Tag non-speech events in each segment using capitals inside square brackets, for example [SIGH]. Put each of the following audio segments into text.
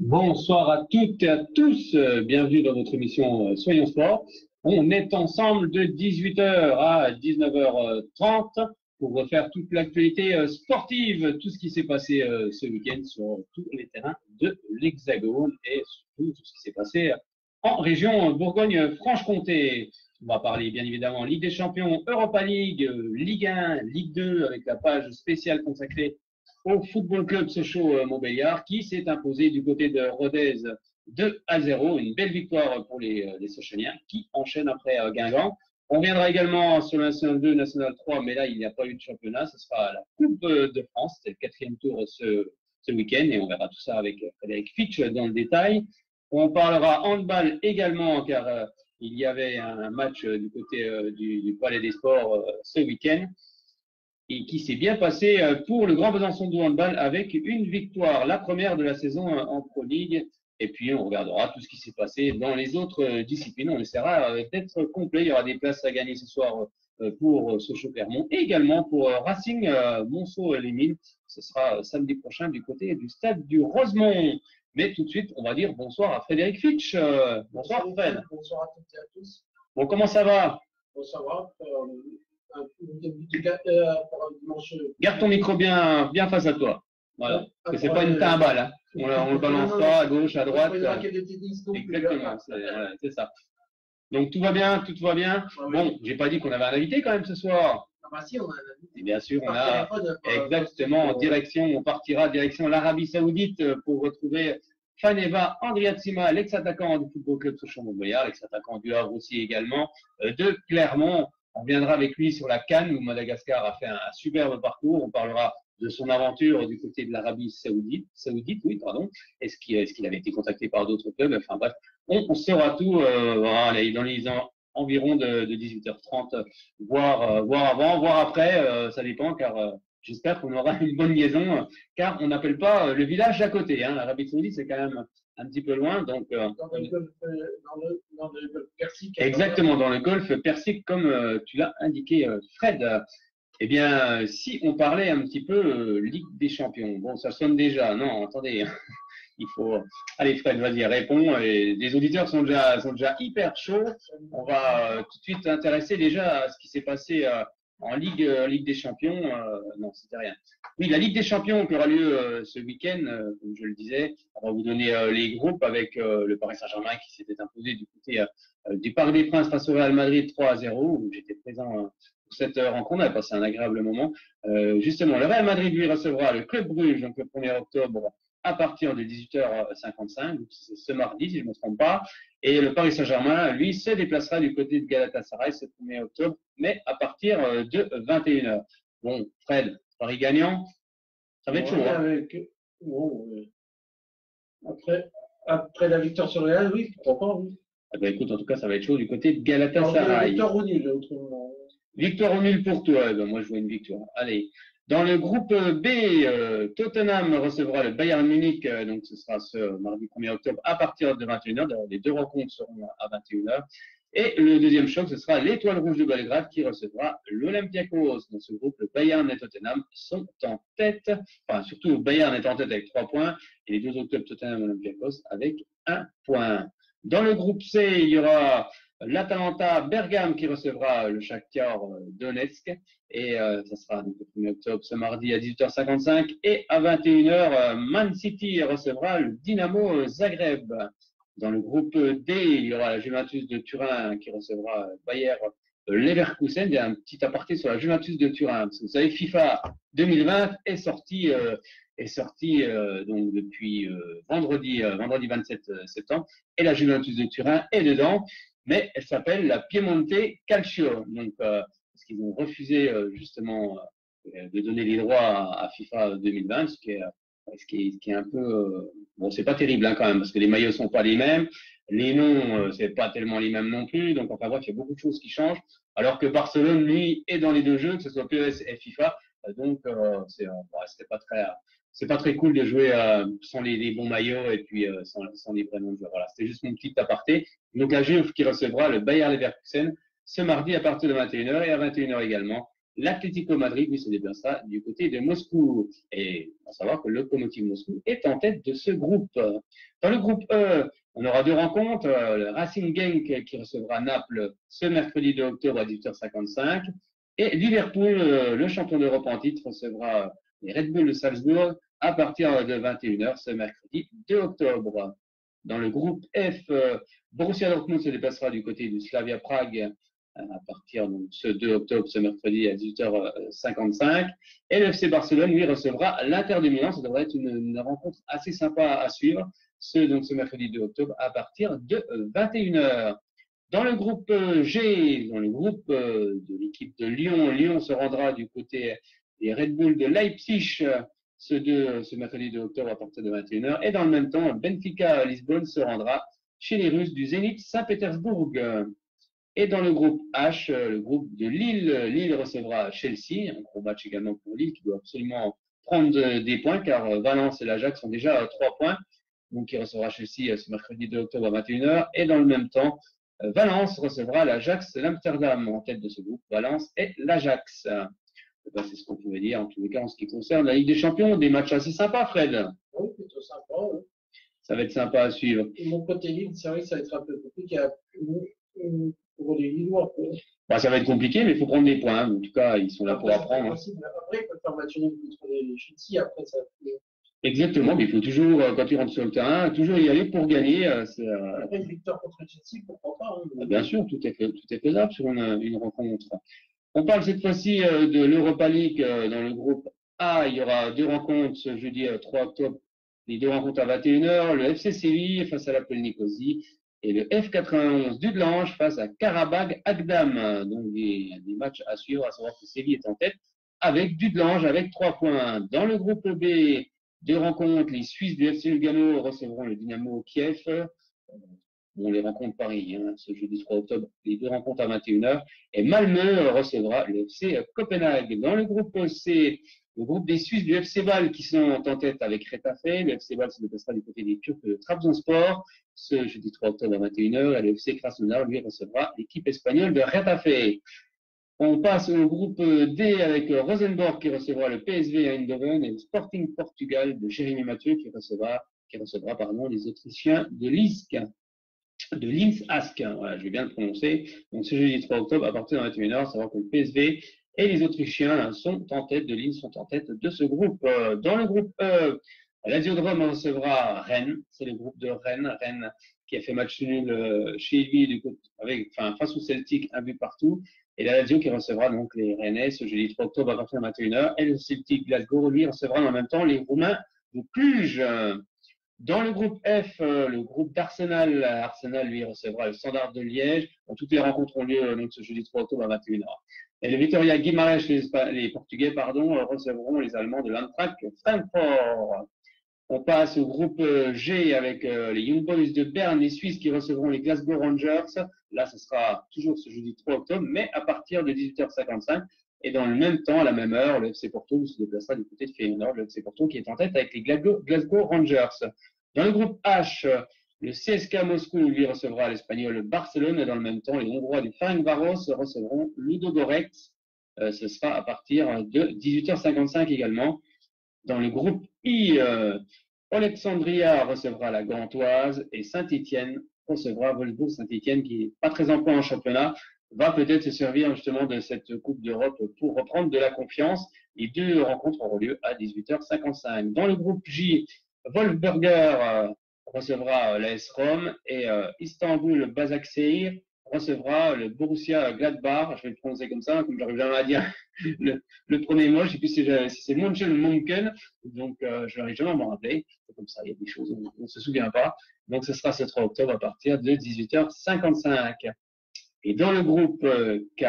Bonsoir à toutes et à tous. Euh, bienvenue dans votre émission euh, Soyons Sport. On est ensemble de 18h à 19h30 pour refaire toute l'actualité euh, sportive, tout ce qui s'est passé ce week-end sur tous les terrains de l'Hexagone et surtout tout ce qui s'est passé en région Bourgogne-Franche-Comté. On va parler bien évidemment Ligue des Champions, Europa League, Ligue 1, Ligue 2 avec la page spéciale consacrée au Football Club Sochaux euh, Montbéliard qui s'est imposé du côté de Rodez 2 à 0. Une belle victoire pour les, euh, les Sochaliens qui enchaînent après euh, Guingamp. On viendra également sur National 2, National 3, mais là, il n'y a pas eu de championnat. Ce sera la Coupe de France. C'est le quatrième tour ce, ce week-end et on verra tout ça avec Frédéric Fitch dans le détail. On parlera handball également car il y avait un match du côté du, du, Palais des Sports ce week-end et qui s'est bien passé euh, pour le Grand Besançon de handball avec une victoire, la première de la saison euh, en Pro League. Et puis, on regardera tout ce qui s'est passé dans les autres euh, disciplines. On essaiera d'être complet. Il y aura des places à gagner ce soir pour Sochaux-Clermont et également pour Racing Monceau-les-Mines. Ce sera samedi prochain du côté du stade du Rosemont. Mais tout de suite, on va dire bonsoir à Frédéric Fitch. Bonsoir, Fred. Bonsoir à toutes et à tous. Bon, comment ça va? Bonsoir. Garde ton micro bien, bien face à toi. Voilà. Parce que c'est pas une timbale. Hein. On, on le balance pas à gauche, à droite. Exactement. C'est ça. Donc tout va bien, tout va bien. Bon, j'ai pas dit qu'on avait un invité quand même ce soir. Si, on a un invité. bien sûr, on a exactement en direction, on partira direction l'Arabie Saoudite pour retrouver Faneva Andriatsima, l'ex-attaquant du Football Club Sochaux-Montbéliard, l'ex-attaquant du Havre aussi également, euh, de Clermont. On viendra avec lui sur la Cannes où Madagascar a fait un, superbe parcours. On parlera de son aventure du côté de l'Arabie Saoudite, Saoudite, oui, pardon. Est-ce qu'il est avait été contacté par d'autres clubs Enfin bref, on, saura tout euh, dans les environs de, 18h30, voire, euh, voire avant, voire après, euh, ça dépend, car euh, j'espère qu'on aura [LAUGHS] une bonne liaison, car on n'appelle pas le village d'à côté. Hein. L'Arabie Saoudite, c'est quand même un petit peu loin. Donc, dans, le golfe, dans, le, dans le golfe Persique. Exactement, dans le golfe Persique, comme tu l'as indiqué, Fred. Eh bien, si on parlait un petit peu Ligue des Champions, bon, ça sonne déjà. Non, attendez, il faut. Allez, Fred, vas-y, réponds. Et les auditeurs sont déjà, sont déjà hyper chauds. On va tout de suite intéresser déjà à ce qui s'est passé en Ligue, euh, Ligue des Champions, euh, non, c'était rien. Oui, la Ligue des Champions qui aura lieu euh, ce week-end, comme je le disais, on va vous donner les groupes avec le Paris Saint-Germain qui s'était imposé du côté du Parc des Princes face au Real Madrid 3 à 0, où j'étais présent pour cette rencontre, on a passé un agréable moment. justement, le Real Madrid lui recevra le Club Bruges le 1er octobre à partir de 18h55, ce mardi si je ne me trompe pas. Et le Paris Saint-Germain, lui, se déplacera du côté de Galatasaray ce 1er octobre, mais à partir euh, de 21h. Bon, Fred, Paris gagnant, ça va être chaud. Hein. bon, après, après la victoire sur Real, oui, pourquoi pas, oui. Ah ben, écoute, en tout cas, ça va être chaud du côté de Galatasaray. victoire au nul, autrement. Victoire au nul pour toi. Ben, moi, je vois une victoire. Allez. Dans le groupe B, euh, Tottenham recevra le Bayern Munich, euh, donc ce sera ce mardi 1er octobre à partir de 21h. les deux rencontres seront à 21h. Et le deuxième choc, ce sera l'Étoile Rouge de Belgrade qui recevra l'Olympiakos. Dans ce groupe, le Bayern et Tottenham sont en tête. Enfin, surtout, le Bayern est en tête avec trois points et les deux autres clubs Tottenham et Olympiakos avec un point. Dans le groupe C, il y aura l'Atalanta Bergame qui recevra le Shakhtar Donetsk et euh, ça sera le 1er octobre ce mardi à 18h55 et à 21h euh, Man City recevra le Dynamo Zagreb. Dans le groupe D, il y aura la Juventus de Turin qui recevra Bayer Leverkusen. Il y a un petit aparté sur la Juventus de Turin. Vous savez, FIFA 2020 est sorti, euh, est sorti euh, donc depuis euh, vendredi, vendredi 27 septembre. Et la Juventus de Turin est dedans mais elle s'appelle la Piemonte Calcio. Donc, euh, parce qu'ils ont refusé euh, justement euh, de donner les droits à, FIFA 2020, ce qui est, ce qui est, ce qui est un peu bon, c'est pas terrible hein, quand même, parce que les maillots sont pas les mêmes, les noms c'est pas tellement les mêmes non plus. Donc, enfin bref, il y a beaucoup de choses qui changent. Alors que Barcelone, lui, est dans les deux jeux, que ce soit PES et FIFA. Donc, c'est, bon, c'était pas très c'est pas très cool de jouer euh, sans les, bons maillots et puis euh, sans, sans, les vrais noms de joueurs. Voilà, c'était juste mon petit aparté. Donc la Juve qui recevra le Bayer Leverkusen ce mardi à partir de 21h et à 21h également L'Atlético Madrid, lui, se déplacera du côté de Moscou. Et va savoir que le Lokomotiv Moscou est en tête de ce groupe. Dans le groupe E, on aura deux rencontres. Le Racing Genk qui recevra Naples ce mercredi 2 octobre à 18h55. Et Liverpool, le champion d'Europe en titre, recevra les Red Bull de Salzbourg à partir de 21h ce mercredi 2 octobre. Dans le groupe F, euh, Borussia Dortmund se déplacera du côté du Slavia Prague euh, à partir de ce 2 octobre, ce mercredi à 18h55. Et le FC Barcelone, lui, recevra l'Inter de Milan. Ça devrait être une, rencontre assez sympa à suivre. Ce, donc, ce mercredi 2 octobre à partir de 21h. Dans le groupe G, dans le groupe euh, de l'équipe de Lyon, Lyon se rendra du côté des Red Bull de Leipzig ce, deux, ce mercredi de octobre à partir de 21h. Et dans le même temps, Benfica Lisbonne se rendra chez les Russes du Zénith Saint-Pétersbourg. Et dans le groupe H, le groupe de Lille, Lille recevra Chelsea, un gros match également pour Lille qui doit absolument prendre des points car Valence et l'Ajax sont déjà à trois points. Donc il recevra Chelsea ce mercredi 2 octobre à 21h. Et dans le même temps, Valence recevra l'Ajax l'Amsterdam en tête de ce groupe, Valence et l'Ajax. Ben, c'est ce qu'on pouvait dire, en tous les cas, en ce qui concerne la Ligue des Champions. Des matchs assez sympas, Fred. Oui, plutôt sympa. Ça va être sympa à suivre. Et mon côté libre, c'est vrai que ça va être un peu compliqué pour les Lillois. Bah, ça va être compliqué, mais il faut prendre des points. En tout cas, ils sont là pour apprendre. Après, il faut faire match nul contre les Chelsea. Après, ça Exactement, mais il faut toujours, euh, quand tu rentres sur le terrain, toujours y aller pour gagner. Euh, euh, après, une victoire contre Chelsea, pourquoi pas hein, ah, Bien sûr, tout est, tout est faisable sur une, une rencontre. On parle cette fois-ci euh, de l'Europa League euh, dans le groupe A. Il y aura deux rencontres ce jeudi 3 euh, octobre. Les deux rencontres à 21h. Le FC Séville face à l'Apple Nicosie et le F91 du Blanche face à Karabag Agdam. Donc des, matchs à suivre, à savoir que Séville est en tête avec Dudelange avec trois points. Dans le groupe B, deux rencontres, les Suisses du FC Lugano recevront le Dynamo Kiev. Bon, les rencontres Paris, hein, ce jeudi 3 octobre, les deux rencontres à 21h. Et Malmö recevra le FC Copenhague. Dans le groupe C, le groupe des Suisses du FC Val qui sont en tête avec Retafe. Le FC Val se déplacera du côté des Turcs de Trabzonspor ce jeudi 3 octobre à 21h. Et le Krasnodar, lui, recevra l'équipe espagnole de Retafe. On passe au groupe D avec Rosenborg qui recevra le PSV Eindhoven et le Sporting Portugal de Jérémy Mathieu qui recevra, qui recevra les Autrichiens de Lisk de Linz Ask. Voilà, je vais bien le prononcer. Donc, ce jeudi 3 octobre, à partir de 21h, savoir que le PSV et les Autrichiens sont en tête de Linz, sont en tête de ce groupe. Euh, dans le groupe E, l'Asiodrome recevra Rennes. C'est le groupe de Rennes. Rennes qui a fait match nul euh, chez lui, du coup, avec, enfin, face au Celtic, un but partout. Et la Lazio qui recevra donc les Rennais ce jeudi 3 octobre à partir de 21h. Et le Celtic Glasgow, lui, recevra en même temps les Roumains de Cluj. Dans le groupe F, euh, le groupe d'Arsenal, Arsenal lui recevra le Standard de Liège. toutes les rencontres ont lieu euh, donc ce jeudi 3 octobre à 21h. Et le Victoria Guimarães, les, Portugais, pardon, euh, recevront les Allemands de l'Antrac Francfort. On passe au groupe G avec les Young Boys de Berne, les Suisses qui recevront les Glasgow Rangers. Là, ce sera toujours ce jeudi 3 octobre, mais à partir de 18h55. Et dans le même temps, à la même heure, le FC Porto se déplacera du côté de Feyenoord, le FC Porto qui est en tête avec les Glasgow Rangers. Dans le groupe H, le CSK Moscou lui recevra l'Espagnol Barcelone et dans le même temps, les Hongrois du Varos recevront Ludo Goretz. Euh, ce sera à partir de 18h55 également. Dans le groupe I, euh, Alexandria recevra la Gantoise et Saint-Étienne recevra Wolfsburg Saint-Étienne qui n'est pas très en point en championnat, va peut-être se servir justement de cette Coupe d'Europe pour reprendre de la confiance. Les deux rencontres auront lieu à 18h55. Dans le groupe J, Wolfberger euh, recevra euh, l'AS Rome et euh, Istanbul Basaksehir recevra le Borussia Gladbach, je vais le prononcer comme ça, comme j'arrive jamais à dire [LAUGHS] le, premier mot, je sais plus si, c'est Munchen donc je n'arrive jamais à m'en rappeler, comme ça, il y a des choses, on ne se souvient pas, donc ce sera ce 3 octobre à partir de 18h55. Et dans le groupe K,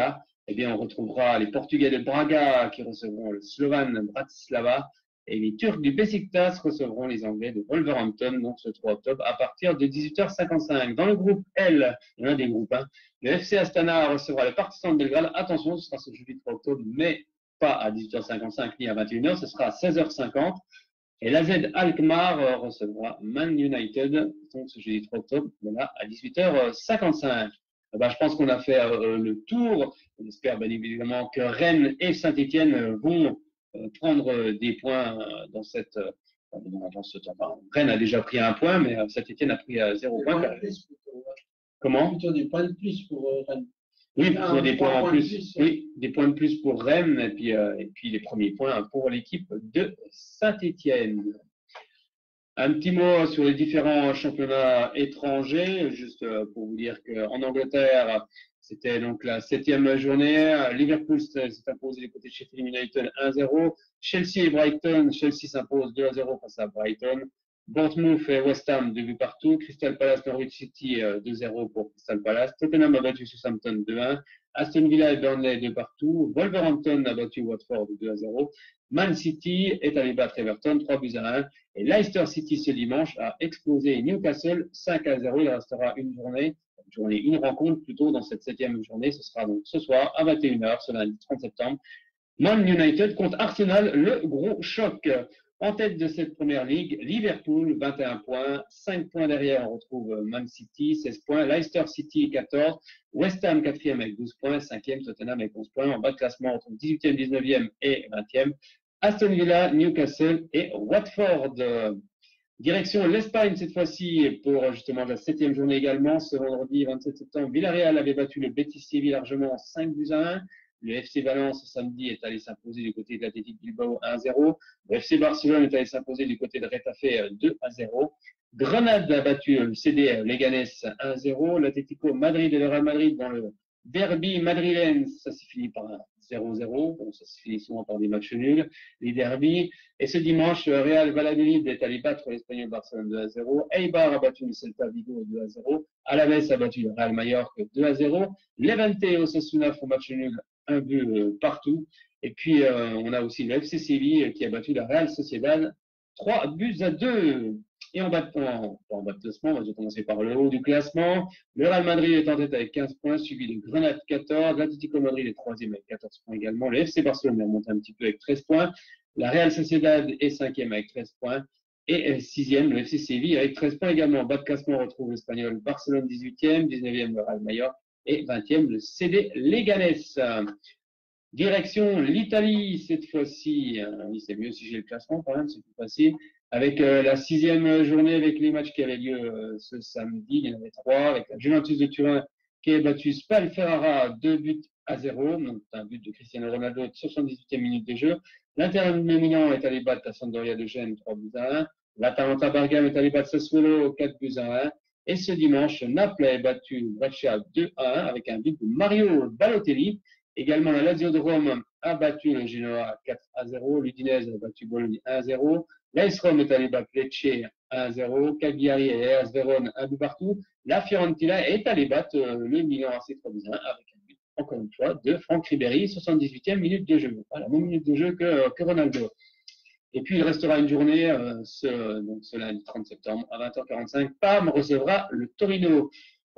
eh bien, on retrouvera les Portugais de Braga qui recevront le Slovan Bratislava et les Turcs du Besiktas recevront les Anglais de Wolverhampton, donc ce 3 octobre, à partir de 18h55. Dans le groupe L, a des groupes, hein, le FC Astana recevra le Partizan de Belgrade. Attention, ce sera ce jeudi 3 octobre, mais pas à 18h55 ni à 21h, ce sera à 16h50. Et l'AZ Alkmaar recevra Man United, donc ce jeudi 3 octobre, voilà, à 18h55. eh ben, je pense qu'on a fait le tour. On espère bien évidemment que Rennes et Saint-Etienne vont prendre des points dans cette dans ce temps. Rennes a déjà pris un point, mais Saint-Etienne a pris zéro point. Comment? Plutôt des points de plus pour Rennes. Oui, des points en plus. Oui, des points de plus pour Rennes et puis, euh, et puis les premiers points pour l'équipe de Saint-Étienne. Un petit mot sur les différents championnats étrangers, juste euh, pour vous dire qu'en Angleterre, c'était donc la septième journée. Liverpool s'est imposé du côté de Sheffield United 1-0. Chelsea et Brighton, Chelsea s'impose 2-0 face à Brighton. Bournemouth et West Ham, deux buts partout. Crystal Palace, Norwich City, 2-0 euh, pour Crystal Palace. Tottenham a battu Southampton 2-1. Aston Villa et Burnley, deux partout. Wolverhampton a battu Watford 2-0. Man City est allé battre Everton, 3 buts à 1. Et Leicester City ce dimanche a explosé Newcastle 5-0. Il restera une journée, une rencontre plutôt dans cette septième journée. Ce sera donc ce soir à 21h, ce lundi 30 septembre. Man United contre Arsenal, le gros choc. En tête de cette première ligue, Liverpool, 21 points. 5 points derrière, on retrouve Man City, 16 points. Leicester City, 14. West Ham, 4e avec 12 points. 5e, Tottenham avec 11 points. En bas de classement, on retrouve 18e, 19e et 20e. Aston Villa, Newcastle et Watford. Direction l'Espagne cette fois-ci pour justement la septième journée également. Ce vendredi 27 septembre, Villarreal avait battu le Betis Séville largement 5 buts à 1. Le FC Valence samedi est allé s'imposer du côté de l'Athletic Bilbao 1-0. Le FC Barcelone est allé s'imposer du côté de Retafe 2-0. Grenade a battu le CD Leganés 1-0. L'Atlético Madrid et le Real Madrid dans le derby madrilène, ça s'est fini par 0-0. Bon, ça se finit souvent par des matchs nuls, les derbys. Et ce dimanche, Real Valladolid est allé battre l'Espagnol Barcelone 2-0. Eibar a battu le Celta Vigo 2-0. Alaves a battu le Real Mallorca 2-0. Levante et Osasuna font match nul un but euh, partout. Et puis, euh, on a aussi le FC Séville euh, qui a battu la Real Sociedad 3 buts à 2. Et en bas de, classement, on va commencer par le haut du classement. Le Real Madrid est en tête avec 15 points, suivi de Grenade 14. L'Atlético Madrid est troisième avec 14 points également. Le FC Barcelone est remonté un petit peu avec 13 points. La Real Sociedad est cinquième avec 13 points. Et sixième, le FC Séville avec 13 points également. En bas de classement, on retrouve l'Espagnol Barcelone 18e, 19e le Real Mallorca et 20e le CD Leganés. Direction l'Italie cette fois-ci. Oui, c'est mieux si j'ai le classement quand même, c'est plus facile. Avec euh, la sixième journée, avec les matchs qui avaient lieu euh, ce samedi, il y en avait trois, avec la Juventus de Turin qui a battu Spal Ferrara, deux buts à zéro, donc un but de Cristiano Ronaldo, 78e minute de jeu. L'Inter Milan est allé battre la Sampdoria de Gênes, 3 buts à 1. L'Atalanta Bergame est allé battre Sassuolo, 4 buts à 1. Et ce dimanche, Naples a battu Brescia 2 à 1 avec un but de Mario Balotelli. Également, la Lazio de Rome a battu le Genoa 4 à 0. L'Udinese a battu Bologna 1 à 0. L'AS Rome est allé battre Lecce 1 à 0. Cagliari et Eras Verone un but partout. La Fiorentina est allée battre euh, le Milan AC 3 1 avec un but, encore une fois, de Franck Ribéry, 78e minute de jeu. Voilà, même minute de jeu que, que Ronaldo. Et puis, il restera une journée, euh, ce, donc ce lundi 30 septembre, à 20h45. Parme recevra le Torino.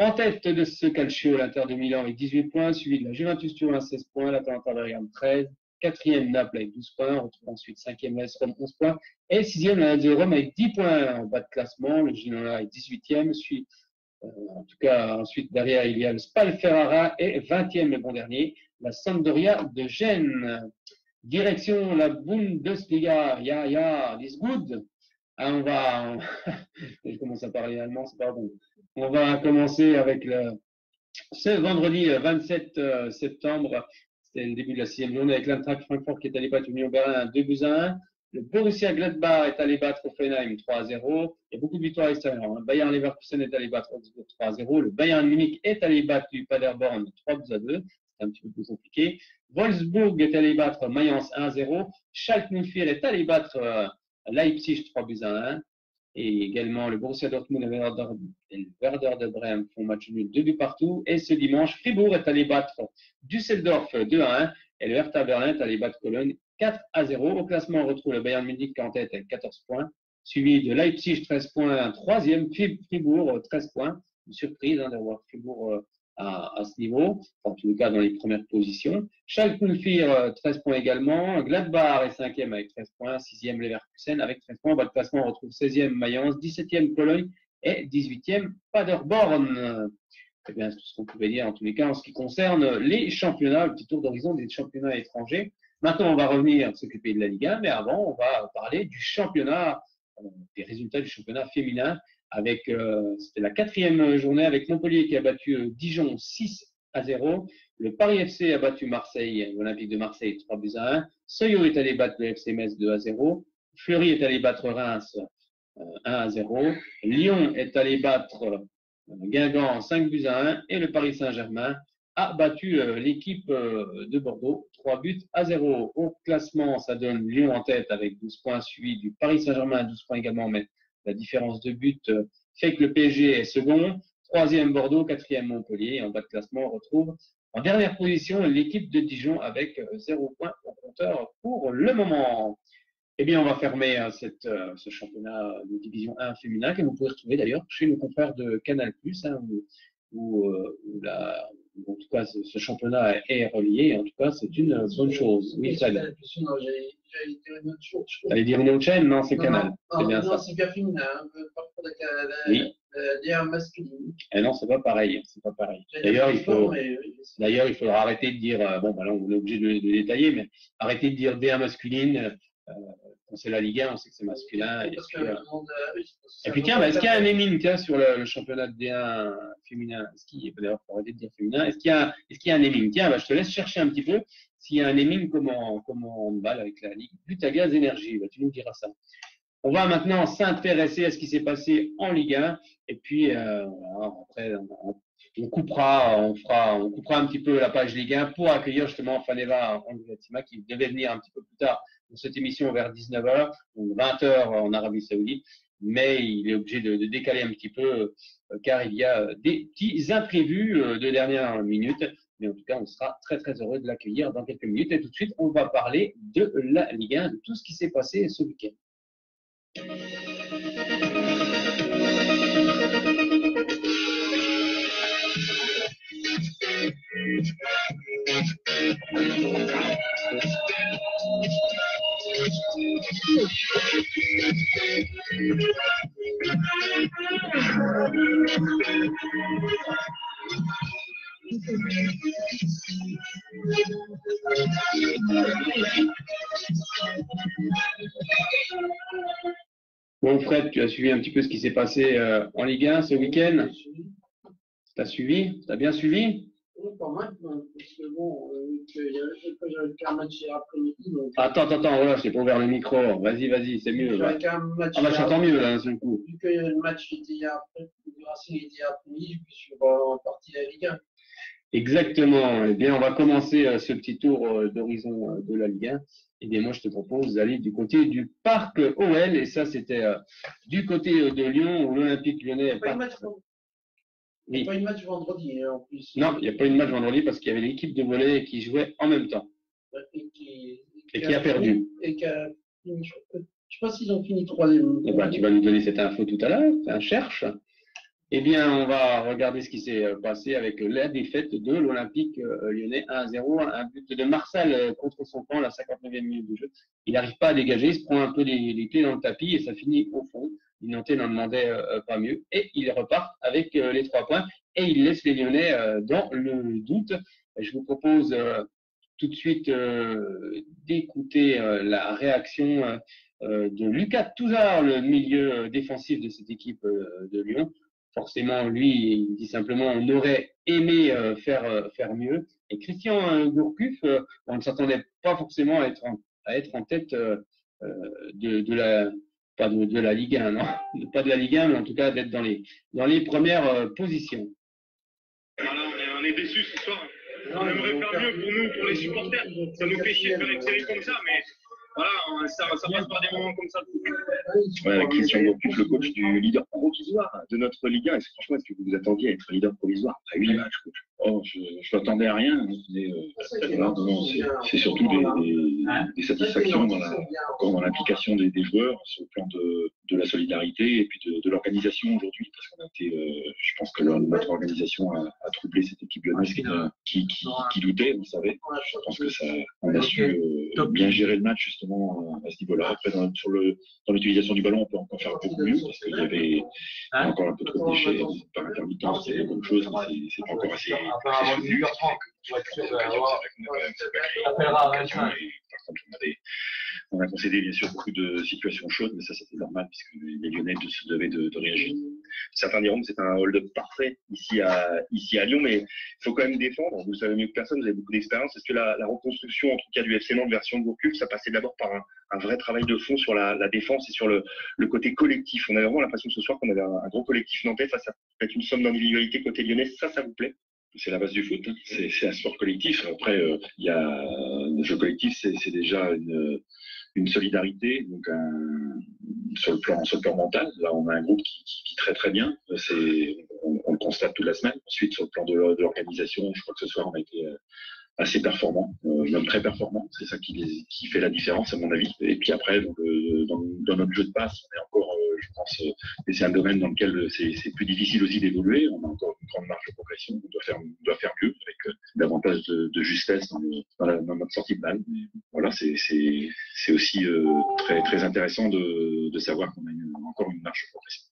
En tête de ce calcio, l'Inter de Milan avec 18 points, suivi de la Juventus Turin 16 points, l'Atalanta Bergame 13, quatrième Naples avec 12 points, retrouve ensuite cinquième l'AS Rome 11 points, et sixième la Lazio Rome avec 10 points en bas de classement, le Ginola est 18e, suit, euh, en tout cas ensuite derrière il y a le Spal Ferrara et 20e le bon dernier, la Sampdoria de Gênes. Direction la Bundesliga, ja, ja, is good. Ah, on va, je [LAUGHS] commence à parler allemand, c'est pas bon. On va commencer avec le, ce vendredi 27 euh, euh, septembre, c'était le début de la sixième journée avec l'Eintracht Francfort qui est allé battre Union Berlin 2 buts à 1. Le Borussia Gladbach est allé battre Offenheim 3 0. Il y a beaucoup de victoires extérieures. Hein. Bayern Leverkusen est allé battre 3 0. Le Bayern Munich est allé battre du Paderborn 3 buts à 2 un petit peu plus compliqué. Wolfsburg est allé battre Mayence 1-0. Schalke 04 est allé battre euh, Leipzig 3 buts à 1. Et également, le Borussia Dortmund et le Werder de Brême font match nul 2 buts partout. Et ce dimanche, Fribourg est allé battre Düsseldorf 2 à 1. Et le Hertha Berlin est allé battre Cologne 4 à 0. Au classement, on retrouve le Bayern Munich en tête avec 14 points. Suivi de Leipzig 13 points, troisième. Fribourg 13 points. Une surprise hein, d'avoir Fribourg euh, à, ce niveau, en tout cas dans les premières positions. Schalke 13 points également. Gladbach est 5e avec 13 points. 6e Leverkusen avec 13 points. Bas classement, on retrouve 16e Mayence, 17e Cologne et 18e Paderborn. C'est bien tout ce qu'on pouvait dire en tous les cas en ce qui concerne les championnats, le petit tour d'horizon des championnats étrangers. Maintenant, on va revenir s'occuper de la Ligue 1, mais avant, on va parler du championnat, euh, des résultats du championnat féminin avec, euh, c'était la quatrième journée avec Montpellier qui a battu euh, Dijon 6 à 0. Le Paris FC a battu Marseille, l'Olympique de Marseille 3 buts à 1. Soyo est allé battre le FC Metz 2 à 0. Fleury est allé battre Reims 1 à 0. Lyon est allé battre Guingamp 5 buts à 1. Et le Paris Saint-Germain a battu euh, l'équipe euh, de Bordeaux, 3 buts à 0. Au classement, ça donne Lyon en tête avec 12 points, suivi du Paris Saint-Germain, 12 points également, mais la différence de but euh, fait que le PSG est second. Troisième Bordeaux, quatrième Montpellier. En bas de classement, on retrouve en dernière position l'équipe de Dijon avec 0 points au compteur pour le moment. Eh bien, on va fermer cette, ce championnat de division 1 féminin que vous pouvez retrouver d'ailleurs chez nos confrères de Canal+, hein, où la, en tout cas, ce, championnat est relié. En tout cas, c'est une bonne chose. Oui, ça. J'allais dire une autre chose. J'allais dire une autre chaîne Non, c'est Canal. C'est bien ça. c'est bien féminin. Oui. D1 masculine. Eh non, c'est pas pareil. C'est pas pareil. D'ailleurs, il faut. D'ailleurs, il faudra arrêter de dire. Euh, bon, bah là, on est obligé de, de détailler, mais arrêter de dire D1 masculine. Euh, quand c'est la Ligue 1, on sait que c'est masculin. Et, puis, euh, et puis tiens, bah, est-ce qu'il y a un naming sur le, championnat de D1 féminin? Est-ce qu'il y a, d'ailleurs, pour arrêter de dire féminin, est-ce qu'il y a, est-ce qu'il y a un naming Tiens, bah, je te laisse chercher un petit peu s'il y a un naming comment, comment on balle avec la Ligue Butagaz Énergie? Bah, tu nous diras ça. On va maintenant s'intéresser à ce qui s'est passé en Ligue 1. Et puis, euh, après, on, on, coupera, on fera, on coupera un petit peu la page Ligue 1 pour accueillir justement Faneva Anguatima qui devait venir un petit peu plus tard pour cette émission vers 19h, ou 20h en Arabie Saoudite, mais il est obligé de, décaler un petit peu euh, car il y a des petits imprévus euh, de dernière minute. Mais en tout cas, on sera très très heureux de l'accueillir dans quelques minutes. Et tout de suite, on va parler de la Ligue 1, de tout ce qui s'est passé ce week-end. Bon, Fred, tu as suivi un petit peu ce qui s'est passé euh, en Ligue 1 ce week-end? Tu as suivi? Tu as bien suivi? Pas mal, parce que bon, j'avais qu'un match hier après-midi. Attends, attends, attends, voilà, je pas ouvert le micro. Vas-y, vas-y, c'est mieux. Match. Ah, bah, j'entends mieux, là, d'un coup. Vu que le match était hier après, le Racing était hier après-midi, je suis en partie la Ligue 1. Exactement. Eh bien, on va commencer euh, ce petit tour euh, d'horizon euh, de la Ligue 1. Eh bien, moi, je te propose d'aller du côté du parc OL. Et ça, c'était du côté de Lyon, où l'Olympique lyonnais. Pas, match, il n'y a pas une match vendredi hein, en plus. Non, il n'y a pas une match vendredi parce qu'il y avait l'équipe de volley qui jouait en même temps. Et qui, a, perdu. Et qui a fini, je ne sais pas s'ils ont fini troisième. Eh ben, tu vas nous donner cette info tout à l'heure. Cherche. Eh bien, on va regarder ce qui s'est euh, passé avec la défaite de l'Olympique euh, lyonnais 1-0. Un but de Marcel euh, contre son camp, la 59e minute du jeu. Il n'arrive pas à dégager, il se prend un peu les, clés dans le tapis et ça finit au fond. Nantais n'en demandait pas mieux. Et il repart avec les trois points et il laisse les Lyonnais dans le doute. Je vous propose tout de suite d'écouter la réaction de Lucas Touzard, le milieu défensif de cette équipe de Lyon forcément, lui, il dit simplement on aurait aimé euh, faire, euh, faire mieux. Et Christian euh, Gourcuff, on ne s'attendait pas forcément à être en, à être en tête de, la [LAUGHS] pas de, la Ligue 1, non, pas de la Ligue 1, mais en tout cas d'être dans les dans les premières positions. Voilà, on est, déçus ce soir. On aimerait faire mieux pour nous, pour les supporters. Ça nous fait chier de faire une série comme ça, mais voilà, ça, ça, passe par des moments comme ça. Ouais, Christian Gourcuff, le coach du leader provisoire de notre Ligue 1. Est-ce franchement, est-ce que vous vous attendiez à être leader provisoire? Après 8 matchs, coach Oh, je ne m'attendais à rien. Euh, c'est surtout des, des, des satisfactions dans la, dans l'implication des, des, joueurs sur le plan de, de la solidarité et puis de, de l'organisation aujourd'hui, parce qu'on a été, euh, je pense que notre organisation a, a troublé cette équipe lyonnaise qui, qui, qui, qui, doutait, vous savez. Je pense que ça, on a su euh, bien gérer le match justement à ce niveau-là. Après, dans, sur le, dans l'utilisation du ballon, on peut encore faire beaucoup mieux parce qu'il y avait encore un peu trop de déchets par intermittence, c'est une bonne chose, mais c'est pas encore assez, assez soutenu. Par contre, on avait on a concédé bien sûr beaucoup de situations chaudes, mais ça c'était normal puisque les Lyonnais devaient de, réagir. Certains diront que c'est un hold-up parfait ici à, Lyon, mais il faut quand même défendre. Vous savez mieux que personne, vous avez beaucoup d'expérience. Est-ce que la, reconstruction, en tout cas du FC Nantes version Gourcuff, ça passait d'abord par un, vrai travail de fond sur la, défense et sur le, côté collectif? On avait vraiment l'impression ce soir qu'on avait un, un, gros collectif nantais face à peut-être une somme d'individualité côté lyonnais. Ça, ça vous plaît? C'est la base du foot, hein. c'est un sport collectif. Après, euh, il y a le jeu collectif, c'est déjà une, une solidarité, donc un, sur le plan sur le plan mental. Là, on a un groupe qui, qui vit très très bien. C'est on, on, le constate toute la semaine. Ensuite, sur le plan de, de l'organisation, je crois que ce soir on a été euh, assez performant, euh, même très performant. C'est ça qui, les, qui fait la différence à mon avis. Et puis après, donc, euh, dans, dans, notre jeu de passe, on est encore, euh, je pense, euh, et c'est un domaine dans lequel c'est plus difficile aussi d'évoluer. On a encore une grande marge de progression. On doit faire, on doit faire mieux avec euh, davantage de, de, justesse dans, le, dans, la, dans, notre sortie de balle. Voilà, c'est aussi très, très intéressant de, de savoir qu'on a encore une marge de progression.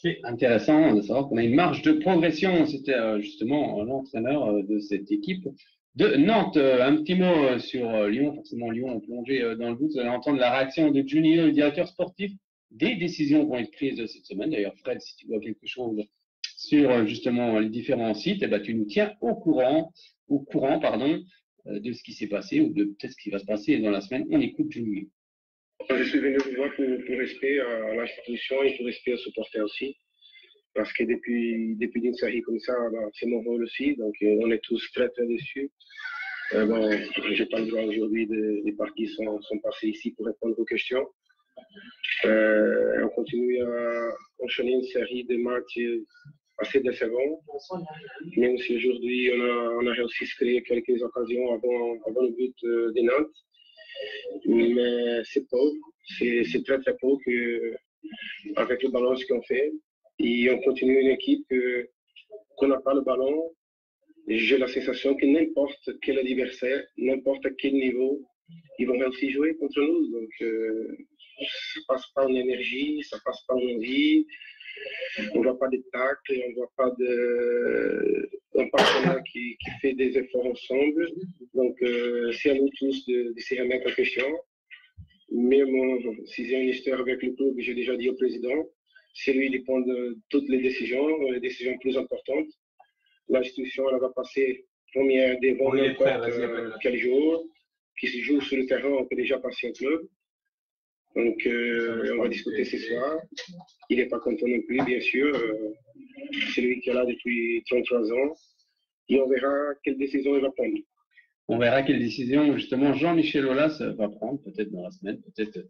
C'est intéressant de savoir qu'on a une marge de progression. C'était euh, justement l'entraîneur euh, de cette équipe de Nantes. Euh, un petit mot sur Lyon. Forcément, Lyon a plongé dans le doute. Vous allez entendre la réaction de Junio, le directeur sportif, des décisions vont être prises cette semaine. D'ailleurs, Fred, si tu vois quelque chose sur justement les différents sites, eh ben, tu nous tiens au courant, au courant pardon, de ce qui s'est passé ou de peut-être ce qui va se passer dans la semaine. On écoute Junio. Je suis venu vous voir pour, pour respect à l'institution et pour respect aux supporters aussi. Parce que depuis, depuis une série comme ça, ben, c'est mon rôle aussi. Donc, euh, on est tous très, très déçus. Euh, bon, j'ai pas le droit aujourd'hui, de, les sont, ici pour répondre aux questions. Euh, on continue à enchaîner une série de matchs assez décevants. Même si aujourd'hui, on a, on a réussi à créer quelques occasions avant, avant le but des Nantes. Mais c'est pauvre, c'est très très pauvre que, avec le ballon ce qu'on fait. Et on continue une équipe qu'on n'a pas le ballon. J'ai la sensation que n'importe quel adversaire, n'importe quel niveau, ils vont réussir jouer contre nous. Donc, euh, ça passe pas en énergie, ça passe pas en envie. On voit pas de tacles, on voit pas de un partenaire qui, qui, fait des efforts ensemble. Donc, euh, c'est à nous tous de, de, se remettre en question. Mais mon sixième ministère avec le club, j'ai déjà dit au président, c'est lui qui prend toutes les décisions, les décisions plus importantes. L'institution, elle va passer première devant n'importe quel jour, qui se joue sur le terrain, on peut déjà passer au club. Donc, euh, on va discuter ce soir. Il n'est pas content non plus, bien sûr. Euh, c'est lui qui est là depuis 33 ans. Et on verra quelle décision il va prendre. On verra quelle décision, justement, Jean-Michel Aulas va prendre, peut-être dans la semaine, peut-être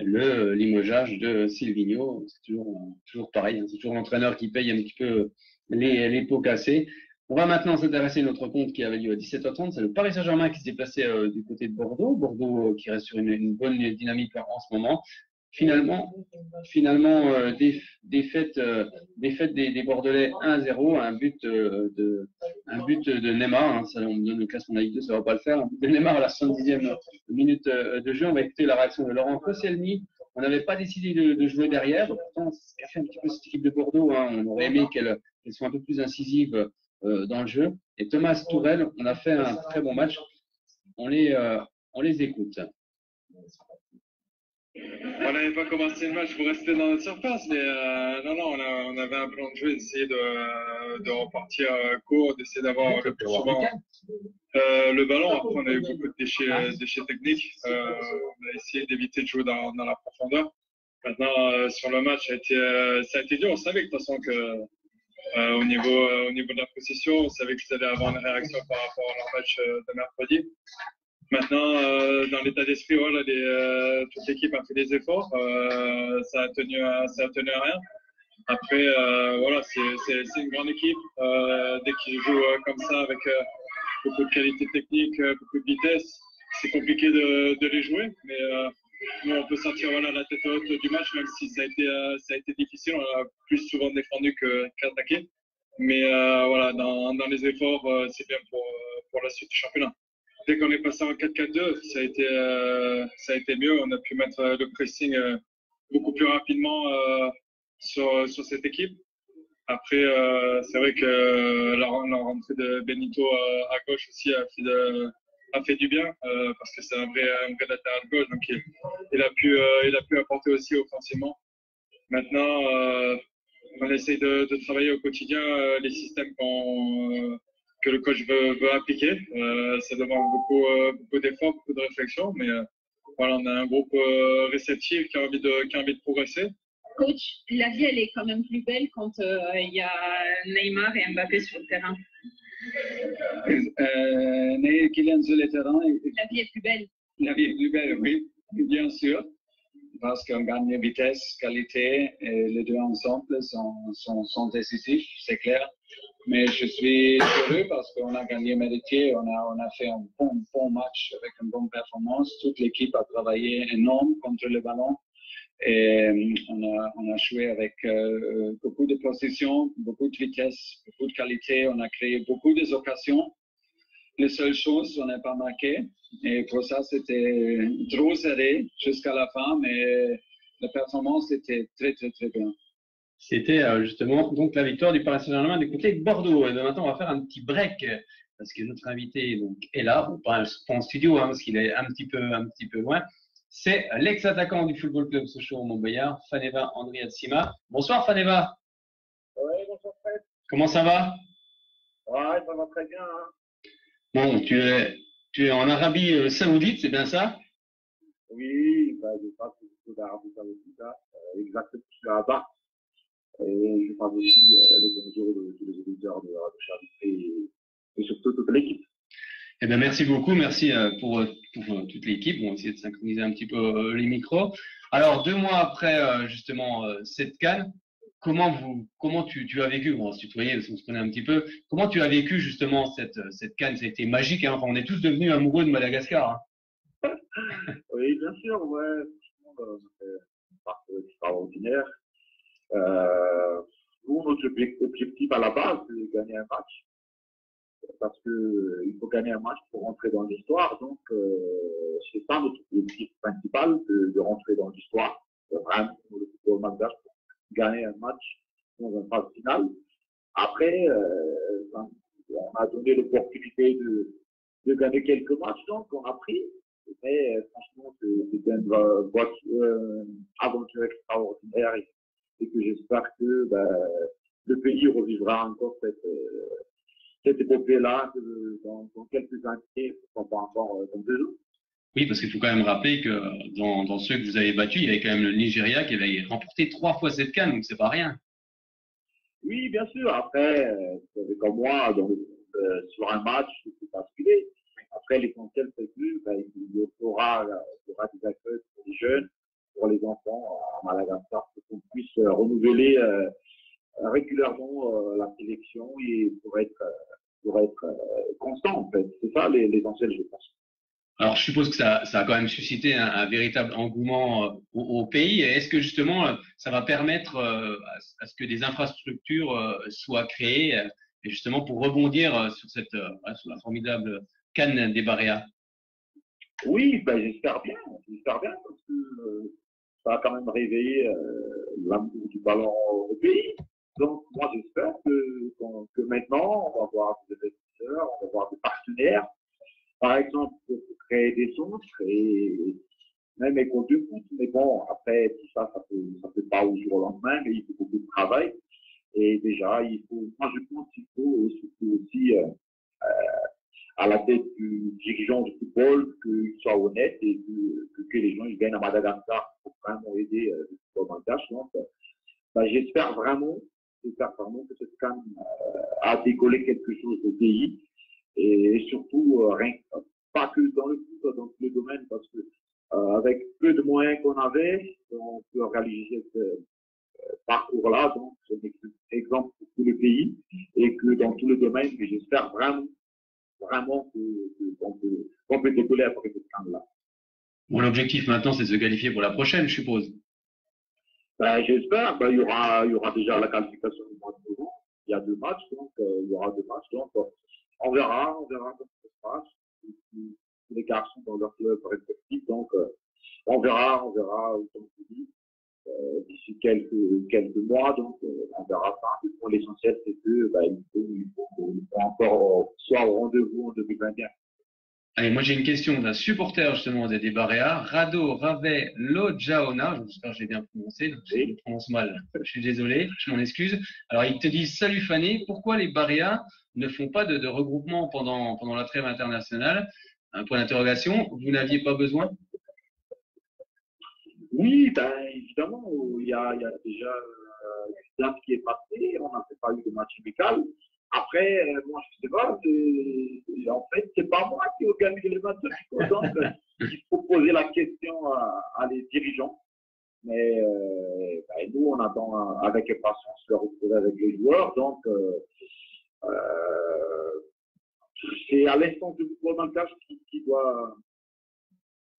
le limogeage de Silvino. C'est toujours, toujours pareil. Hein. C'est toujours l'entraîneur qui paye un petit peu les, les pots cassés. On va maintenant s'intéresser à notre compte qui avait lieu à 17h30. C'est le Paris Saint-Germain qui s'est placé euh, du côté de Bordeaux. Bordeaux euh, qui reste sur une, une, bonne dynamique en ce moment. Finalement, finalement euh, euh, défaite des, des Bordelais 1-0, un but de Neymar. Hein, on me donne le classement de la Ligue 2, ça va pas le faire. Un de Neymar à la 70e minute de jeu. On va écouter la réaction de Laurent Koscielny. On n'avait pas décidé de, jouer derrière. Pourtant, ce qu'a fait un petit peu cette équipe de Bordeaux. Hein, on aurait aimé qu'elle qu soit un peu plus incisive dans le jeu. Et Thomas Tourel, on a fait un très bon match. On les, euh, on les écoute. On n'avait pas commencé le match pour rester dans notre surface, mais euh, non, non, on, avait un plan de jeu d'essayer de, repartir court, d'essayer d'avoir le plus souvent euh, le ballon. Après, on a eu beaucoup de déchets, techniques. Euh, on a essayé d'éviter de jouer dans, dans la profondeur. Maintenant, sur le match, ça a, été, ça a été dur. On savait de toute façon que euh, au, niveau, euh, au niveau de la possession, on savait qu'ils allaient avoir une réaction par rapport à leur match euh, de mercredi. Maintenant, dans l'état d'esprit, voilà, toute l'équipe a fait des efforts. ça, a tenu à, ça a tenu rien. Après, voilà, c'est une grande équipe. dès qu'ils jouent comme ça, avec beaucoup de qualité technique, beaucoup de vitesse, c'est compliqué de, les jouer. On peut sortir voilà, la tête haute du match, même si ça a été, ça a été difficile. On a plus souvent défendu qu'attaqué. Mais voilà, dans, dans, les efforts, c'est bien pour, pour la suite du championnat dès qu'on est passé en 4-4-2, ça a été ça a été mieux. On a pu mettre le pressing beaucoup plus rapidement sur, sur cette équipe. Après, euh, c'est vrai que la, rentrée de Benito euh, à, gauche aussi a fait, a fait du bien euh, parce que c'est un vrai, un vrai latéral gauche, donc il, a pu, il a pu apporter aussi offensivement. Maintenant, on essaye de, travailler au quotidien les systèmes que le coach veut, appliquer. ça demande beaucoup, beaucoup d'efforts, beaucoup de réflexion, mais voilà, on a un groupe réceptif qui a envie de, qui a envie de progresser coach, la vie, elle est quand même plus belle quand euh, il y a Neymar et Mbappé sur le terrain. Euh, Kylian sur le terrain. La vie est plus belle. La vie est plus belle, oui, bien sûr. Parce qu'on gagne vitesse, qualité, et les deux ensemble sont, sont, sont décisifs, c'est clair. Mais je suis heureux parce qu'on a gagné mérité, on a, on a fait un bon, bon match avec une bonne performance. Toute l'équipe a travaillé énorme contre le ballon. Et euh, on a, on a joué avec euh, beaucoup de possession, beaucoup de vitesse, beaucoup de qualité. On a créé beaucoup d'occasions. Les seules choses, on n'a pas marqué. Et pour ça, c'était trop serré jusqu'à la fin, mais la performance était très, très, très bien. C'était euh, justement donc la victoire du Paris Saint-Germain du côté de Bordeaux. Et maintenant, on va faire un petit break parce que notre invité est là, bon, pas en studio hein, parce qu'il est un petit peu, un petit peu loin c'est l'ex-attaquant du Football Club Sochaux Montbéliard, Faneva André Atsima. Bonsoir Faneva. Comment ça va? Ouais, ça va très bien. Hein. Bon, tu es, tu es en Arabie euh, Saoudite, c'est bien ça? Oui, bah, je passe beaucoup d'Arabie Saoudite, hein. euh, exactement, je suis là-bas. Et je passe aussi euh, les bonjours de tous les auditeurs de, de Charlie et surtout toute l'équipe. Eh bien, merci beaucoup. Merci euh, pour, pour toute l'équipe. On va essayer de synchroniser un petit peu les micros. Alors, deux mois après, justement, cette canne, comment vous, comment tu, tu as vécu, on va se tutoyer parce se connaît un petit peu, comment tu as vécu, justement, cette, cette canne? Ça a été magique, hein enfin, on est tous devenus amoureux de Madagascar. Hein. [LAUGHS] oui, bien sûr, ouais. Franchement, c'est un parcours extraordinaire. Euh, nous, notre objectif à la base, c'est de gagner un match parce que euh, il faut gagner un match pour rentrer dans l'histoire. Donc, euh, c'est ça notre objectif principal, de, de rentrer dans l'histoire, vraiment le football malgache pour gagner un match dans un phase finale. Après, euh, on a donné l'opportunité de, de gagner quelques matchs, donc on a pris. Mais euh, franchement, c'était une euh, aventure extraordinaire et, que j'espère que ben, le pays revivra encore cette, euh, cette épopée-là dans, quelques années, pas encore dans deux ans. Oui, parce qu'il faut quand même rappeler que dans, ceux que vous avez battus, il y avait quand même le Nigeria qui avait remporté trois fois cette canne, donc c'est pas rien. Oui, bien sûr. Après, euh, comme moi, euh, sur un match, c'est basculé. Après, l'essentiel, c'est que ben, il y aura, il y aura des accueils pour les jeunes, pour les enfants à Madagascar, pour qu'on puisse renouveler euh, régulièrement euh, la sélection et pour être, euh, pour être euh, constant en fait. C'est ça l'essentiel, je pense. Alors, je suppose que ça, ça a quand même suscité un, un véritable engouement au, au, pays. Est-ce que justement, ça va permettre à, ce que des infrastructures soient créées, et justement pour rebondir sur cette sur la formidable canne des Baréas Oui, ben, j'espère bien. J'espère bien parce que ça a quand même réveillé l'amour du ballon au pays. Donc, moi, j'espère que, que, maintenant, on va avoir des investisseurs, on va avoir des partenaires, par exemple, pour créer des centres et même de foot. Mais bon, après, tout ça, ça peut, ça peut pas au jour au lendemain, mais il faut beaucoup de travail. Et déjà, il faut, moi, je pense qu'il faut surtout aussi, euh, euh, à la tête du dirigeant du football, qu'il soit honnête et que, que, les gens ils viennent à Madagascar pour vraiment aider euh, le football Donc, bah, j'espère vraiment j'espère vraiment que cette canne euh, a décollé quelque chose au pays et, surtout euh, rien, pas que dans le foot, dans tous les domaines parce que euh, avec peu de moyens qu'on avait, on peut réaliser ce parcours-là. Donc, c'est un exemple pour tout le pays et que dans tous les domaines, mais j'espère vraiment, vraiment qu'on peut, qu peut décoller après cette canne-là. Bon, l'objectif maintenant, c'est de se qualifier pour la prochaine, je suppose. Ben, J'espère. Ben, il, y aura, il y aura déjà la qualification du mois de novembre. Il y a deux matchs, donc euh, il y aura deux matchs. Donc euh, on verra, on verra comment ça se passe. Les garçons dans leur club respectif. Donc euh, on verra, on verra, comme dis, euh, d'ici quelques, quelques mois. Donc euh, on verra ça. Pour l'essentiel, c'est que ben, il faut, il faut, encore soit au rendez-vous en 2021. Allez, moi j'ai une question d'un supporter justement des Barea, Rado Rave Lojaona, j'espère que j'ai bien prononcé, donc je le prononce mal, je suis désolé, je m'en excuse. Alors ils te disent salut Fanny, pourquoi les Barea ne font pas de, de regroupement pendant, pendant la trêve internationale? Un point d'interrogation, vous n'aviez pas besoin? Oui, ben, évidemment, il y a, il y a déjà euh, une date qui est passée, on n'a pas eu de match amical. Après, euh, moi, je sais pas, en fait, c'est pas moi qui organise les matchs amicaux, donc euh, il faut poser la question à, à les dirigeants. Mais euh, ben, nous, on attend avec impatience le retrouver avec les joueurs, donc euh, euh, c'est à l'instant du commandage qui, qui doit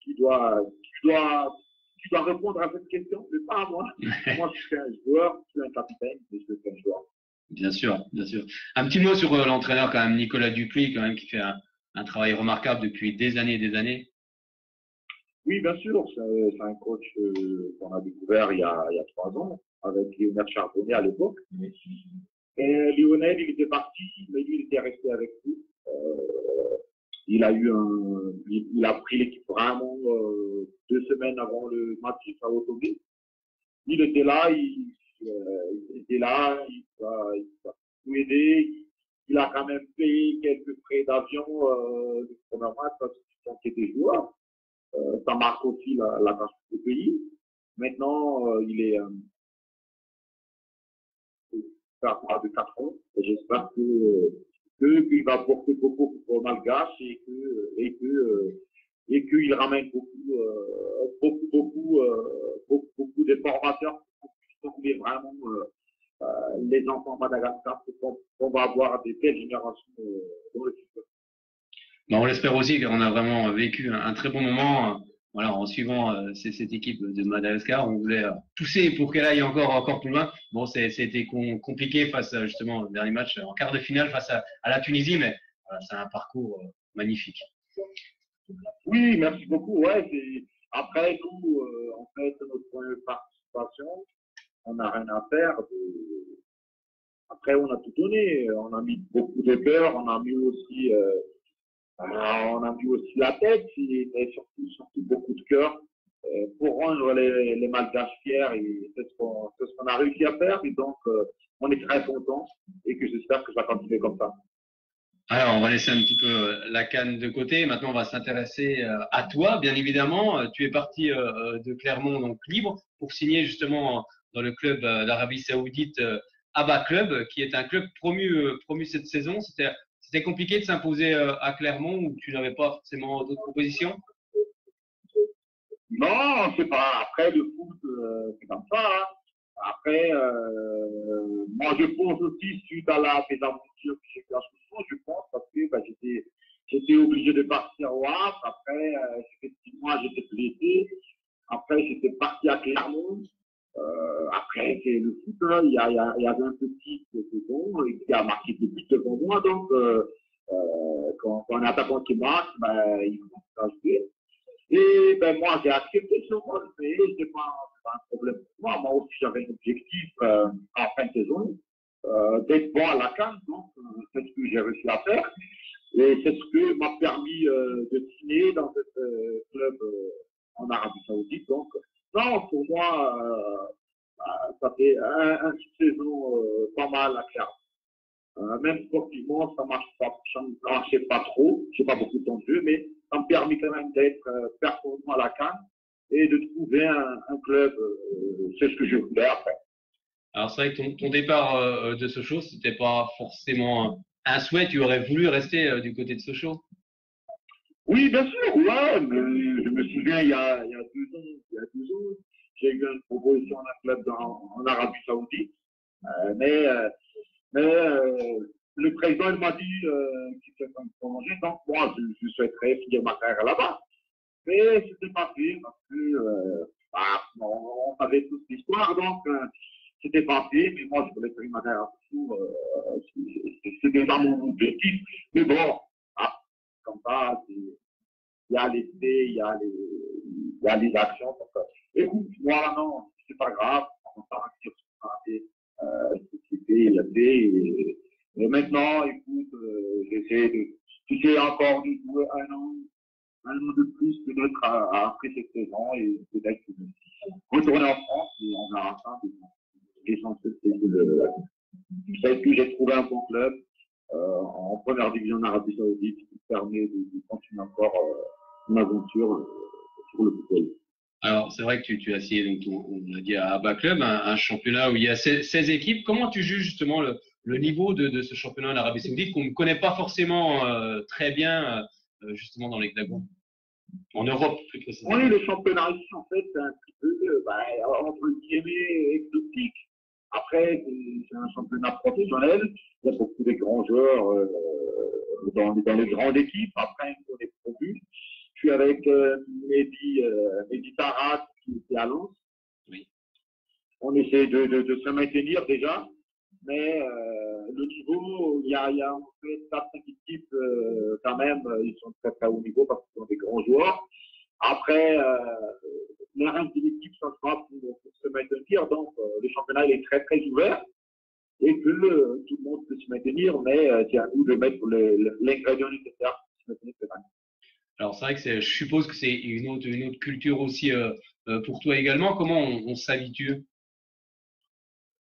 qui doit qui doit qui doit répondre à cette question, mais pas à moi. [LAUGHS] moi, je suis un joueur, je suis un capitaine, mais je suis un joueur. Bien sûr, bien sûr. Un petit mot sur euh, l'entraîneur quand même, Nicolas Dupuis, quand même, qui fait un, travail remarquable depuis des années et des années. Oui, bien sûr, c'est c'est un coach euh, qu'on a découvert il y a, trois ans, avec Lionel Charbonnet à l'époque. Et Lionel, il était parti, mais lui, il était resté avec nous. Euh, il a eu un, il, a pris l'équipe vraiment euh, deux semaines avant le match à Automobile. Il était là, il, euh, il était là, il a, il a tout aidé. Il, a quand même payé quelques frais d'avion euh, du premier match parce qu'il était joueur. Euh, ça marque aussi la, la du pays. Maintenant, euh, il est euh, de 4 ans. J'espère que qu'il va porter beaucoup pour Malgache et que et que euh, et qu'il ramène beaucoup euh, beaucoup beaucoup euh, beaucoup, beaucoup pour former vraiment euh, euh, les enfants Madagascar pour qu'on va avoir des belles générations euh, dans le futur. Bon, on l'espère aussi, car on a vraiment vécu un, très bon moment. Voilà, en suivant euh, cette équipe de Madagascar, on voulait euh, pousser pour qu'elle aille encore encore plus loin. Bon, c'était com- compliqué face à, justement au dernier match en quart de finale face à, à la Tunisie, mais voilà, c'est un parcours euh, magnifique. Oui, merci beaucoup. Ouais, après nous, en fait, notre première participation, on n'a rien à perdre. Après, on a tout donné. On a mis beaucoup de cœur, on a mis aussi, euh, euh, on a mis aussi la tête, et- surtout, surtout beaucoup de cœur euh, pour rendre les, les Malgaches fiers. Et c'est ce qu'on ce qu'on a réussi à faire. Et donc, on est très contents et que j'espère que ça va continuer comme ça. Alors, on va laisser un petit peu la canne de côté. Maintenant, on va s'intéresser à toi, bien évidemment. Tu es parti de Clermont, donc libre, pour signer justement dans le club euh, d'Arabie Saoudite, euh, Abba Club, qui est un club promu, euh, promu cette saison. C'était, compliqué de s'imposer à Clermont où tu n'avais pas forcément d'autres propositions? Non, c'est pas. Après, le foot, c'est comme ça. hein. Après, moi, je pense aussi, suite à la mésaventure que j'ai fait à Sochaux, je pense, parce que bah, j'étais, obligé de partir au Havre. Après, euh, j'étais blessé. Après, j'étais parti à Clermont. Euh, après, c'est le foot. hein. Il, y a, y a, y avait un petit et qui a marqué des buts devant moi. Donc, euh, euh, quand, quand un attaquant qui marque, ben, il commence à jouer. Et ben moi, j'ai accepté ce rôle, mais c'est pas, c'est pas un problème pour moi. Moi aussi, j'avais un objectif euh, en fin de saison, euh, d'être bon à la canne, donc euh, c'est ce que j'ai réussi à faire. Et c'est ce que m'a permis euh, de signer dans ce euh, club en Arabie Saoudite. Donc, non, pour moi, euh, bah, ça fait un, un saison euh, pas mal à Clermont. Euh, même sportivement, ça marche pas, ça ne marchait pas trop. J'ai pas beaucoup de temps de jeu, mais ça me permet quand même d'être performant à la canne et de trouver un, un club. c'est ce que je voulais après. Alors, c'est vrai que ton, ton départ de Sochaux, c'était pas forcément un souhait. Tu aurais voulu rester du côté de Sochaux? Oui, bien sûr, ouais, mais souviens, il y a, il y a deux ans, il y a deux ans, j'ai eu une proposition d'un club dans- en Arabie Saoudite, euh, mais, euh, mais euh, le président m'a dit euh, qu'il fait un prolonger, donc moi, je, souhaiterais finir ma carrière là-bas. Mais c'était pas fait parce que bah, on, on savait toute l'histoire, donc c'était pas fait. Mais moi, je voulais faire une modération. Euh, c'est déjà mon objectif. Mais bon, ah, comme ça, c'est- il y a les faits, il y a les, il y a les actions. Donc, euh, écoute, moi, non, c'est pas grave. On va pas rester sur euh, il y a fait. Et, maintenant, écoute, euh, j'essaie de, j'essaie encore de jouer un an, un an de plus peut-être à- après cette saison et peut-être retourner en France et on verra ça. L'essentiel, c'est que j'ai trouvé un bon club euh, en première division en Arabie Saoudite qui me permet de, continuer encore euh, mon aventure euh, sur le football. Alors, c'est vrai que tu, tu as signé, donc, on, l'a dit, à Abba Club, un, un championnat où il y a 16, 16 équipes. Comment tu juges justement le, le niveau de, de ce championnat en Arabie Saoudite qu'on ne connaît pas forcément euh, très bien, euh, justement, dans l'Hexagone? En Europe, plus précisément. Oui, le championnat ici, en fait, c'est un petit peu, euh, bah, entre guillemets, exotique. Après, c'est un championnat professionnel. Il y a beaucoup de grands joueurs dans, dans les grandes équipes. Après, on est promu. Je suis avec euh, Mehdi, euh, Mehdi Tarat, qui était à Lens. Oui. On essaie de, de, de se maintenir déjà. Mais euh, le niveau, il y a, il y a en fait 4 équipes quand même, ils sont très très haut niveau parce qu'ils sont des grands joueurs. Après, euh, la règle de l'équipe, ça sera pour, pour se maintenir. Donc, euh, le championnat il est très très ouvert et que euh, tout le monde peut se maintenir, mais euh, c'est à nous de mettre l'ingrédient nécessaire pour se maintenir. cette année. Alors, c'est vrai que c'est, je suppose que c'est une autre, une autre culture aussi euh, euh, pour toi également. Comment on, s'habitue?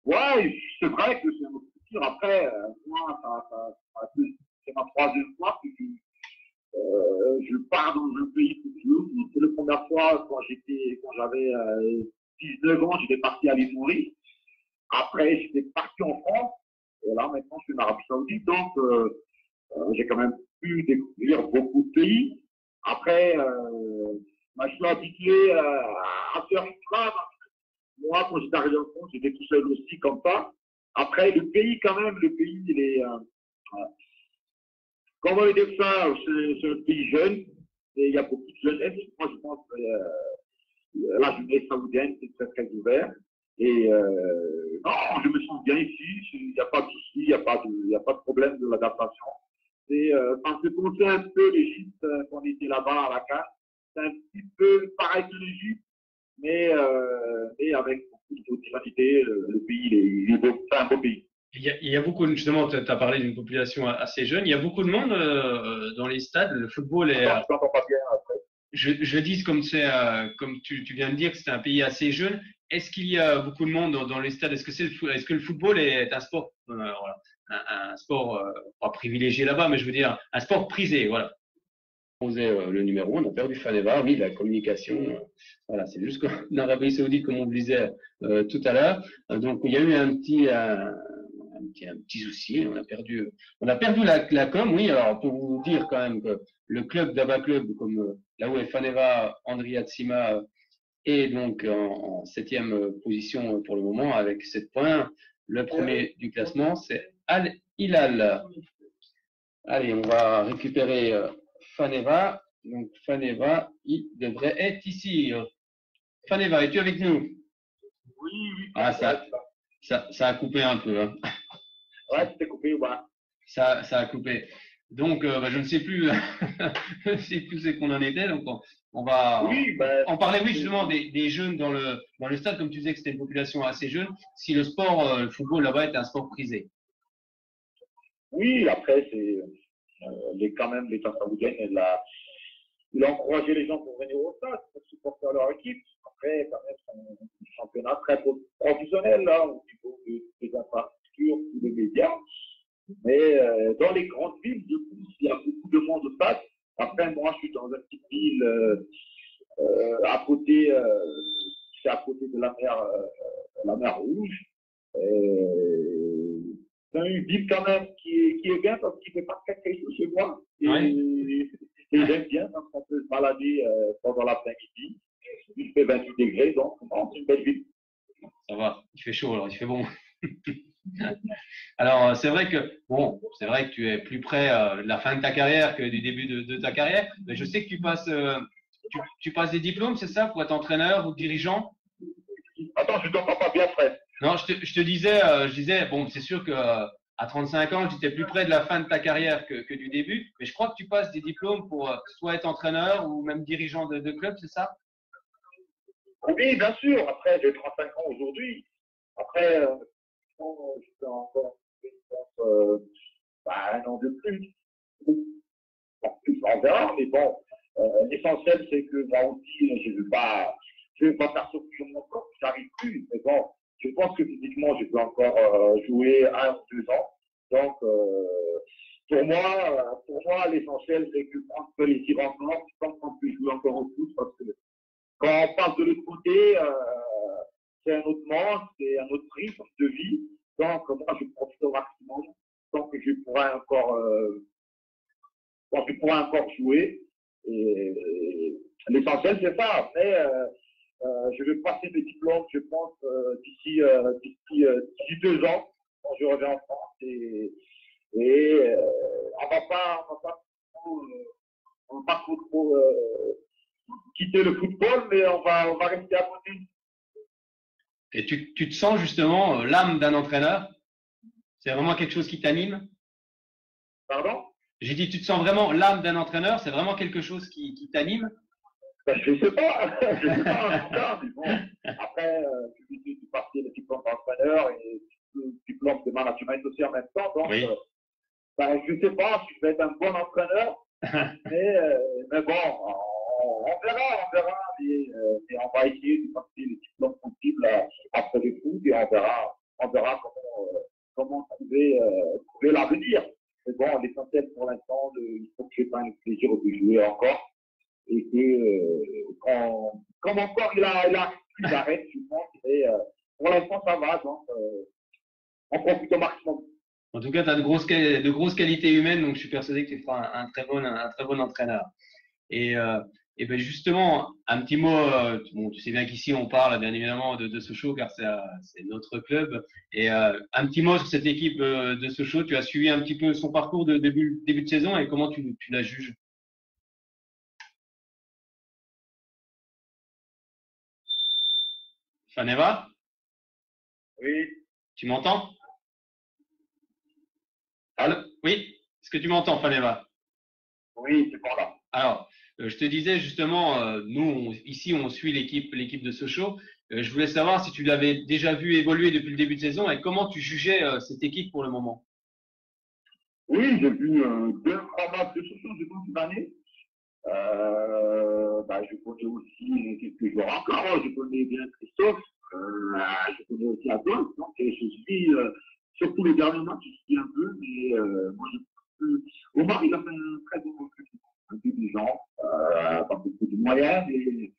Ouais, c'est vrai que c'est une autre culture. Après, euh, moi, ça, ça, c'est ma troisième fois que je, euh, pars dans un pays je veux. C'est la première fois quand j'étais, quand j'avais euh, 19 ans, j'étais parti à l'île. Après, j'étais parti en France. Et là, maintenant, je suis en Arabie Saoudite. Donc, j'ai quand même pu découvrir beaucoup de pays. Après, je suis habitué à faire du travail. Moi, quand j'étais arrivé en France, j'étais tout seul aussi comme ça. Après, le pays, quand même, le pays, il est. Euh, euh, comment le dire ça C'est un pays jeune. Et il y a beaucoup de jeunesse. Moi, je pense que euh, la jeunesse saoudienne, c'est très, très ouvert. Et non, je me sens bien ici. Il n'y a pas de souci, il n'y a, a pas de problème de l'adaptation. Et euh, ça me fait penser un peu l'Égypte euh, quand on était là-bas à la CAN. C'est un petit peu pareil que l'Égypte, mais, euh, mais avec beaucoup de diversité. Le, le pays, il est, beau. C'est un beau pays. il y, a, il y a beaucoup, justement, tu as parlé d'une population assez jeune. Il y a beaucoup de monde euh, dans les stades. Le football est. Attends, je t'entends pas bien après. Je, je dis comme c'est, euh, comme tu, tu viens de dire que c'est un pays assez jeune. Est-ce qu'il y a beaucoup de monde dans, dans les stades? Est-ce que c'est, le fo- est-ce que le football est un sport, euh, voilà, un, sport euh, pas privilégié là-bas, mais je veux dire un sport prisé, voilà. On faisait euh, le numéro, on a perdu Faneva, oui, la communication, euh, voilà, c'est juste qu'en [LAUGHS] Arabie Saoudite, comme on le disait euh, tout à l'heure, euh, donc il y a eu un petit, un petit, souci, on a perdu, on a perdu la, com, oui. Alors pour vous dire quand même que le club d'Aba Club, comme là où est Faneva, Andrea Tsima est donc en, en septième position pour le moment avec 7 points. Le premier du classement, c'est Al Hilal. Allez, on va récupérer euh, Faneva. Donc Faneva, il devrait être ici. Faneva, es-tu avec nous? Oui, oui. Ah, ça, ça, ça a coupé un peu. hein. Ouais, c'était coupé, ouais. Ça, ça a coupé. Donc, euh, bah, je ne sais plus, [LAUGHS] je ne sais plus c'est qu'on en était. Donc, on, va. Oui, ben, On parlait, oui, justement, des, des jeunes dans le, dans le stade, comme tu disais que c'était une population assez jeune. Si le sport, euh, le football là-bas est un sport prisé. Oui, après, c'est euh, les, quand même l'État saoudien, il a, il a encouragé les gens pour venir au stade, pour supporter leur équipe. Après, quand même, c'est un championnat très pro- professionnel, là, au niveau de- des infrastructures, des médias. Mais euh, dans les grandes villes, du coup, il y a beaucoup de monde au stade. Après, moi, je suis dans une petite ville euh, euh, à côté, euh, c'est à côté de la mer, la mer Rouge. C'est une ville quand même qui est, qui est bien parce qu'il ne fait pas très chaud chez moi. Et, et j'aime bien parce qu'on peut se balader pendant l'après-midi. Il fait 28 degrés, donc c'est une belle ville. Ça va, il fait chaud, alors il fait bon. [LAUGHS] alors, c'est vrai que, bon, c'est vrai que tu es plus près euh, de la fin de ta carrière que du début de, de ta carrière, mais je sais que tu passes euh, tu, tu passes des diplômes, c'est ça, pour être entraîneur ou dirigeant? Attends, je t'entends pas bien, Fred. Non, je te, je te disais, euh, je disais, bon, c'est sûr que à 35 ans, tu étais plus près de la fin de ta carrière que, que, du début, mais je crois que tu passes des diplômes pour soit être entraîneur ou même dirigeant de, de club, c'est ça? Oui, bien sûr. Après, j'ai 35 ans aujourd'hui. Après, euh, je fais encore je euh, bah, un an de plus. Bon, plus on verra, mais bon, euh, l'essentiel, c'est que aussi, je ne veux pas, je veux pas faire sortir mon corps, j'arrive plus. Mais bon, je pense que physiquement, je peux encore jouer un ou deux ans. Donc, pour moi, pour moi, l'essentiel, c'est que on peut les tirer encore, je pense qu'on peut jouer encore au foot parce que quand on passe de l'autre côté, c'est un autre monde, c'est un autre rythme de vie. Donc, moi, je profite au maximum tant que je pourrais encore, euh, tant que je pourrais encore jouer. Et, l'essentiel, c'est ça. Mais euh, euh, je vais passer mes diplômes, je pense, euh, d'ici euh, d'ici deux ans, quand je reviens en France. Et, et on va pas, on va pas trop, on va pas trop, quitter le football, mais on va, on va rester à côté. Et tu, tu te sens justement euh, l'âme d'un entraîneur? C'est vraiment quelque chose qui t'anime? Pardon? J'ai dit, tu te sens vraiment l'âme d'un entraîneur? C'est vraiment quelque chose qui, qui t'anime? Ben, Je sais pas, [LAUGHS] je sais pas mais bon. Après, euh, tu, tu, tu partais diplôme d'entraîneur et le diplôme de management aussi en même temps, donc Oui. euh, ben, je sais pas si je vais être un bon entraîneur, [LAUGHS] mais, euh, mais bon, on, verra, on verra, et, euh, on va essayer de passer les diplômes possibles après le foot et on verra, on verra comment, euh, comment trouver, euh, trouver l'avenir. Mais bon, l'essentiel pour l'instant, il faut que j'ai pas le plaisir de jouer encore et que euh, quand, quand mon corps il a, il a il arrête, je pense, et euh, pour l'instant ça va, donc on profite au maximum. En tout cas, tu as de grosses, de grosses qualités humaines, donc je suis persuadé que tu feras un, très, bon, un, très bon entraîneur. Et, et ben justement, un petit mot, euh, tu- bon, tu sais bien qu'ici on parle bien évidemment de, de Sochaux car c'est euh, c'est notre club. Et euh, un petit mot sur cette équipe de Sochaux, tu as suivi un petit peu son parcours de début, début de saison et comment tu, tu la juges? Faneva, Oui, tu m'entends? Allô? Oui? Est-ce que tu m'entends, Faneva? Oui, c'est pour là. Alors, je te disais justement, euh, nous, ici, on suit l'équipe, l'équipe de Sochaux. Euh, je voulais savoir si tu l'avais déjà vu évoluer depuis le début de saison et comment tu jugeais euh, cette équipe pour le moment? Oui, j'ai vu euh, deux, trois matchs de Sochaux, pense, cette année. Euh, bah, je connais aussi quelques joueurs encore. Je connais bien Christophe. Euh, je connais aussi Adolphe. Donc, je suis, euh, surtout les derniers matchs, je suis un peu, mais euh, moi, je euh, Omar, il a fait un très bon recrutement. Intelligent, euh, pas beaucoup de moyens, mais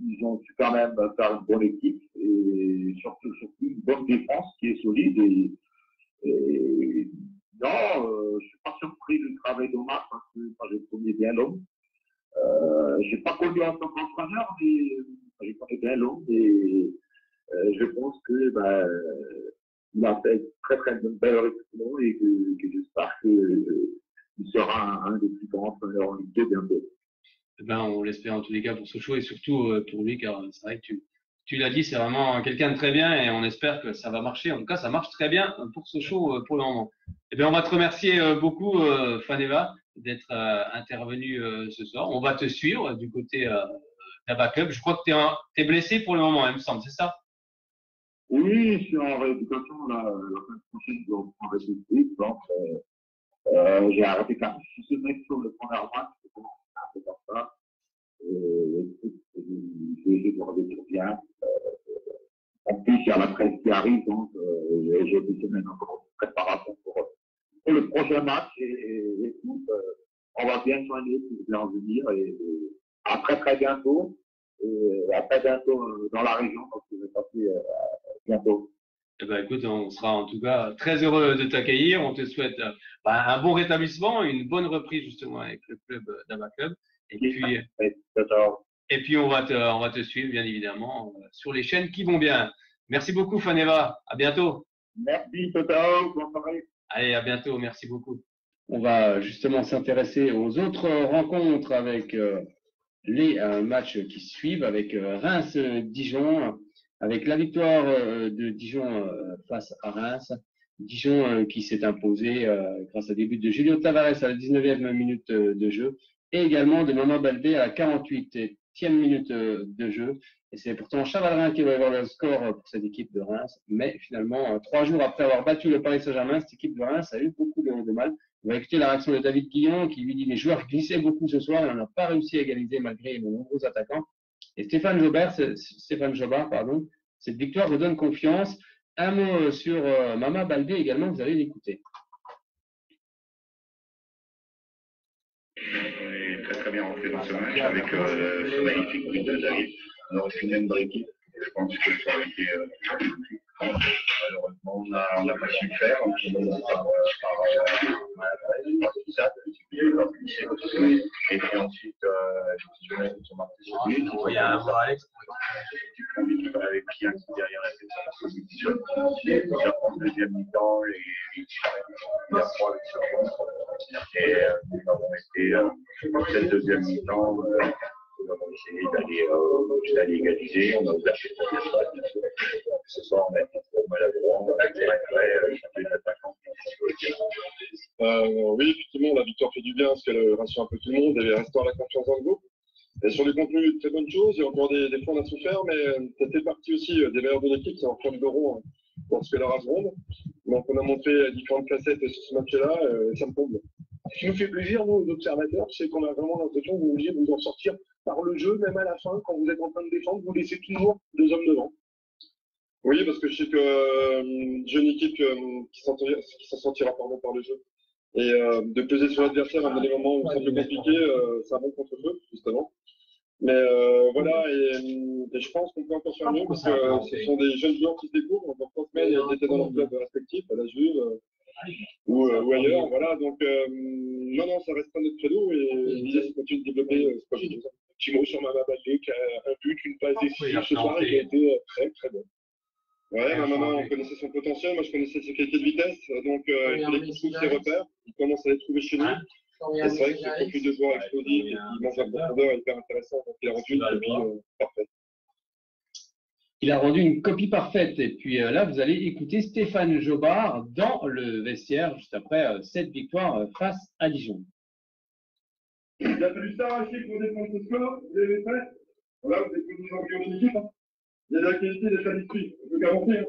ils ont su quand même faire une bonne équipe et surtout, une bonne défense qui est solide et, et non, euh, je suis pas surpris du travail d'Omar parce que moi, je connais bien l'homme. Euh, j'ai pas connu en tant qu'entraîneur, mais je connais bien l'homme et euh, je pense que ben, il a fait très très belle recrutement et que, que j'espère qu'il sera un, des plus grands entraîneurs en Ligue 2 bientôt. Eh Ben, on l'espère en tous les cas pour Sochaux et surtout euh, pour lui, car c'est vrai que tu, tu l'as dit, c'est vraiment quelqu'un de très bien et on espère que ça va marcher. En tout cas, ça marche très bien pour Sochaux euh, pour le moment. Eh bien, on va te remercier euh, beaucoup, Faneva, d'être intervenu ce soir. On va te suivre du côté d'Abba Club. Je crois que tu es, blessé pour le moment, il me semble, c'est ça? Oui, je suis en rééducation. La, la semaine prochaine, je reprends rééducation. Donc, euh, euh, j'ai arrêté quand je suis mec sur le premier match. Je commence un peu comme ça. Je essayer de revenir bien. Euh, en plus, il y a la presse qui arrive. Donc, euh, j'ai des semaines encore de préparation pour, pour le prochain match. Et, et, et tout, euh, on va bien soigner pour bien revenir. Et, et à très bientôt. Et à très bientôt euh, dans la région. Donc, je vais passer euh, bientôt. Eh ben, écoute, on sera en tout cas très heureux de t'accueillir. On te souhaite euh, bah, un bon rétablissement, une bonne reprise justement avec le club euh, d'Aba Club. Et puis, et puis on va te, on va te suivre bien évidemment euh, sur les chaînes qui vont bien. Merci beaucoup Faneva. À bientôt. Merci Toto. Bonne soirée. Allez, à bientôt. Merci beaucoup. On va justement s'intéresser aux autres rencontres avec euh, les matchs qui suivent avec Reims-Dijon, avec la victoire de Dijon face à Reims. Dijon qui s'est imposé grâce à des buts de Julio Tavares à la 19e minute de jeu et également de Maman Baldé à la 48e minute de jeu. Et c'est pourtant Chavalrin qui va avoir le score pour cette équipe de Reims. Mais finalement, trois jours après avoir battu le Paris Saint-Germain, cette équipe de Reims a eu beaucoup de, mal. On va écouter la réaction de David Guillon qui lui dit les joueurs glissaient beaucoup ce soir et on n'a pas réussi à égaliser malgré de nombreux attaquants. Et Stéphane Jobert, Stéphane Jobard, pardon, cette victoire redonne confiance. Un mot sur euh, Mama Baldé également, vous allez l'écouter. On est très très bien rentré dans ce match avec euh, ce magnifique but de aurait fait une bonne équipe. Je pense que ça aurait été euh, Malheureusement, on n'a pas su le faire. On par, par, par, Mot Alex. Avec qui qui derrière la la pris le deuxième mi-temps et il a pris avec ce Et nous avons été, dans cette deuxième mi-temps, nous avons essayé d'aller égaliser. On a lâché le Ce soir, on a été trop maladroit. On a préféré changer d'attaquant. Euh, oui, effectivement, la victoire fait du bien parce qu'elle rassure un peu tout le monde et restaure la confiance dans le groupe. Et sur le contenu, très bonne chose. Il y a encore des, des points à souffrir, mais ça fait partie aussi des meilleurs de l'équipe. C'est en point de rond pour ce la race ronde. Donc, on a montré différentes facettes sur ce match-là. et ça me tombe. Ce qui nous fait plaisir, nous, observateurs, c'est qu'on a vraiment l'impression que vous vouliez vous en sortir par le jeu, même à la fin, quand vous êtes en train de défendre, vous laissez toujours deux hommes devant. Oui, parce que je sais que euh, jeune équipe euh, qui s'en sortira pardon, par le jeu. Et euh, de peser sur l'adversaire à des moments où ça peut compliqué, euh, ça monte contre feu, justement. Mais euh, voilà, et, et, je pense qu'on peut encore faire mieux parce que ce sont des jeunes joueurs qui se découvrent. Dans trois semaines, ils étaient dans leur club respectif, à la Juve ou, ou, ailleurs. Voilà, donc non, non, ça reste pas notre credo et l'idée c'est de continuer de développer ce projet. Petit mot sur Mama Baldé qui a un but, une passe décisive ce soir et qui a été très très bon. Ouais, ma maman, on connaissait son potentiel, moi je connaissais ses qualités de vitesse, donc euh, il fallait qu'il trouve ses repères, il commence à les trouver chez nous. C'est vrai de il manque la profondeur hyper intéressant, donc il a rendu une copie parfaite. Il a rendu une copie parfaite. Et puis euh, là, vous allez écouter Stéphane Jobard dans le vestiaire juste après euh, cette victoire euh, face à Dijon. Il a fallu s'arracher pour défendre ce score, vous avez fait. Voilà, vous êtes connu dans une équipe. Hein. Il y a de la qualité, des qualités. On peut qu'avancer. Hein.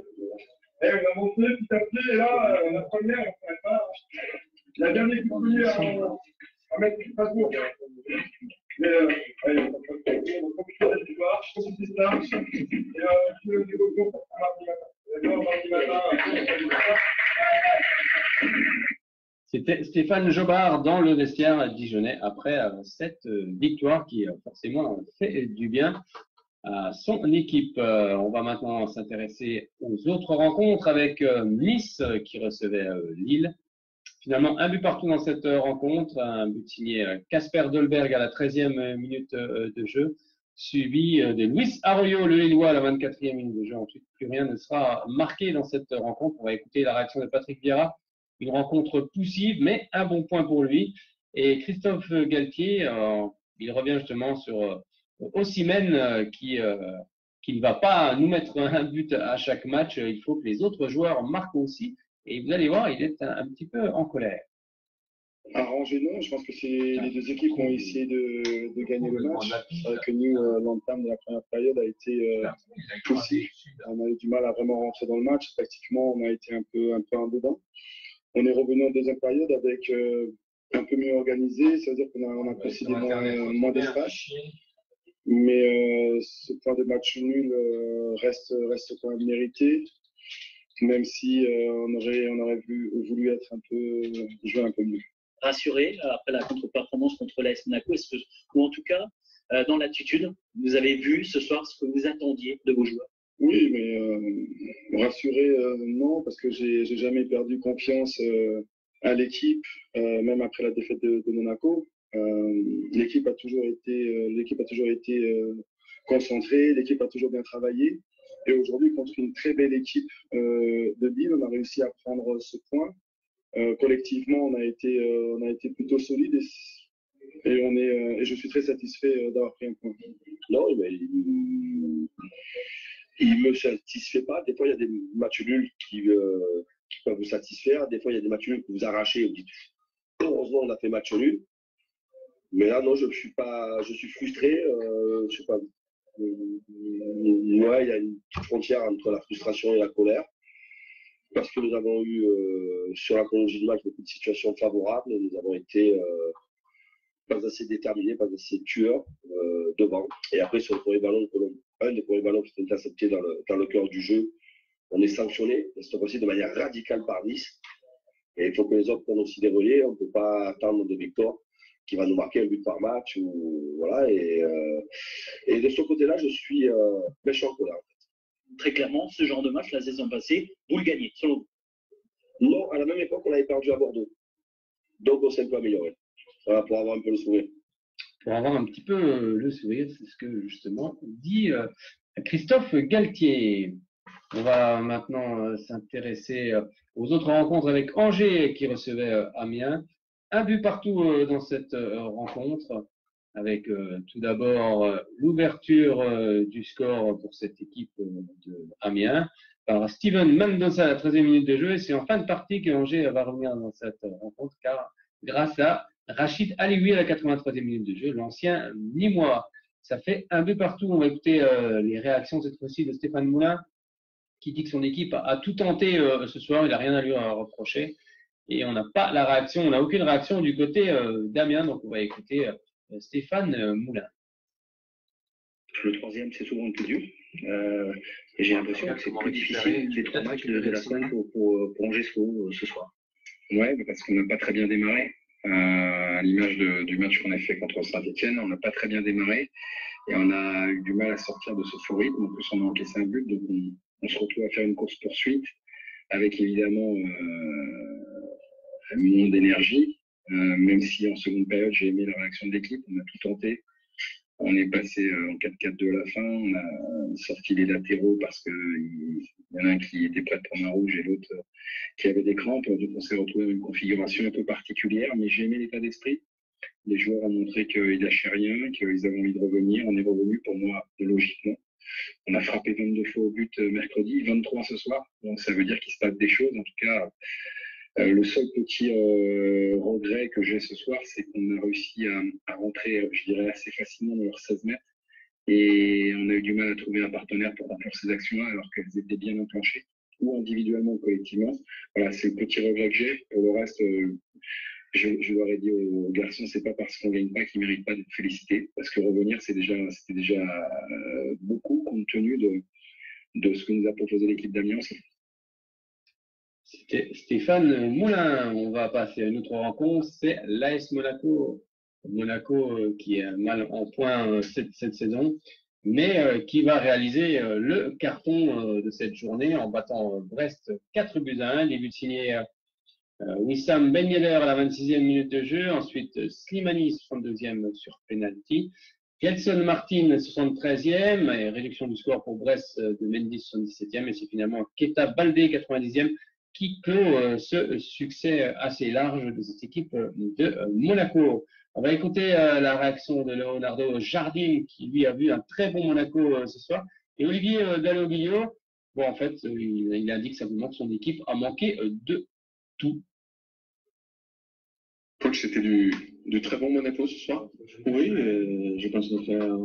Et on a avancé petit à petit, et là, la première, on ne savait pas. La dernière qui pouvait à, à mettre Strasbourg. Mais euh, allez, on va profiter de et euh, je pour mardi matin. D'accord, mardi matin, C'était Stéphane Jobard dans le vestiaire dijonnais après cette victoire qui forcément fait du bien à son équipe. On va maintenant s'intéresser aux autres rencontres avec Nice qui recevait Lille. Finalement, un but partout dans cette rencontre, un but signé Casper Dolberg à la 13e minute de jeu, suivi de Luis Arroyo, le Lillois, à la 24e minute de jeu. Ensuite, plus rien ne sera marqué dans cette rencontre. On va écouter la réaction de Patrick Vieira. Une rencontre poussive, mais un bon point pour lui. Et Christophe Galtier, euh, il revient justement sur euh, Ossimène euh, qui, euh, qui ne va pas nous mettre un but à chaque match. Il faut que les autres joueurs marquent aussi. Et vous allez voir, il est un, un petit peu en colère. Arrangé, non. Je pense que c'est les deux équipes ont essayé de, de gagner le match. C'est vrai que nous, euh, l'entame de la première période a été euh, poussif. On a eu du mal à vraiment rentrer dans le match. Pratiquement, on a été un peu, un peu en dedans. On est revenu en deuxième période avec euh, un peu mieux organisé. Ça veut dire qu'on a, on a possédé moins, moins d'espace. Mais euh, ce point de match nul euh, reste, reste quand même mérité même si euh, on aurait, on aurait voulu, voulu être un peu, jouer un peu mieux rassuré après la contre-performance contre l'AS Monaco que, ou en tout cas, euh, dans l'attitude, vous avez vu ce soir ce que vous attendiez de vos joueurs? Oui, mais euh, rassuré, euh, non, parce que j'ai jamais perdu confiance euh, à l'équipe, euh, même après la défaite de, de Monaco. l'équipe a toujours été, l'équipe a toujours été concentrée, l'équipe a toujours bien travaillé. Et aujourd'hui, contre une très belle équipe de Lille, on a réussi à prendre ce point. Euh, collectivement, on a été, euh, on a été plutôt solide et euh, je suis très satisfait euh, d'avoir pris un point. Non, mais il, il me satisfait pas. Des fois, il y a des matchs nuls qui, euh, peuvent vous satisfaire. Des fois, il y a des matchs nuls que vous arrachez heureusement, on a fait match nul. Mais là, non, je suis pas, je suis frustré. Euh, sais pas. Il y a une frontière entre la frustration et la colère. Parce que nous avons eu euh, sur la chronologie du match beaucoup de situations favorables. Nous avons été euh, pas assez déterminés, pas assez tueurs euh, devant. Et après, sur le premier ballon, un des premiers ballons qui est intercepté dans le, cœur du jeu, on est sanctionné, cette fois-ci de manière radicale par Nice. Et il faut que les autres prennent aussi des relais. On ne peut pas attendre de Victor qui va nous marquer un but par match. Ou, voilà, et, euh, et de ce côté-là, je suis euh, méchant en colère. Très clairement, ce genre de match, la saison passée, vous le gagnez, selon vous. Non, à la même époque, on avait perdu à Bordeaux. Donc, on s'est un peu amélioré. Voilà, pour avoir un peu le sourire. Pour avoir un petit peu euh, le sourire, c'est ce que justement dit euh, Christophe Galtier. On va maintenant s'intéresser aux autres rencontres avec Angers qui recevait Amiens. Un but partout euh, dans cette euh, rencontre, avec euh, tout d'abord l'ouverture du score pour cette équipe de Amiens par Steven Mendoza à la 13e minute de jeu. Et c'est en fin de partie que Angers va revenir dans cette rencontre, car grâce à Rachid Alioui à la 83e minute de jeu, l'ancien Nîmois. Ça fait un but partout. On va écouter les réactions cette fois-ci de Stéphane Moulin, qui dit que son équipe a, tout tenté ce soir, il n'a rien à lui euh, reprocher. Et on n'a pas la réaction, on n'a aucune réaction du côté euh, d'Amiens, donc on va écouter euh, Stéphane euh, Moulin. Le troisième, c'est souvent le plus dur. Euh, et j'ai l'impression que c'est plus difficile les trois matchs de, de la semaine pour, pour, pour Angesco ce soir. Ouais, mais parce qu'on n'a pas très bien démarré. Euh, à l'image du match qu'on a fait contre Saint-Etienne, on n'a pas très bien démarré et on a eu du mal à sortir de ce faux rythme. En plus, on a encaissé un but, donc on, on se retrouve à faire une course poursuite avec évidemment euh, moins d'énergie. Euh, même si en seconde période, j'ai aimé la réaction de l'équipe, on a tout tenté. On est passé euh, en 4-4-2 à la fin, on a sorti les latéraux parce que il y en a un qui était prêt de prendre un rouge et l'autre euh, qui avait des crampes. Donc on s'est retrouvé dans une configuration un peu particulière, mais j'ai aimé l'état d'esprit. Les joueurs ont montré qu'ils lâchaient rien, qu'ils avaient envie de revenir. On est revenu pour moi logiquement. On a frappé 22 fois au but mercredi, 23 ce soir. Donc ça veut dire qu'il se passe des choses. En tout cas, euh, le seul petit euh, regret que j'ai ce soir, c'est qu'on a réussi à, rentrer, euh, je dirais, assez facilement dans leurs 16 mètres. Et on a eu du mal à trouver un partenaire pour remplir ces actions-là, alors qu'elles étaient bien enclenchées, ou individuellement ou collectivement. Voilà, c'est le petit regret que j'ai. Pour le reste, je, leur ai dit aux garçons, c'est pas parce qu'on gagne pas qu'ils méritent pas d'être félicités, parce que revenir, c'est déjà, c'était déjà beaucoup compte tenu de, de ce que nous a proposé l'équipe d'Amiens. C'était Stéphane Moulin. On va passer à une autre rencontre, c'est l'AS Monaco. Monaco euh, qui est mal en point euh, cette, saison, mais euh, qui va réaliser le carton de cette journée en battant Brest 4 buts à 1. Début de signé euh, euh, Wissam Ben à la 26e minute de jeu, ensuite Slimani 62e sur penalty. Gelson Martin 73e et réduction du score pour Brest de Mendy 77e et c'est finalement Keta Baldé 90e qui clôt euh, ce succès assez large de cette équipe euh, de euh, Monaco. On va écouter euh, la réaction de Leonardo Jardim qui lui a vu un très bon Monaco euh, ce soir et Olivier euh, Dalloglio. Bon, en fait, euh, il, indique simplement que son équipe a manqué euh, de tout. Coach, c'était du, très bon Monaco ce soir Oui, euh, je pense qu'on fait un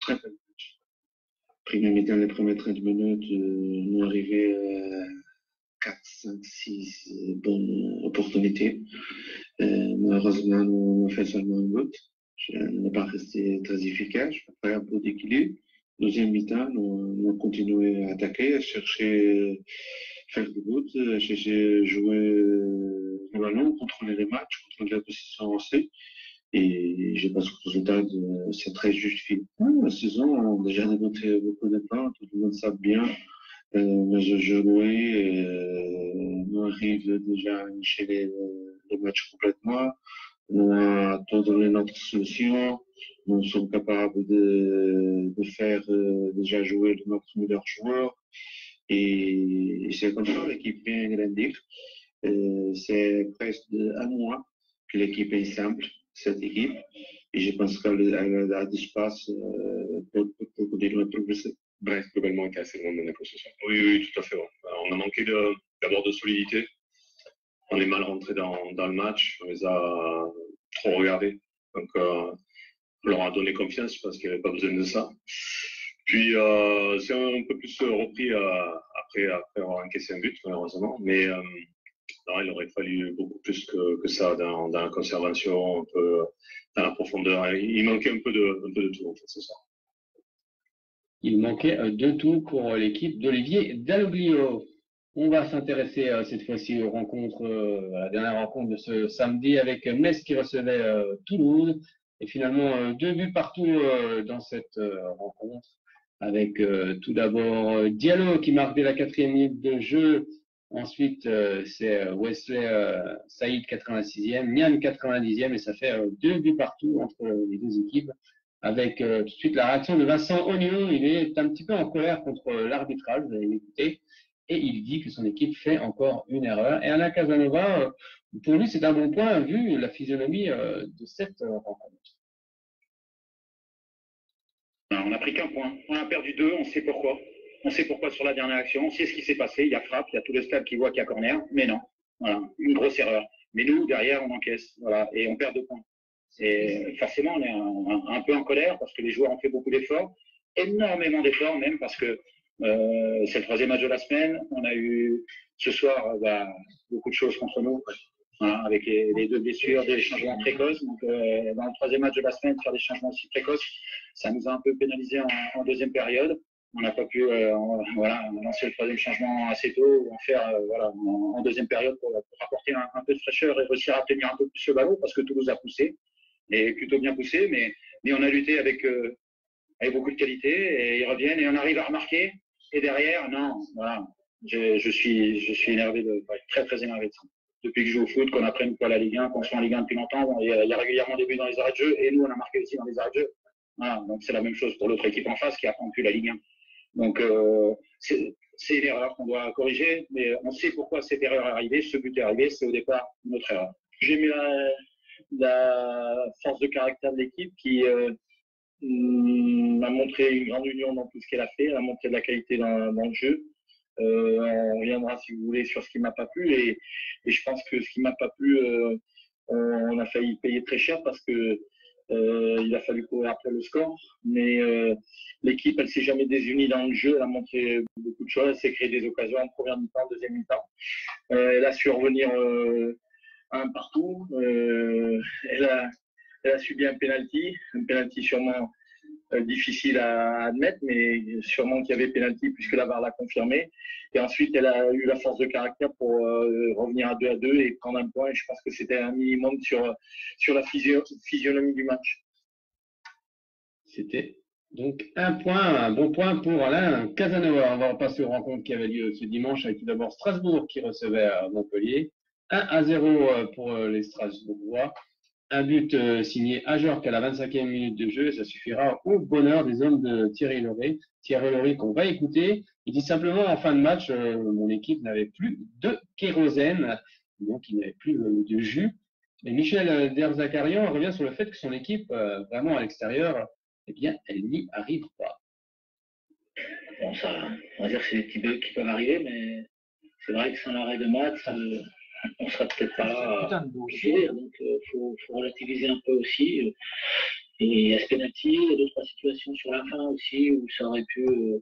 très bon match. Mi-temps, les premières 30 minutes, euh, nous arrivés à 4, 5, 6 euh, bonnes opportunités. Euh, malheureusement, on fait seulement un but. On n'est pas resté très efficace. Après un peu d'équilibre. Deuxième mi-temps, nous avons continué à attaquer, à chercher faire des buts, à chercher à jouer euh, le ballon, contrôler les matchs, contrôler la position avancée. Et je pense que le résultat, c'est très justifié. Ouais, la saison, on a déjà démontré beaucoup de points, tout le monde sait bien. Euh, je jouais, euh, nous arrive déjà à enchaîner le, le match complètement. On a donné notre solution. Nous sommes capables de, faire euh, déjà jouer notre meilleur joueur. Et c'est comme ça, l'équipe vient grandir. Euh, c'est presque un mois que l'équipe est simple. cette équipe. Et je pense qu'elle a d'espace euh, pour, pour continuer à progresser. Bref, globalement, était assez loin de Monaco ce soir. Oui, oui, tout à fait. ouais. On a manqué d'abord de, solidité. On est mal rentré dans, le match. On les a trop regardés. Donc, euh, on leur a donné confiance parce qu'il n'y avait pas besoin de ça. Puis, euh, c'est un peu plus repris euh, après, après avoir encaissé un but, malheureusement. Mais il aurait fallu beaucoup plus que, ça dans, la conservation, dans la profondeur. Il manquait un peu de, un peu de tout, en fait, ce soir. Il manquait euh, de tout pour euh, l'équipe d'Olivier Dalloglio. On va s'intéresser euh, cette fois-ci aux rencontres, à la dernière rencontre de ce samedi avec Metz qui recevait Toulouse. Et finalement, deux buts partout dans cette rencontre. Avec tout d'abord Diallo qui marque dès la quatrième minute de jeu. Ensuite, c'est Wesley Saïd 86e, Nian 90e et ça fait deux buts partout entre les deux équipes avec euh, tout de suite la réaction de Vincent Ognon. Il est un petit peu en colère contre euh, l'arbitrage, vous allez l'écouter, et il dit que son équipe fait encore une erreur. Et Alain Casanova, euh, pour lui, c'est un bon point vu la physionomie de cette rencontre. On n'a pris qu'un point. On a perdu deux, on sait pourquoi. On sait pourquoi sur la dernière action, on sait ce qui s'est passé. Il y a frappe, il y a tout le stade qui voit qu'il y a corner, mais non. Voilà, une grosse erreur. Mais nous, derrière, on encaisse, voilà, et on perd deux points. Et forcément, on est un, peu en colère parce que les joueurs ont fait beaucoup d'efforts, énormément d'efforts même parce que euh, c'est le troisième match de la semaine. On a eu ce soir euh, bah, beaucoup de choses contre nous, voilà, avec les, deux blessures, des changements précoces. Donc, euh, dans le troisième match de la semaine, faire des changements aussi précoces, ça nous a un peu pénalisé en, deuxième période. On n'a pas pu euh, voilà, lancer le troisième changement assez tôt ou en faire euh, voilà, en, deuxième période pour, pour apporter un, un peu de fraîcheur et réussir à tenir un peu plus le ballon parce que Toulouse a poussé et plutôt bien poussé, mais, mais on a lutté avec, euh, avec beaucoup de qualité et ils reviennent et on arrive à remarquer. Et derrière, non, je, je suis, je suis énervé, de, très très énervé de ça. Depuis que je joue au foot, qu'on apprenne quoi la Ligue 1, qu'on soit en Ligue 1 depuis longtemps, il, y a, régulièrement des buts dans les arrêts de jeu et nous on a marqué aussi dans les arrêts de jeu. Donc c'est la même chose pour l'autre équipe en face qui apprend plus la Ligue 1. Donc euh, c'est c'est une erreur qu'on doit corriger, mais on sait pourquoi cette erreur est arrivée, ce but est arrivé, c'est au départ notre erreur. J'ai la, la force de caractère de l'équipe qui euh, hum, a montré une grande union dans tout ce qu'elle a fait, elle a montré de la qualité dans, le jeu. Euh, on reviendra si vous voulez sur ce qui m'a pas plu et, et je pense que ce qui m'a pas plu, euh, on, on a failli payer très cher parce que euh, il a fallu courir après le score, mais euh, l'équipe elle s'est jamais désunie dans le jeu, elle a montré beaucoup de choses, elle s'est créé des occasions en première mi-temps, deuxième mi-temps. Euh, elle a su revenir euh, un partout. Euh, elle, a, subi un penalty, un penalty sûrement euh, difficile à admettre, mais sûrement qu'il y avait penalty puisque la VAR l'a confirmé. Et ensuite, elle a eu la force de caractère pour euh, revenir à 2 à 2 et prendre un point. Et je pense que c'était un minimum sur, la physio- physionomie du match. C'était donc un point, bon point pour Alain Casanova. On va passer aux rencontres qui avaient lieu ce dimanche avec tout d'abord Strasbourg qui recevait Montpellier. 1 à 0 euh, pour euh, les Strasbourgeois. Un but euh, signé à Jorque à la 25e minute de jeu. Ça suffira au bonheur des hommes de Thierry Loré. Thierry Loré qu'on va écouter. Il dit simplement en fin de match, mon équipe n'avait plus de kérosène, donc il n'avait plus de jus. Et Michel Derzakarian revient sur le fait que son équipe, vraiment à l'extérieur, eh bien, elle n'y arrive pas. Bon, ça, on va dire que c'est des petits bugs qui peuvent arriver, mais c'est vrai que sans l'arrêt de match, on serait peut-être pas là à courir. Donc, il faut, faut relativiser un peu aussi. euh. Et il y a ce penalty, il y a deux, trois situations sur la fin aussi où ça aurait pu, euh,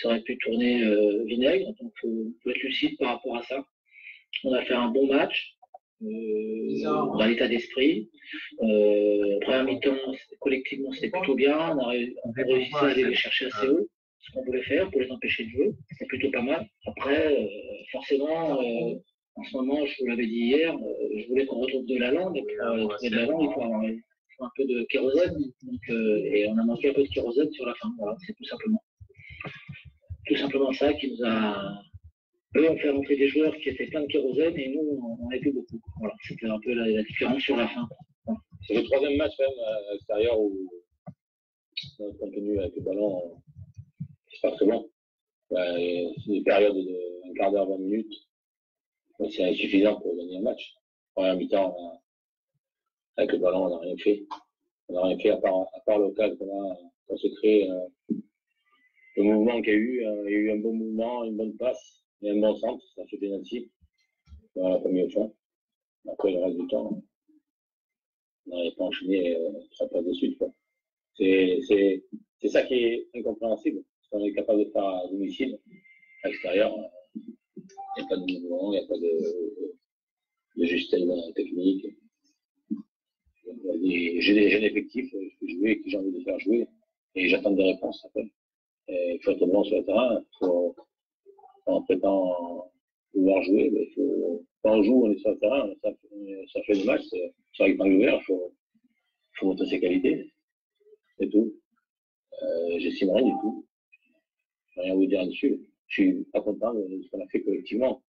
ça aurait pu tourner euh, vinaigre. Donc, il faut, faut être lucide par rapport à ça. On a fait un bon match. euh, dans l'état d'esprit. Euh, première mi-temps, collectivement, c'était plutôt bien. On a, ré- on a réussi à aller les chercher assez haut, ce qu'on voulait faire pour les empêcher de jouer. C'était plutôt pas mal. Après, euh, forcément, euh, en ce moment, je vous l'avais dit hier, euh, je voulais qu'on retrouve de la langue. Et pour euh, trouver de la langue, il faut, avoir- un peu de kérosène. Donc, euh, et on a manqué un peu de kérosène sur la fin. Voilà, c'est tout simplement. Tout simplement ça qui nous a eux ont fait rentrer des joueurs qui étaient pleins de kérosène et nous, on on était beaucoup. Voilà, c'était un peu la, la différence sur la fin. C'est le troisième match même à l'extérieur où notre contenu avec le ballon, euh, c'est pas très bon. Ouais, c'est des périodes de un quart d'heure, 20 minutes. C'est insuffisant pour gagner un match. Première mi-temps, avec le ballon, on n'a rien fait. On n'a rien fait à part, à part cadre qu'on se crée. euh, le mouvement qu'il y a eu, euh, il y a eu un bon mouvement, une bonne passe, et un bon centre, ça fait pénalty. On l'a pas mis au fond. Après, le reste du temps, on n'arrive pas à enchaîner euh, trois passes de suite. quoi. C'est, c'est, c'est ça qui est incompréhensible. Ce qu'on est capable de faire à domicile, à l'extérieur, il n'y a pas de mouvement, il n'y a pas de, de justesse technique. Et J'ai des jeunes effectifs, euh, je peux jouer, que j'ai envie de faire jouer, et j'attends des réponses après. Et il faut être bon sur le terrain, faut, en prétend pouvoir jouer, mais faut, quand on joue, on est sur le terrain, ça, fait le c'est sur rectangle ouvert, il faut, faut montrer ses qualités, c'est tout. Euh, J'estime rien du tout. Je rien vous dire là-dessus. Je suis pas content de ce qu'on a fait collectivement.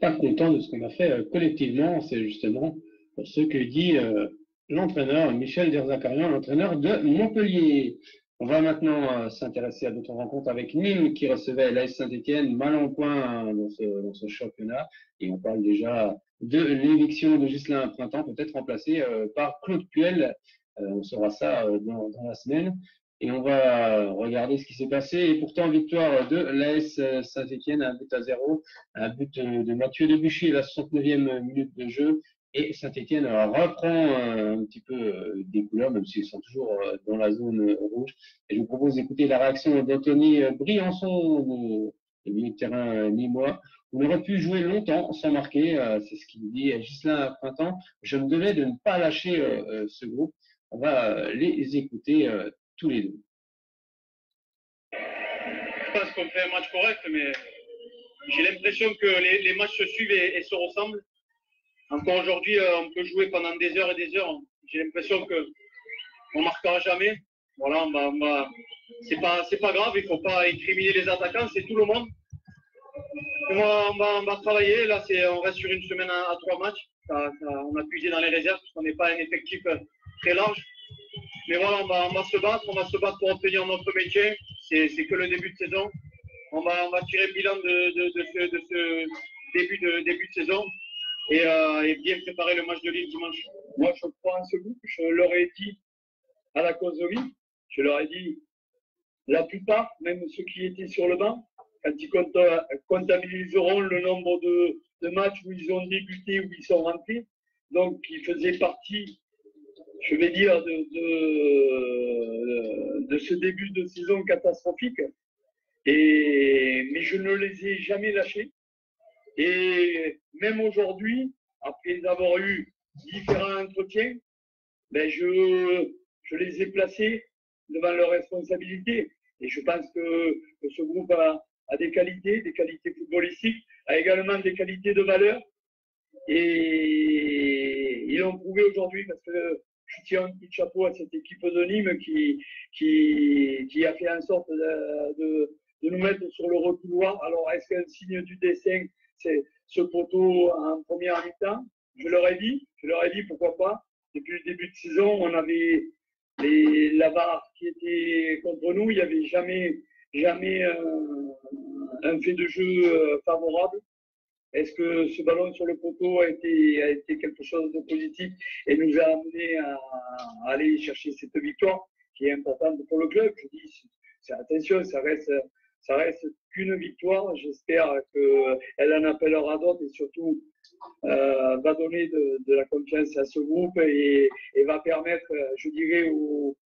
Pas content de ce qu'on a fait euh, collectivement, c'est justement ce que dit euh, l'entraîneur Michel Derzakarian, l'entraîneur de Montpellier. On va maintenant euh, s'intéresser à d'autres rencontres avec Nîmes qui recevait l'AS Saint-Etienne mal en point dans ce, dans ce championnat. Et on parle déjà de l'éviction de Gislain Printemps, peut-être remplacé par Claude Puel. On saura ça dans la semaine. Et on va regarder ce qui s'est passé. Et pourtant, victoire de l'AS Saint-Etienne, un but à zéro, un but de, Mathieu Debuchy la 69e minute de jeu. Et Saint-Etienne reprend euh, un petit peu euh, des couleurs, même s'ils sont toujours euh, dans la zone rouge. Et je vous propose d'écouter la réaction d'Anthony Briançon, le milieu de terrain euh, nîmois. On aurait pu jouer longtemps sans marquer, euh, c'est ce qu'il dit à Gislain Printemps. Je me devais de ne pas lâcher euh, euh, ce groupe. On va euh, les écouter euh, tous les deux. Je pense qu'on fait un match correct, mais j'ai l'impression que les, matchs se suivent et, se ressemblent. Encore aujourd'hui, euh, on peut jouer pendant des heures et des heures. J'ai l'impression que on marquera jamais. Voilà, on va, va- c'est pas, grave. Il faut pas incriminer les attaquants, c'est tout le monde. On va, travailler. Là, c'est, on reste sur une semaine à, trois matchs. On a puisé dans les réserves parce qu'on n'est pas un effectif euh, très large. Mais voilà, on va, se battre. On va se battre pour obtenir notre métier. C'est, que le début de saison. On va, tirer le bilan de, de, de ce, de début de, de saison et, euh, et bien préparer le match de Lille dimanche. Moi, je crois en ce groupe. Je leur ai dit à la causerie, je leur ai dit, la plupart, même ceux qui étaient sur le banc, quand ils compta- comptabiliseront le nombre de, de matchs où ils ont débuté, où ils sont rentrés, donc ils faisaient partie, je vais dire, de, de, de ce début de saison catastrophique. Et, mais je ne les ai jamais lâchés. Et même aujourd'hui, après avoir eu différents entretiens, ben je, je les ai placés devant leurs responsabilités. Et je pense que, ce groupe a, a des qualités, des qualités footballistiques, a également des qualités de valeur. Et ils l'ont prouvé aujourd'hui parce que je tiens un de chapeau à cette équipe de Nîmes qui, qui, a fait en sorte de, de, nous mettre sur le recouloir. Alors, est-ce qu'un signe du dessin, c'est ce poteau en première mi-temps? Je leur ai dit, je leur ai dit pourquoi pas. Depuis le début de saison, on avait les, la VAR qui était contre nous. Il n'y avait jamais, jamais euh, un fait de jeu euh, favorable. Est-ce que ce ballon sur le poteau a été, quelque chose de positif et nous a amené à, aller chercher cette victoire qui est importante pour le club? Je dis, attention, ça reste, qu'une victoire. J'espère qu'elle en appellera d'autres et surtout euh, va donner de, la confiance à ce groupe et, va permettre, je dirais, au,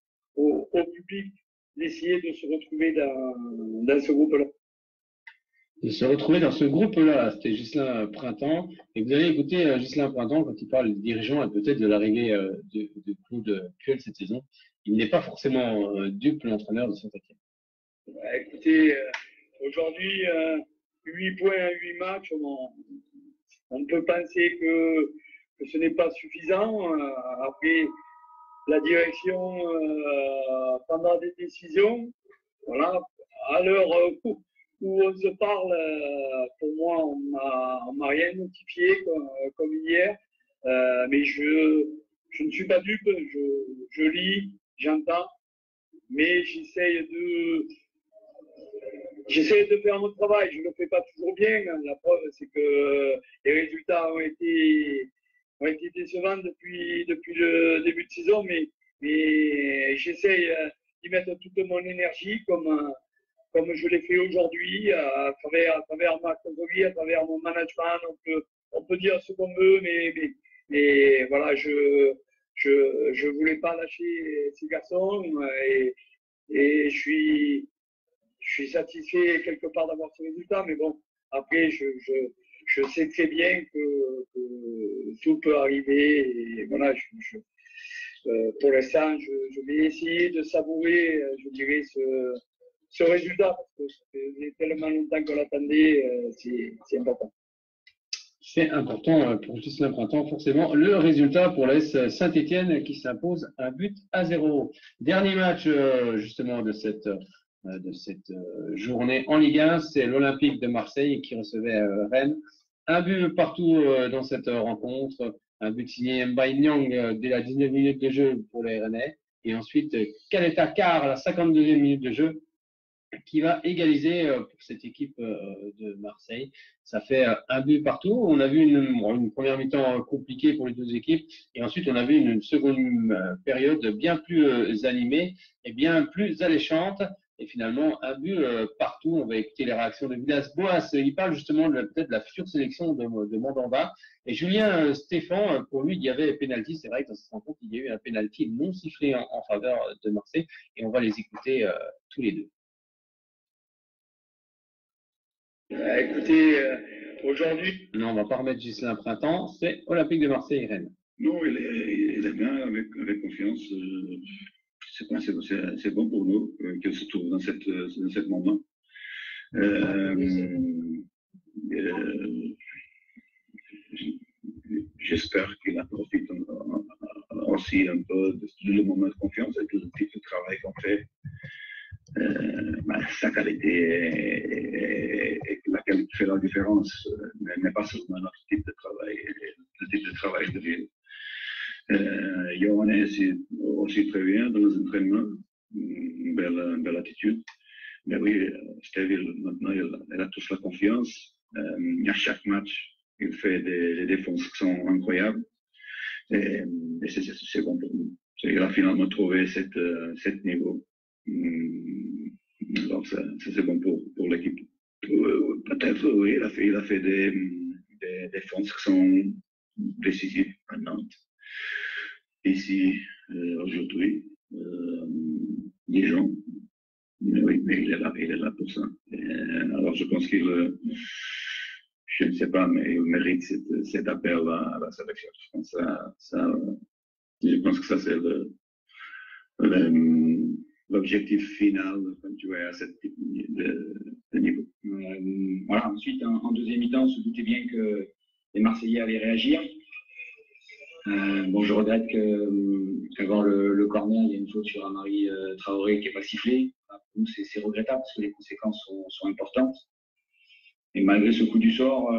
public d'essayer de se retrouver dans ce groupe-là. De se retrouver dans ce groupe-là. C'était Gislain Printemps. Et vous allez écouter euh, Gislain Printemps quand il parle des dirigeants et peut-être de l'arrivée euh, de, de Claude Puel cette saison. Il n'est pas forcément euh, dupe, l'entraîneur de Saint-Etienne. Ouais, écoutez, euh, aujourd'hui, euh, 8 points à 8 matchs, on, on peut penser que, ce n'est pas suffisant. Euh, après, la direction euh, prendra des décisions. Voilà, à l'heure où, se parle, euh, pour moi, on m'a- rien notifié comme, comme hier. Euh, mais je, je ne suis pas dupe, je, je lis, j'entends, mais j'essaye de, j'essaie de faire mon travail. Je ne le fais pas toujours bien. La preuve, c'est que les résultats ont été, ont été décevants depuis, depuis le début de saison, mais, mais j'essaye euh, d'y mettre toute mon énergie comme, euh, comme je l'ai fait aujourd'hui, à travers, à travers ma contrôle, à travers mon management. On peut, on peut dire ce qu'on veut, mais, mais, voilà, je je je voulais pas lâcher ces garçons et, et je suis je suis satisfait quelque part d'avoir ce résultat, mais bon, après, je, je, je sais très bien que, tout peut arriver. Et voilà, je, euh, pour l'instant, je, je, vais essayer de savourer, euh, je dirais, ce, ce résultat, parce que ça fait tellement longtemps qu'on l'attendait, euh, c'est important. C'est important pour Gislain Printemps, forcément. Le résultat pour l'AS Saint-Etienne qui s'impose un but à zéro. Dernier match, justement, de cette journée en Ligue 1, c'est l'Olympique de Marseille qui recevait Rennes. Un but partout dans cette rencontre, un but signé Mbaye Nyang dès la 19 minute de jeu pour les Rennais, et ensuite Kaleta Kar à la 52e minute de jeu qui va égaliser pour cette équipe de Marseille. Ça fait un but partout. On a vu une, une première mi-temps compliquée pour les deux équipes et ensuite on a vu une seconde période bien plus animée et bien plus alléchante et finalement un but euh, partout. On va écouter les réactions de Vilas Boas. Il parle justement peut-être de la future sélection de, de Mandamba. Et Julien euh, Stéphane, pour lui, il y avait pénalty. C'est vrai que dans cette rencontre, il y a eu un pénalty non sifflé en, en, faveur de Marseille. Et on va les écouter euh, tous les deux. Euh, écoutez, aujourd'hui. Non, on va pas remettre Gislain Printemps. C'est Olympique de Marseille, Rennes. Non, il est, il est bien avec, avec confiance c'est bon, c'est bon pour nous euh, qu'elle se trouve dans cette dans cet moment. Euh, euh, J'espère qu'il en profite aussi un peu de ce moment de confiance et type de travail qu'on fait. Euh, bah, sa qualité est, est, laquelle fait la différence, mais, pas seulement notre type de travail, le type de travail de ville. Euh, Johan est aussi, très bien dans les entraînements, une belle, attitude. Mais oui, Steve, maintenant, il, a tous la confiance. Euh, à chaque match, il fait des, défenses qui sont incroyables. Et, et c'est bon pour nous. Il a finalement trouvé cette niveau. Alors, ça, ça c'est bon pour, pour l'équipe. Peut-être, oui, il a fait, il a fait des, des défenses qui sont décisives à Nantes ici euh, aujourd'hui, euh, oui, mais il est là, il est là pour ça. Et, alors je pense qu'il, je ne sais pas, mais il mérite cet, appel à, à, la sélection. Ça, je pense que ça c'est le l'objectif final quand tu es à cette de, de niveau. Euh, voilà, ensuite, en, deuxième mi-temps, on se doutait bien que les Marseillais allaient réagir. Euh, bon, je regrette qu'avant le, le, corner, il y a une faute sur Amari euh, Traoré qui n'est pas sifflée. Nous, c'est regrettable parce que les conséquences sont, importantes. Et malgré ce coup du sort,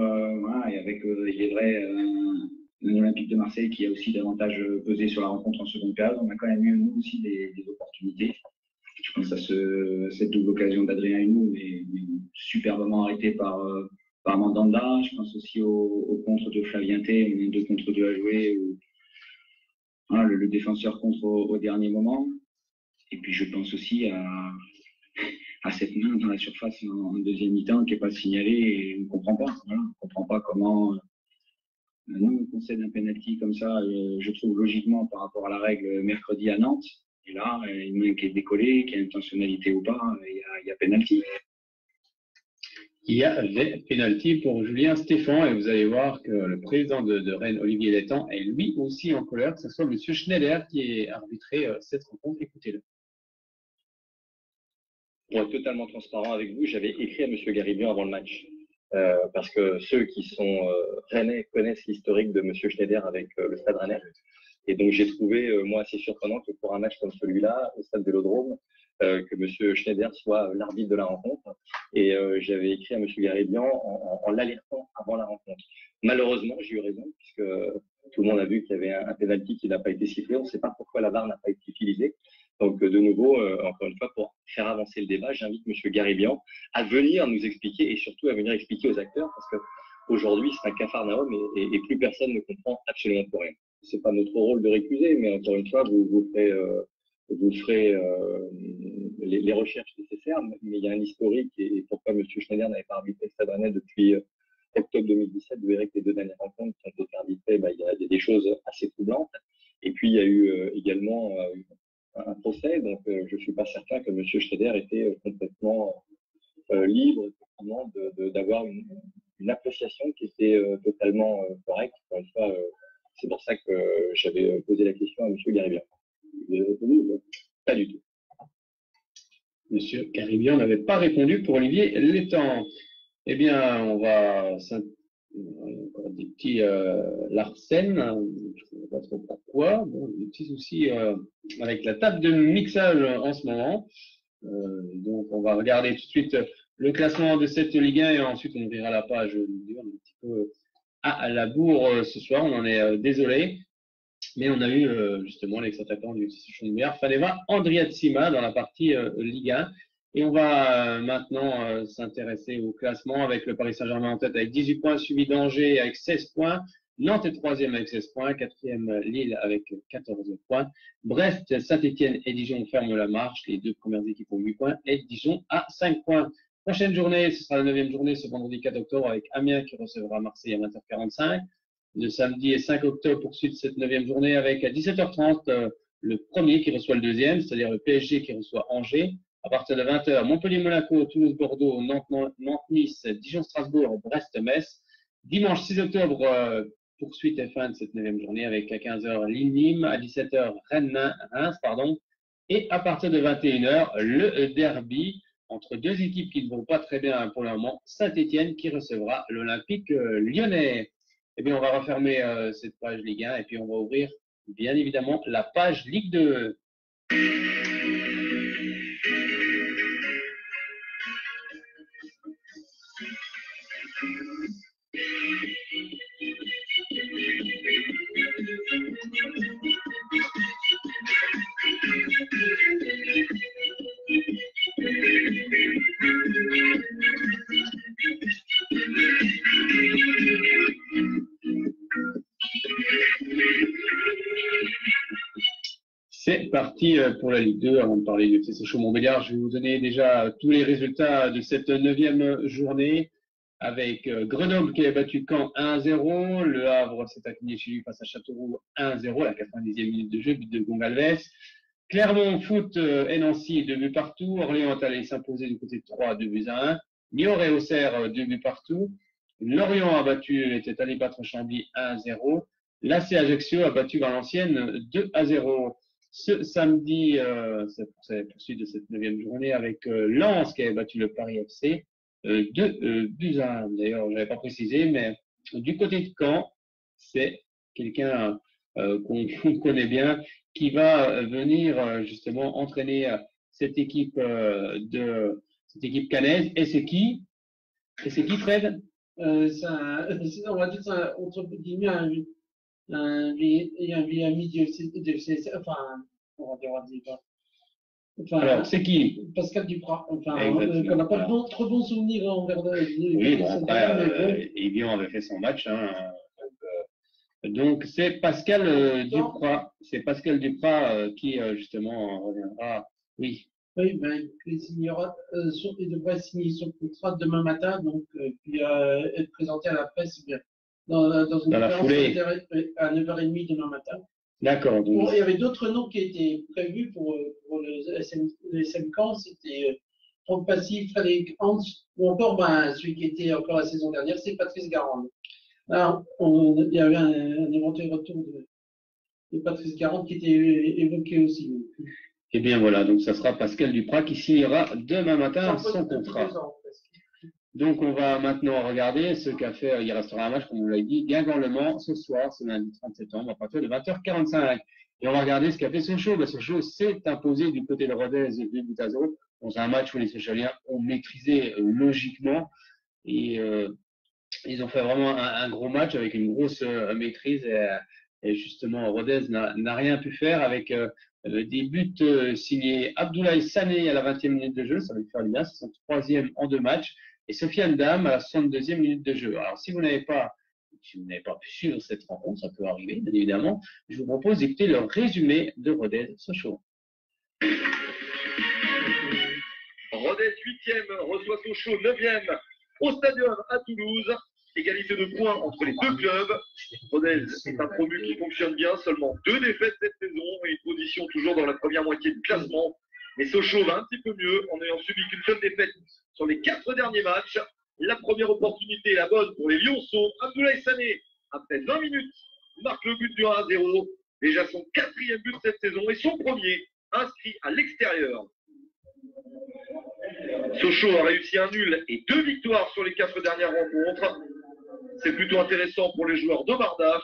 et avec, il est vrai, un, un Olympique de Marseille qui a aussi davantage pesé sur la rencontre en seconde période, on a quand même eu, nous aussi, des opportunités. Je pense à ce, cette double occasion d'Adrien Hunou, mais, mais, superbement arrêté par par Mandanda. Je pense aussi au, contre de Flavien T, deux contre deux à jouer, ou, le, défenseur contre au, dernier moment. Et puis je pense aussi à, cette main dans la surface en, deuxième mi-temps qui n'est pas signalée et on ne comprend pas. On ne comprend pas comment euh, nous on concède un penalty comme ça, euh, je trouve logiquement par rapport à la règle mercredi à Nantes. Et là, une main qui est décollée, qui a intentionnalité ou pas, il y a, il y a penalty il y avait pénalty pour Julien Stéphan et vous allez voir que le président de, de Rennes, Olivier Létang, est lui aussi en colère, que ce soit M. Schneider qui ait arbitré euh, cette rencontre. Écoutez-le. Pour être totalement transparent avec vous, j'avais écrit à M. Garibian avant le match. Euh, parce que ceux qui sont euh, rennais connaissent l'historique de M. Schneider avec euh, le stade rennais. Et donc j'ai trouvé, euh, moi, assez surprenant que pour un match comme celui-là, au stade Vélodrome, euh, que M. Schneider soit l'arbitre de la rencontre. Et euh, j'avais écrit à M. Garibian en, en, en l'alertant avant la rencontre. Malheureusement, j'ai eu raison, puisque tout le monde a vu qu'il y avait un, un pénalty qui n'a pas été sifflé. On ne sait pas pourquoi la barre n'a pas été utilisée. Donc, de nouveau, euh, encore une fois, pour faire avancer le débat, j'invite M. Garibian à venir nous expliquer et surtout à venir expliquer aux acteurs, parce que aujourd'hui, c'est un cafarnaum et, et, plus personne ne comprend absolument plus rien. C'est pas notre rôle de récuser, mais encore une fois, vous, ferez, euh, euh, les, recherches nécessaires, mais il y a un historique et, pourquoi M. Schneider n'avait pas arbitré Rennais depuis euh, octobre 2017. Vous verrez que les deux dernières rencontres qui ont été arbitrées, bah, il, y a, des choses assez troublantes. Et puis, il y a eu euh, également euh, un procès, donc euh, je suis pas certain que M. Schneider était complètement libre d'avoir une, appréciation qui était totalement correcte. Encore une fois, c'est pour ça que j'avais posé la question à M. Garibien. Pas? Du tout. Monsieur Garibien n'avait pas répondu pour Olivier Létang. Eh bien, on va encore des petits euh, Larsen, je ne sais pas trop pourquoi, bon, des petits soucis euh, avec la table de mixage en ce moment. Euh, donc, on va regarder tout de suite le classement de cette Ligue 1 et ensuite on verra la page Ligue 1 un petit peu à la bourre ce soir. On en est désolé. Mais on a eu justement l'ex-attaquant du Chaudière, Fadeva Andriatsima dans la partie Ligue 1. Et on va maintenant s'intéresser au classement avec le Paris Saint-Germain en tête avec 18 points, suivi d'Angers avec 16 points. Nantes est troisième avec 16 points, quatrième Lille avec 14 points. Brest, Saint-Etienne et Dijon ferment la marche. Les deux premières équipes ont 8 points et Dijon à 5 points. Prochaine journée, ce sera la neuvième journée ce vendredi 4 octobre avec Amiens qui recevra Marseille à 20h45. Le samedi et 5 octobre poursuite cette neuvième journée avec à 17h30 le premier qui reçoit le deuxième, c'est-à-dire le PSG qui reçoit Angers à partir de 20h, Montpellier-Monaco, Toulouse-Bordeaux, Nantes-Nice, Dijon-Strasbourg, Brest-Metz. Dimanche 6 octobre, euh, poursuite et fin de cette neuvième journée avec à 15h Lille-Nîmes, à 17h Rennes-Reims, pardon. Et à partir de 21h, le derby entre deux équipes qui ne vont pas très bien pour le moment, Saint-Etienne qui recevra l'Olympique euh, lyonnais. Eh bien, on va refermer euh, cette page Ligue 1 et puis on va ouvrir, bien évidemment, la page Ligue 2. Parti euh, pour la Ligue 2. Avant de parler du FC Chaud-Montbéliard, je vais vous donner déjà tous les résultats de cette neuvième journée avec euh, Grenoble qui a battu Caen 1-0. Le Havre s'est incliné chez lui face à Châteauroux 1-0 à la 90e minute de jeu, but de Gongalves. Clermont Foot euh, et Nancy, deux buts partout. Orléans est allé s'imposer du côté de 3, 2 buts à 1. Niort et Auxerre, deux buts partout. Lorient a battu, était allé battre Chambly 1-0. L'AC Ajaccio a battu Valenciennes 2 0 ce samedi, euh, c'est pour la de cette neuvième journée avec euh, Lens qui avait battu le Paris FC euh, de euh, buts D'ailleurs, je n'avais pas précisé, mais du côté de Caen, c'est quelqu'un euh, qu'on [LAUGHS] connaît bien qui va venir justement entraîner cette équipe de cette équipe canaise. Et c'est qui? Et c'est qui, Fred? Un, [LAUGHS] On va dire ça entre guillemets un, un, un, ami FC, enfin, on va dire, on va dire Enfin, Alors, c'est qui Pascal Duprat. Enfin, euh, on n'a pas de trop bons souvenirs envers Oui, bon, après, euh, Evian avait fait son match. Hein, donc, euh, c'est Pascal euh, Duprat. C'est Pascal Duprat euh, qui, euh, justement, reviendra. Oui. Oui, ben, il, signera, euh, il devrait signer son contrat demain matin, donc, puis être présenté à la presse bien, dans, dans une dans la foulée. à 9h30 demain matin. D'accord. Il y avait d'autres noms qui étaient prévus pour, pour le, SM, le SM Camp, c'était Franck Passy, Frédéric Hans, ou encore ben, celui qui était encore la saison dernière, c'est Patrice Garande. Alors, on, il y avait un, un éventuel retour de, de, Patrice Garande qui était évoqué aussi. Eh bien voilà, donc ça sera Pascal Duprat qui signera demain matin son contrat. Donc, on va maintenant regarder ce qu'a fait, il restera un match, comme vous l'avez dit, Guingamp-Le Mans ce soir, ce lundi 30 septembre, à partir de 20h45. Et on va regarder ce qu'a fait Sochaux. Ben, Sochaux s'est imposé du côté de Rodez 2 buts à 0 dans un match où les Sochaliens ont maîtrisé euh, logiquement. Et euh, ils ont fait vraiment un, gros match avec une grosse euh, maîtrise. Et, et, justement, Rodez n'a rien pu faire avec des buts signés Abdoulaye Sané à la 20e minute de jeu. Ça va lui faire du bien. C'est son troisième en deux matchs et Sofiane Dam à la 62e minute de jeu. Alors, si vous n'avez pas, si vous n'avez pas pu suivre cette rencontre, ça peut arriver, bien évidemment, je vous propose d'écouter le résumé de Rodez Sochaux. Rodez 8e reçoit Sochaux 9e au Stadium à Toulouse. Égalité de points entre les deux clubs. Rodez est un promu qui fonctionne bien, seulement deux défaites cette saison et une position toujours dans la première moitié du classement. Mais Sochaux va un petit peu mieux en ayant subi qu'une seule défaite sur les quatre derniers matchs. La première opportunité est la bonne pour les Lyonceaux. Abdoulaye Sané, après 20 minutes, marque le but du 1 à 0. Déjà son quatrième but cette saison et son premier inscrit à l'extérieur. Sochaux a réussi un nul et deux victoires sur les quatre dernières rencontres. C'est plutôt intéressant pour les joueurs d'Omar Daf.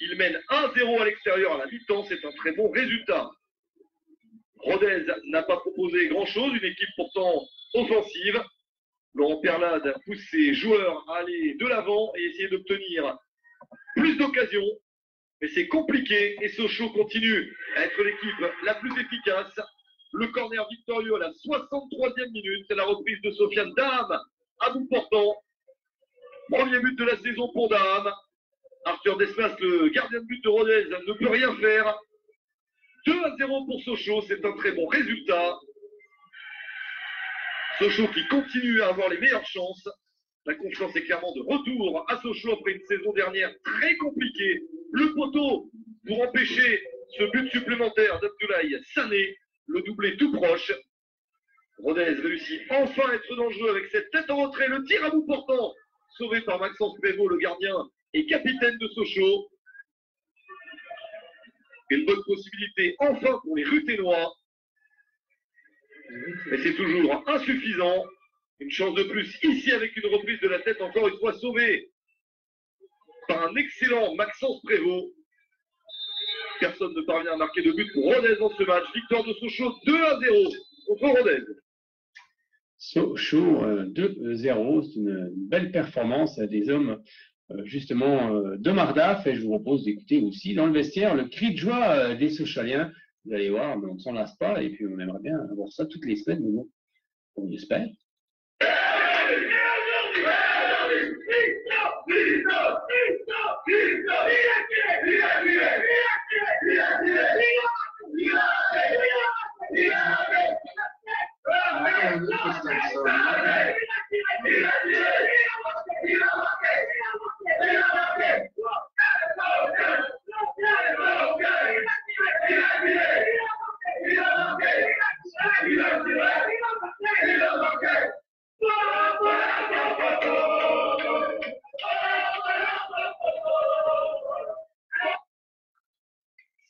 Ils mènent 1-0 à l'extérieur à la mi-temps. C'est un très bon résultat. Rodez n'a pas proposé grand-chose, une équipe pourtant offensive. Laurent Perlade pousse ses joueurs à aller de l'avant et essayer d'obtenir plus d'occasions. Mais c'est compliqué et Sochaux continue à être l'équipe la plus efficace. Le corner victorieux à la 63e minute, c'est la reprise de Sofiane Dame à bout portant. Premier but de la saison pour Dame. Arthur Desmas, le gardien de but de Rodez, ne peut rien faire. 2 à 0 pour Sochaux, c'est un très bon résultat. Sochaux qui continue à avoir les meilleures chances. La confiance est clairement de retour à Sochaux après une saison dernière très compliquée. Le poteau pour empêcher ce but supplémentaire d'Abdoulaye Sané, le doublé tout proche. Rodez réussit enfin à être dangereux avec cette tête en retrait, le tir à bout portant, sauvé par Maxence Prévost, le gardien et capitaine de Sochaux. Une bonne possibilité enfin pour les Ruténois. Mais c'est toujours insuffisant. Une chance de plus ici avec une reprise de la tête encore une fois sauvée par un excellent Maxence Prévost. Personne ne parvient à marquer de but pour Rodez dans ce match. Victoire de Sochaux 2 à 0 contre Rodez. Sochaux euh, 2-0, c'est une belle performance des hommes euh, justement euh, de Mardaf et je vous propose d'écouter aussi dans le vestiaire le cri de joie euh, des Sochaliens. Vous allez voir, on ne s'en lasse pas et puis on aimerait bien avoir ça toutes les semaines, mais bon, on espère.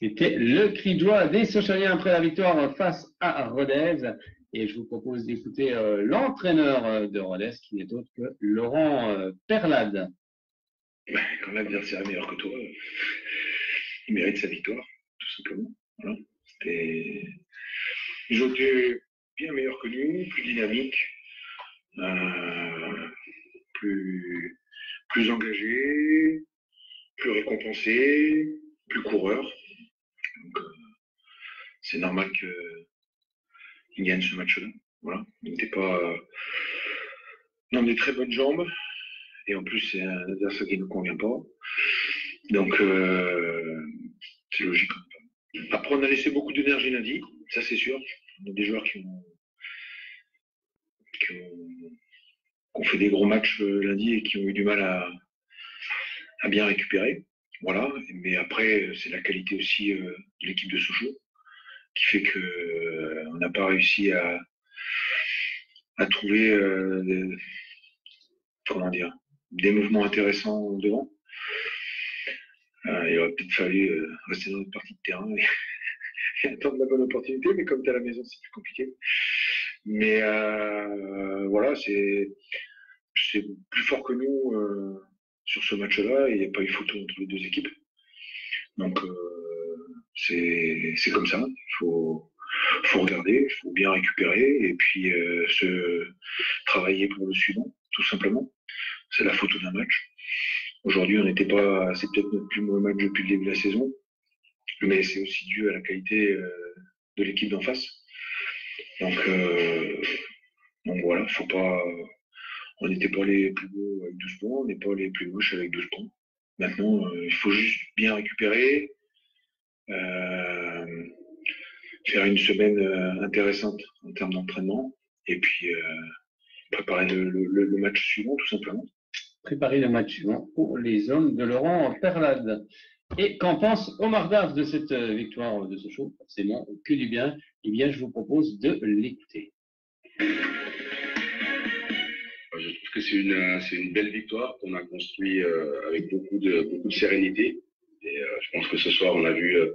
C'était le cri de joie des Sochaliens après la victoire face à Rodez. Et je vous propose d'écouter euh, l'entraîneur euh, de Rodez, qui n'est autre que Laurent euh, Perlade. Ben, quand l'adversaire est meilleur que toi, il mérite sa victoire, tout simplement. Voilà. C'était... Bien meilleurs que nous, plus dynamiques, euh, plus, plus engagés, plus récompensés, plus coureurs. Euh, c'est normal qu'ils gagnent ce match-là. Voilà. On n'était pas dans des très bonnes jambes. Et en plus, c'est un adversaire qui ne nous convient pas. Donc, euh, c'est logique. Après, on a laissé beaucoup d'énergie lundi, ça c'est sûr. On a des joueurs qui ont, qui ont, fait des gros matchs euh, lundi et qui ont eu du mal à, bien récupérer. Voilà. Mais après, c'est la qualité aussi euh, de l'équipe de Sochaux qui fait que euh, on n'a pas réussi à, trouver euh, des, comment dire, des mouvements intéressants devant. Euh, il aurait peut-être fallu rester dans notre partie de terrain [LAUGHS] et, attendre la bonne opportunité, mais comme tu es à la maison, c'est plus compliqué. Mais voilà, c'est c'est plus fort que nous sur ce match-là il n'y a pas eu photo entre les deux équipes. Donc c'est comme ça. Il faut, regarder, il faut bien récupérer et puis euh, se travailler pour le suivant, tout simplement. C'est la photo d'un match. Aujourd'hui, on n'était pas, c'est peut-être notre plus mauvais match depuis le début de la saison, mais c'est aussi dû à la qualité euh, de l'équipe d'en face. Donc, euh, donc voilà, faut pas, On n'était pas les plus beaux avec 12 points, on n'est pas les plus moches avec 12 points. Maintenant, euh, il faut juste bien récupérer, faire une semaine euh, intéressante en termes d'entraînement, et puis euh, préparer le, le- le match suivant, tout simplement. préparer le match suivant pour les hommes de Laurent Perlade. Et qu'en pense Omar Daf de cette euh, victoire de ce show? Forcément, que du bien. Eh bien, je vous propose de l'écouter. Je trouve que c'est une, euh, belle victoire qu'on a construit euh, avec beaucoup de, beaucoup de sérénité. Et euh, je pense que ce soir, on a vu, euh,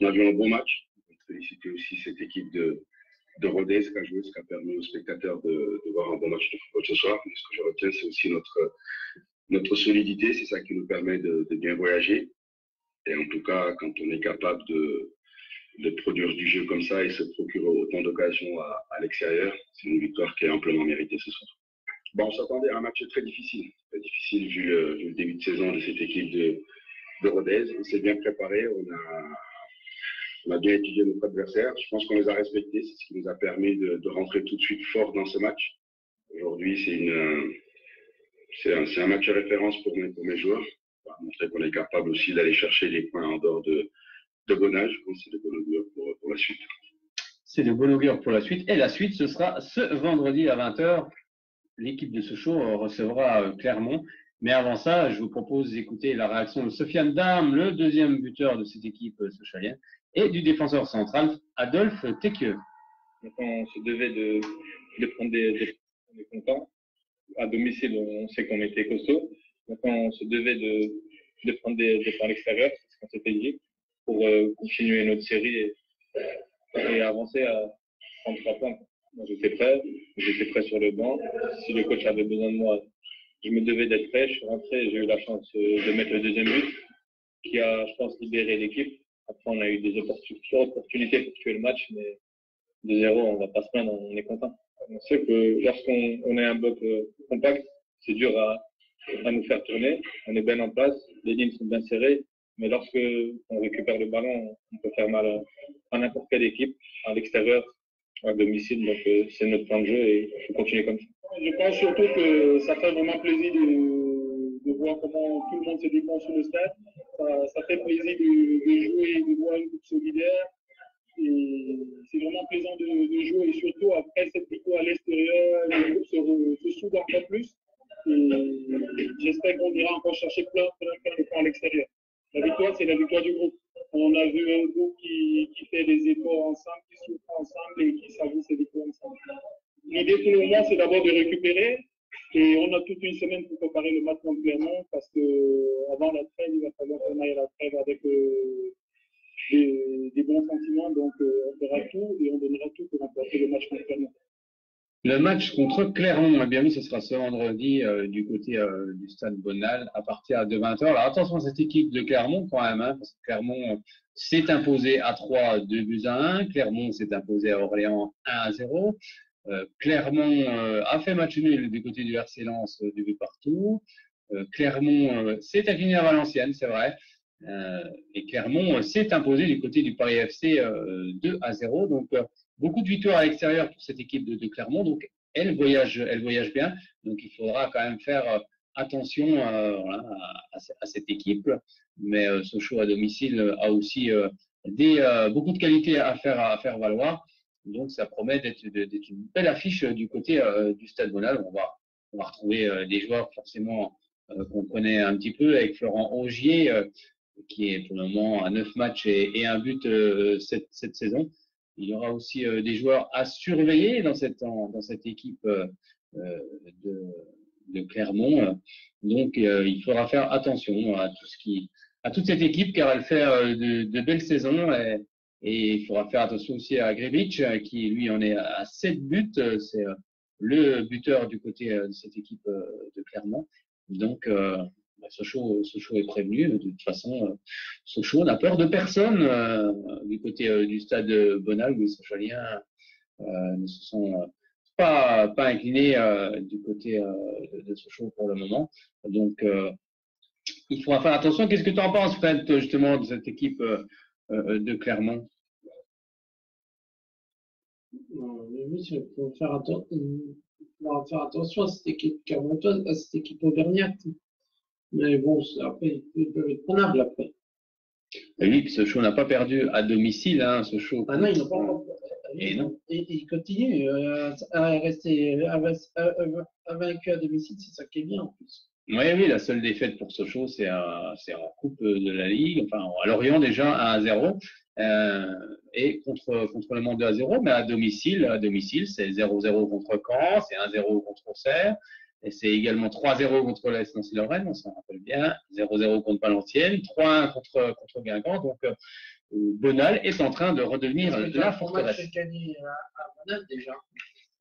un bon match. Féliciter aussi cette équipe de, de Rodez qui a joué, ce qui a permis aux spectateurs de, voir un bon match de football ce soir. Mais ce que je retiens, c'est aussi notre, solidité. C'est ça qui nous permet de, bien voyager. Et en tout cas, quand on est capable de, produire du jeu comme ça et se procurer autant d'occasions à, l'extérieur, c'est une victoire qui est amplement méritée ce soir. Bon, on s'attendait à un match très difficile. Très difficile vu le, vu le début de saison de cette équipe de, de Rodez. On s'est bien préparé, on a, bien étudié notre adversaire. Je pense qu'on les a respectés. C'est ce qui nous a permis de, rentrer tout de suite fort dans ce match. Aujourd'hui, c'est un, match de référence pour mes, pour mes joueurs. Montrer qu'on est capable aussi d'aller chercher les points en dehors de, de bon âge. Je c'est de bon augure pour, la suite. C'est de bon augure pour la suite. Et la suite, ce sera ce vendredi à 20h. L'équipe de show recevra euh, Clermont. Mais avant ça, je vous propose d'écouter la réaction de Sofiane Dam, le deuxième buteur de cette équipe sochalienne, et du défenseur central, Adolphe Tequieux. On se devait de, de prendre des, des, on est. À domicile, on sait qu'on était costaud. Maintenant, on se devait de, de prendre des, des points à l'extérieur, c'est ce qu'on s'était dit, pour euh, continuer notre série et, et avancer à 33 points. J'étais prêt, j'étais prêt sur le banc. Si le coach avait besoin de moi, je me devais d'être prêt. Je suis rentré, j'ai eu la chance euh, de mettre le deuxième but, qui a, je pense, libéré l'équipe. Après, on a eu des opportunités pour tuer le match, mais 2-0, on va pas se plaindre, on est content. On sait que lorsqu'on on est un bloc euh, compact, c'est dur à, à nous faire tourner. On est bien en place, les lignes sont bien serrées, mais lorsque on récupère le ballon, on peut faire mal à, à n'importe quelle équipe, à l'extérieur, à domicile. Donc euh, c'est notre plan de jeu et il faut continuer comme ça. Je pense surtout que ça fait vraiment plaisir de, voir comment tout le monde se défend sur le stade. Ça, fait plaisir de, de jouer, de voir une groupe solidaire. C'est vraiment plaisant de, jouer. Et surtout, après cette victoire à l'extérieur, le groupe se, se encore plus. J'espère qu'on ira encore chercher plein, de points à l'extérieur. La victoire, c'est la victoire du groupe. On a vu un groupe qui, fait des efforts ensemble, qui souffre ensemble et qui savoure ses victoires ensemble. L'idée pour le moment, c'est d'abord de récupérer. Et on a toute une semaine pour préparer le match contre Clermont parce que avant la trêve, il va falloir qu'on aille à la trêve avec euh, des, bons sentiments. Donc, euh, on fera tout et on donnera tout pour remporter le match contre Clermont. Le match contre Clermont, bien oui, ce sera ce vendredi euh, du côté du stade Bonal à partir de 20h. Alors attention à cette équipe de Clermont quand même, hein, parce que Clermont s'est imposé à 3, 2 buts à 1. Clermont s'est imposé à Orléans 1 à 0. Euh, Clermont euh, a fait match nul du côté du RC Lens, euh, du but partout. Clermont s'est incliné à Valenciennes, c'est vrai. Et Clermont s'est imposé du côté du Paris FC euh, 2 à 0. Donc beaucoup de victoires à l'extérieur pour cette équipe de, Clermont. Donc elle voyage, elle voyage bien. Donc il faudra quand même faire attention à, à ce- à cette équipe. Mais Sochaux à domicile a aussi beaucoup de qualités à faire valoir. Donc ça promet d'être une belle affiche euh, du côté euh, du Stade Bonal. On va, on va retrouver euh, des joueurs forcément euh, qu'on connaît un petit peu avec Florent Augier, euh, qui est pour le moment à neuf matchs et, un but euh, cette, cette saison. Il y aura aussi euh, des joueurs à surveiller dans cette, dans cette équipe euh, euh, de, de Clermont. Donc, euh, il faudra faire attention à tout ce qui, à toute cette équipe car elle fait euh, de, de belles saisons et, et il faudra faire attention aussi à Grebic euh, qui lui en est à 7 buts. Euh, C'est euh, le buteur du côté de cette équipe de Clermont. Donc, bah, Sochaux, est prévenu. De toute façon, Sochaux n'a peur de personne du côté du stade Bonal où les Sochaliens ne se sont pas, pas inclinés du côté de, Sochaux pour le moment. Donc, il faudra faire attention. Qu'est-ce que tu en penses, Fred, justement, de cette équipe de Clermont Non, mais oui, il faut faire attention. Il on va faire attention à cette équipe Clermontoise, à cette équipe auvergnate. Mais bon, c'est- après, ils peuvent être prenables après. Et oui, puis ce show n'a pas perdu à domicile, hein, ce show. Ah non, ils n'ont pas. Et non. Continuent euh, à rester à, à, à vaincu à domicile, c'est ça qui est bien en plus. Oui, oui, la seule défaite pour Sochaux, c'est en Coupe de la Ligue, enfin à Lorient déjà 1 à 0, euh, et contre, contre le Monde 2 à 0, mais à domicile, à domicile, c'est 0-0 contre Caen, c'est 1-0 contre Auxerre, et c'est également 3-0 contre l'AS Nancy-Lorraine, on s'en rappelle bien, 0-0 contre Valenciennes, 3-1 contre, contre Guingamp, donc euh, Bonal est en train de redevenir la forteresse. gagné à, à Bonal déjà.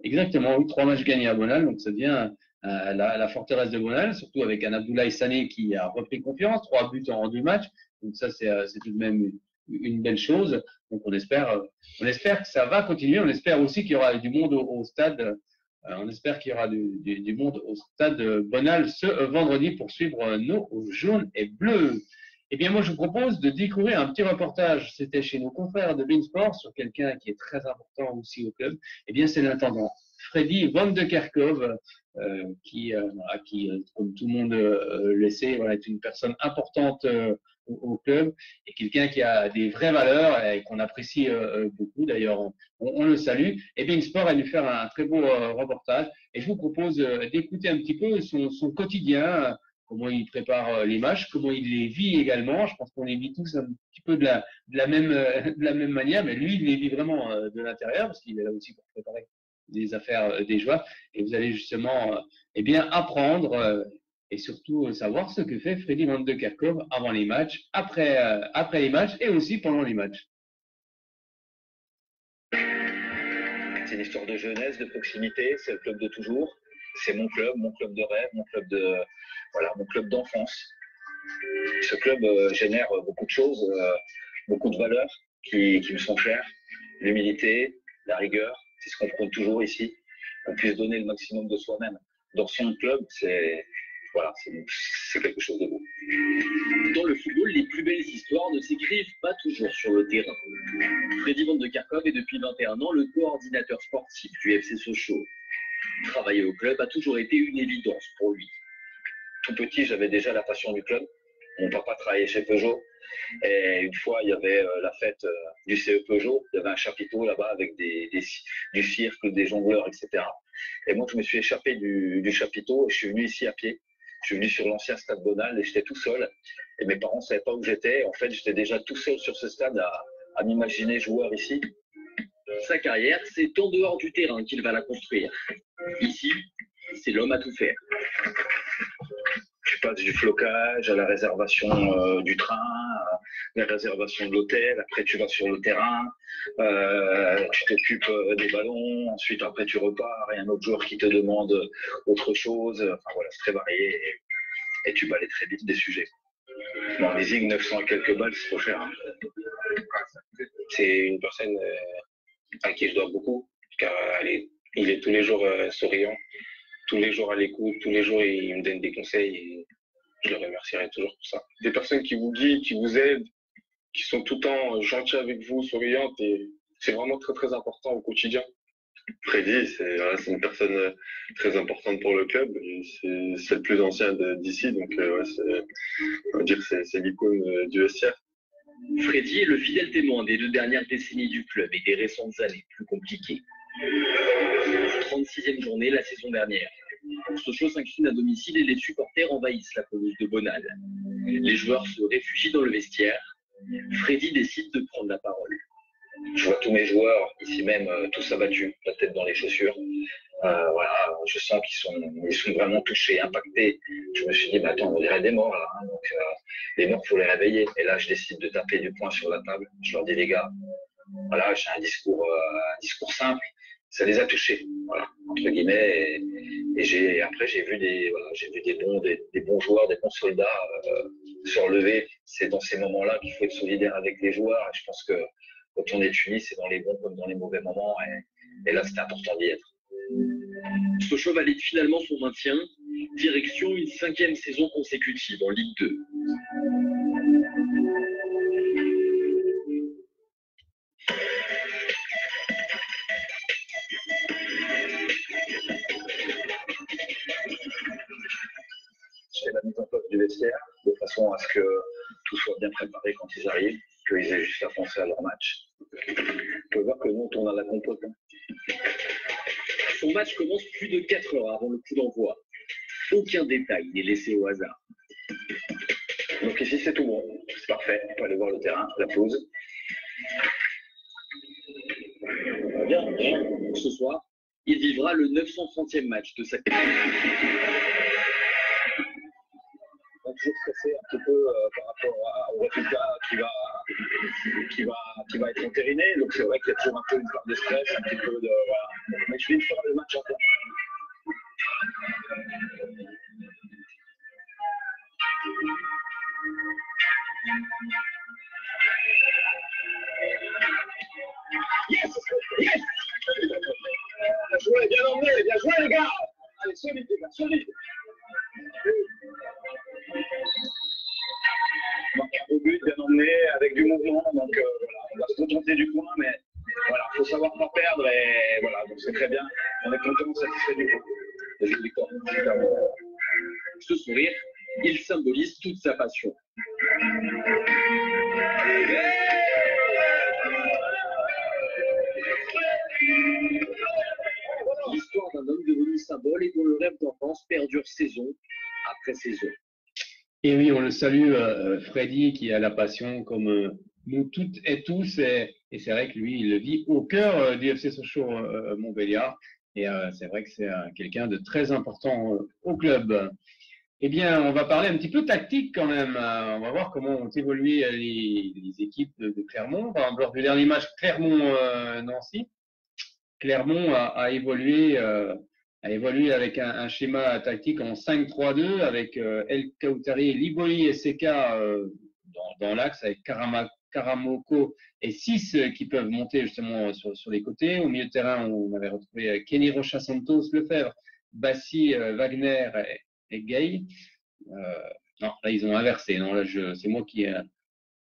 Exactement, oui, trois matchs gagnés à Bonal, donc ça devient euh, la, forteresse de Bonal, surtout avec un Abdoulaye Sané qui a repris confiance, trois buts en deux matchs, donc ça c'est euh, tout de même une, belle chose. Donc on espère, euh, on espère que ça va continuer, on espère aussi qu'il y aura du monde au, stade, on espère qu'il y aura du, monde au stade Bonal ce vendredi pour suivre nos jaunes et bleus. Eh bien, moi, je vous propose de découvrir un petit reportage. C'était chez nos confrères de Beansport sur quelqu'un qui est très important aussi au club. Eh bien, c'est l'intendant Freddy Van de Kerkhoff, euh, qui, euh, euh, comme tout le monde le sait, est une personne importante au, club et quelqu'un qui a des vraies valeurs et qu'on apprécie beaucoup. D'ailleurs, on, le salue. Et Beansport a dû faire un très beau reportage. Et je vous propose d'écouter un petit peu son, quotidien, comment il prépare les matchs, comment il les vit également. Je pense qu'on les vit tous un petit peu de la, [LAUGHS] même, manière, mais lui, il les vit vraiment de l'intérieur parce qu'il est là aussi pour préparer des affaires euh, des joueurs. Et vous allez justement euh, eh bien, apprendre euh, et surtout savoir ce que fait Freddy Van de Kerkhoff avant les matchs, après, après les matchs et aussi pendant les matchs. C'est une histoire de jeunesse, de proximité, c'est le club de toujours. C'est mon club, mon club de rêve, mon club de voilà, mon club d'enfance. Ce club génère beaucoup de choses, beaucoup de valeurs qui, qui me sont chères. L'humilité, la rigueur, c'est ce qu'on prône toujours ici. Qu'on puisse donner le maximum de soi-même. Dans son club, c'est voilà, c'est- quelque chose de beau. Dans le football, les plus belles histoires ne s'écrivent pas toujours sur le terrain. Freddy Van de Kerkhoff est depuis 21 ans le coordinateur sportif du FC Sochaux. Travailler au club a toujours été une évidence pour lui. tout petit, j'avais déjà la passion du club. Mon papa travaillait chez Peugeot. Et une fois, il y avait euh, la fête euh, du CE Peugeot. Il y avait un chapiteau là-bas avec du cirque, des jongleurs, etc. Et moi, je me suis échappé du, chapiteau et je suis venu ici à pied. Je suis venu sur l'ancien stade Bonal et j'étais tout seul. Et mes parents ne savaient pas où j'étais. En fait, j'étais déjà tout seul sur ce stade à m'imaginer joueur ici. Sa carrière, c'est en dehors du terrain qu'il va la construire. Ici, c'est l'homme à tout faire. Du flocage à la réservation euh, du train, à la réservation de l'hôtel. Après, tu vas sur le terrain, euh, tu t'occupes euh, des ballons. Ensuite, après, tu repars. A un autre joueur qui te demande autre chose. Enfin voilà, c'est très varié et, et tu balais très vite des sujets. Bon, les zig 900 et quelques balles, c'est trop cher. hein. C'est une personne à qui je dois beaucoup, car il est tous les jours souriant, tous les jours à l'écoute, tous les jours il me donne des conseils et je le remercierai toujours pour ça. Des personnes qui vous guident, qui vous aident, qui sont tout le temps gentilles avec vous, souriantes, et c'est vraiment très très important au quotidien. Freddy, c'est voilà, une personne euh, très importante pour le club. C'est le plus ancien d'ici, donc euh, ouais, on va dire que c'est l'icône euh, du SCR. Freddy est le fidèle témoin des deux dernières décennies du club et des récentes années plus compliquées. 36e journée la saison dernière. Sochaux s'incline à domicile et les supporters envahissent la pelouse de Bonal. Les joueurs se réfugient dans le vestiaire. Freddy décide de prendre la parole. Je vois tous mes joueurs ici même euh, tous abattus, la tête dans les chaussures. Euh, voilà, je sens qu'ils sont, ils sont vraiment touchés, impactés. Je me suis dit, mais attends, on dirait des morts là. hein. donc, euh, les morts, faut les réveiller. Et là, je décide de taper du poing sur la table. Je leur dis, les gars, voilà, j'ai un discours, euh, un discours simple. Ça les a touchés, entre guillemets. Et, après, j'ai vu des, j'ai vu des bons, des, bons joueurs, des bons soldats euh, se relever. C'est dans ces moments-là qu'il faut être solidaire avec les joueurs. Et je pense que quand on est uni, c'est dans les bons comme dans les mauvais moments. Et, là, c'était important d'y être. Sochaux valide finalement son maintien. Direction une cinquième saison consécutive en Ligue 2. Du vestiaire, de façon à ce que tout soit bien préparé quand ils arrivent, qu'ils aient juste à penser à leur match. On peut voir que nous, on tourne à la compote. hein. Son match commence plus de 4 heures avant le coup d'envoi. Aucun détail n'est laissé au hasard. Donc ici, c'est tout bon. C'est parfait. On peut aller voir le terrain, la pause. Bien, bien. Ce soir, il vivra le 930e match de sa carrière. On est toujours stressé un petit peu euh, par rapport au résultat qui va, qui, va, qui va être entériné. Donc c'est vrai qu'il y a toujours un peu une part de stress, un petit peu de. Voilà. Mais je vais faire le match en plein. Yes Yes Bien joué, bien emmené, bien joué les gars Allez, solide les gars, solide bien emmené, avec du mouvement. Donc euh, on va se contenter du point, mais voilà, il faut savoir pas perdre et voilà, donc c'est très bien. On est content, satisfait du. Et je victoire. Ce sourire, il symbolise toute sa passion. L'histoire d'un homme devenu symbole et dont le rêve d'enfance perdure saison après saison. Et oui, on le salue, euh, Freddy, qui a la passion comme euh, nous toutes et tous. Et, c'est vrai que lui, il le vit au cœur euh, du FC Sochaux Montbéliard. Et c'est vrai que c'est quelqu'un de très important au club. Eh bien, on va parler un petit peu tactique quand même. On va voir comment ont évolué les, équipes de, Clermont. Lors du dernier match Clermont-Nancy, Clermont a, évolué, a évolué avec un, schéma tactique en 5-3-2 avec euh, El Kautari, Liboli et Seka euh, dans, l'axe avec Karamoko et 6 qui peuvent monter justement sur, les côtés. Au milieu de terrain, on avait retrouvé euh, Kenny Rocha Santos, Lefebvre, Bassi, euh, Wagner et, Gay. Euh, non, là ils ont inversé. Non, là c'est moi qui, euh,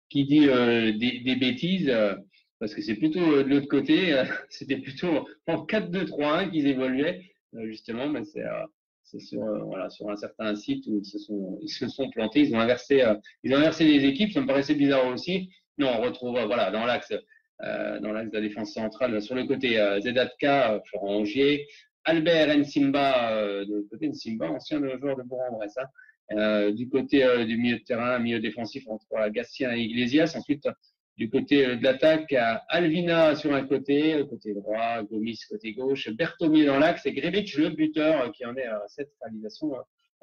qui euh, des, des bêtises. euh, parce que c'est plutôt euh, de l'autre côté, euh, [LAUGHS] c'était plutôt en 4-2-3-1 qu'ils évoluaient, euh, justement, mais c'est euh, c'est sur, euh, voilà, sur un certain site où ils se sont, ils se sont plantés, ils ont inversé, euh, ils ont inversé les équipes, ça me paraissait bizarre aussi. Non, on retrouve, euh, voilà, dans l'axe, euh, dans l'axe de la défense centrale, sur le côté euh, Zedatka, euh, Florent Angier, Albert Nsimba, euh, de côté Nsimba, ancien joueur de Bourg-en-Bresse, hein. Euh, du côté euh, du milieu de terrain, milieu défensif entre euh, Gatien et Iglesias. Ensuite, du côté euh, de l'attaque, Alvina sur un côté, côté droit, Gomis côté gauche, Berthomier dans l'axe et Grevic, le buteur, euh, qui en est à cette réalisation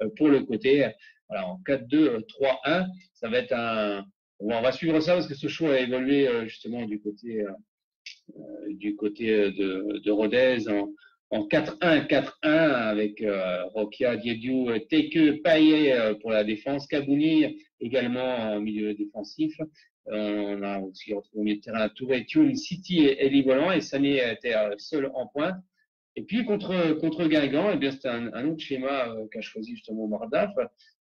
euh, pour le côté. Voilà, en 4-2-3-1, ça va être un. on va suivre ça parce que ce choix a évolué euh, justement du côté, euh, euh, du côté euh, de, de Rodez en, en 4-1-4-1 avec euh, Rokia, Diediou, euh, Teke, Payet euh, pour la défense, Kabouni également en milieu défensif. On a aussi retrouvé au terrain Touré, Thune, City et Eli Volant et Sané était euh, seul en point. Et puis contre Guingamp, eh c'était un, autre schéma euh, qu'a choisi justement Mardaf.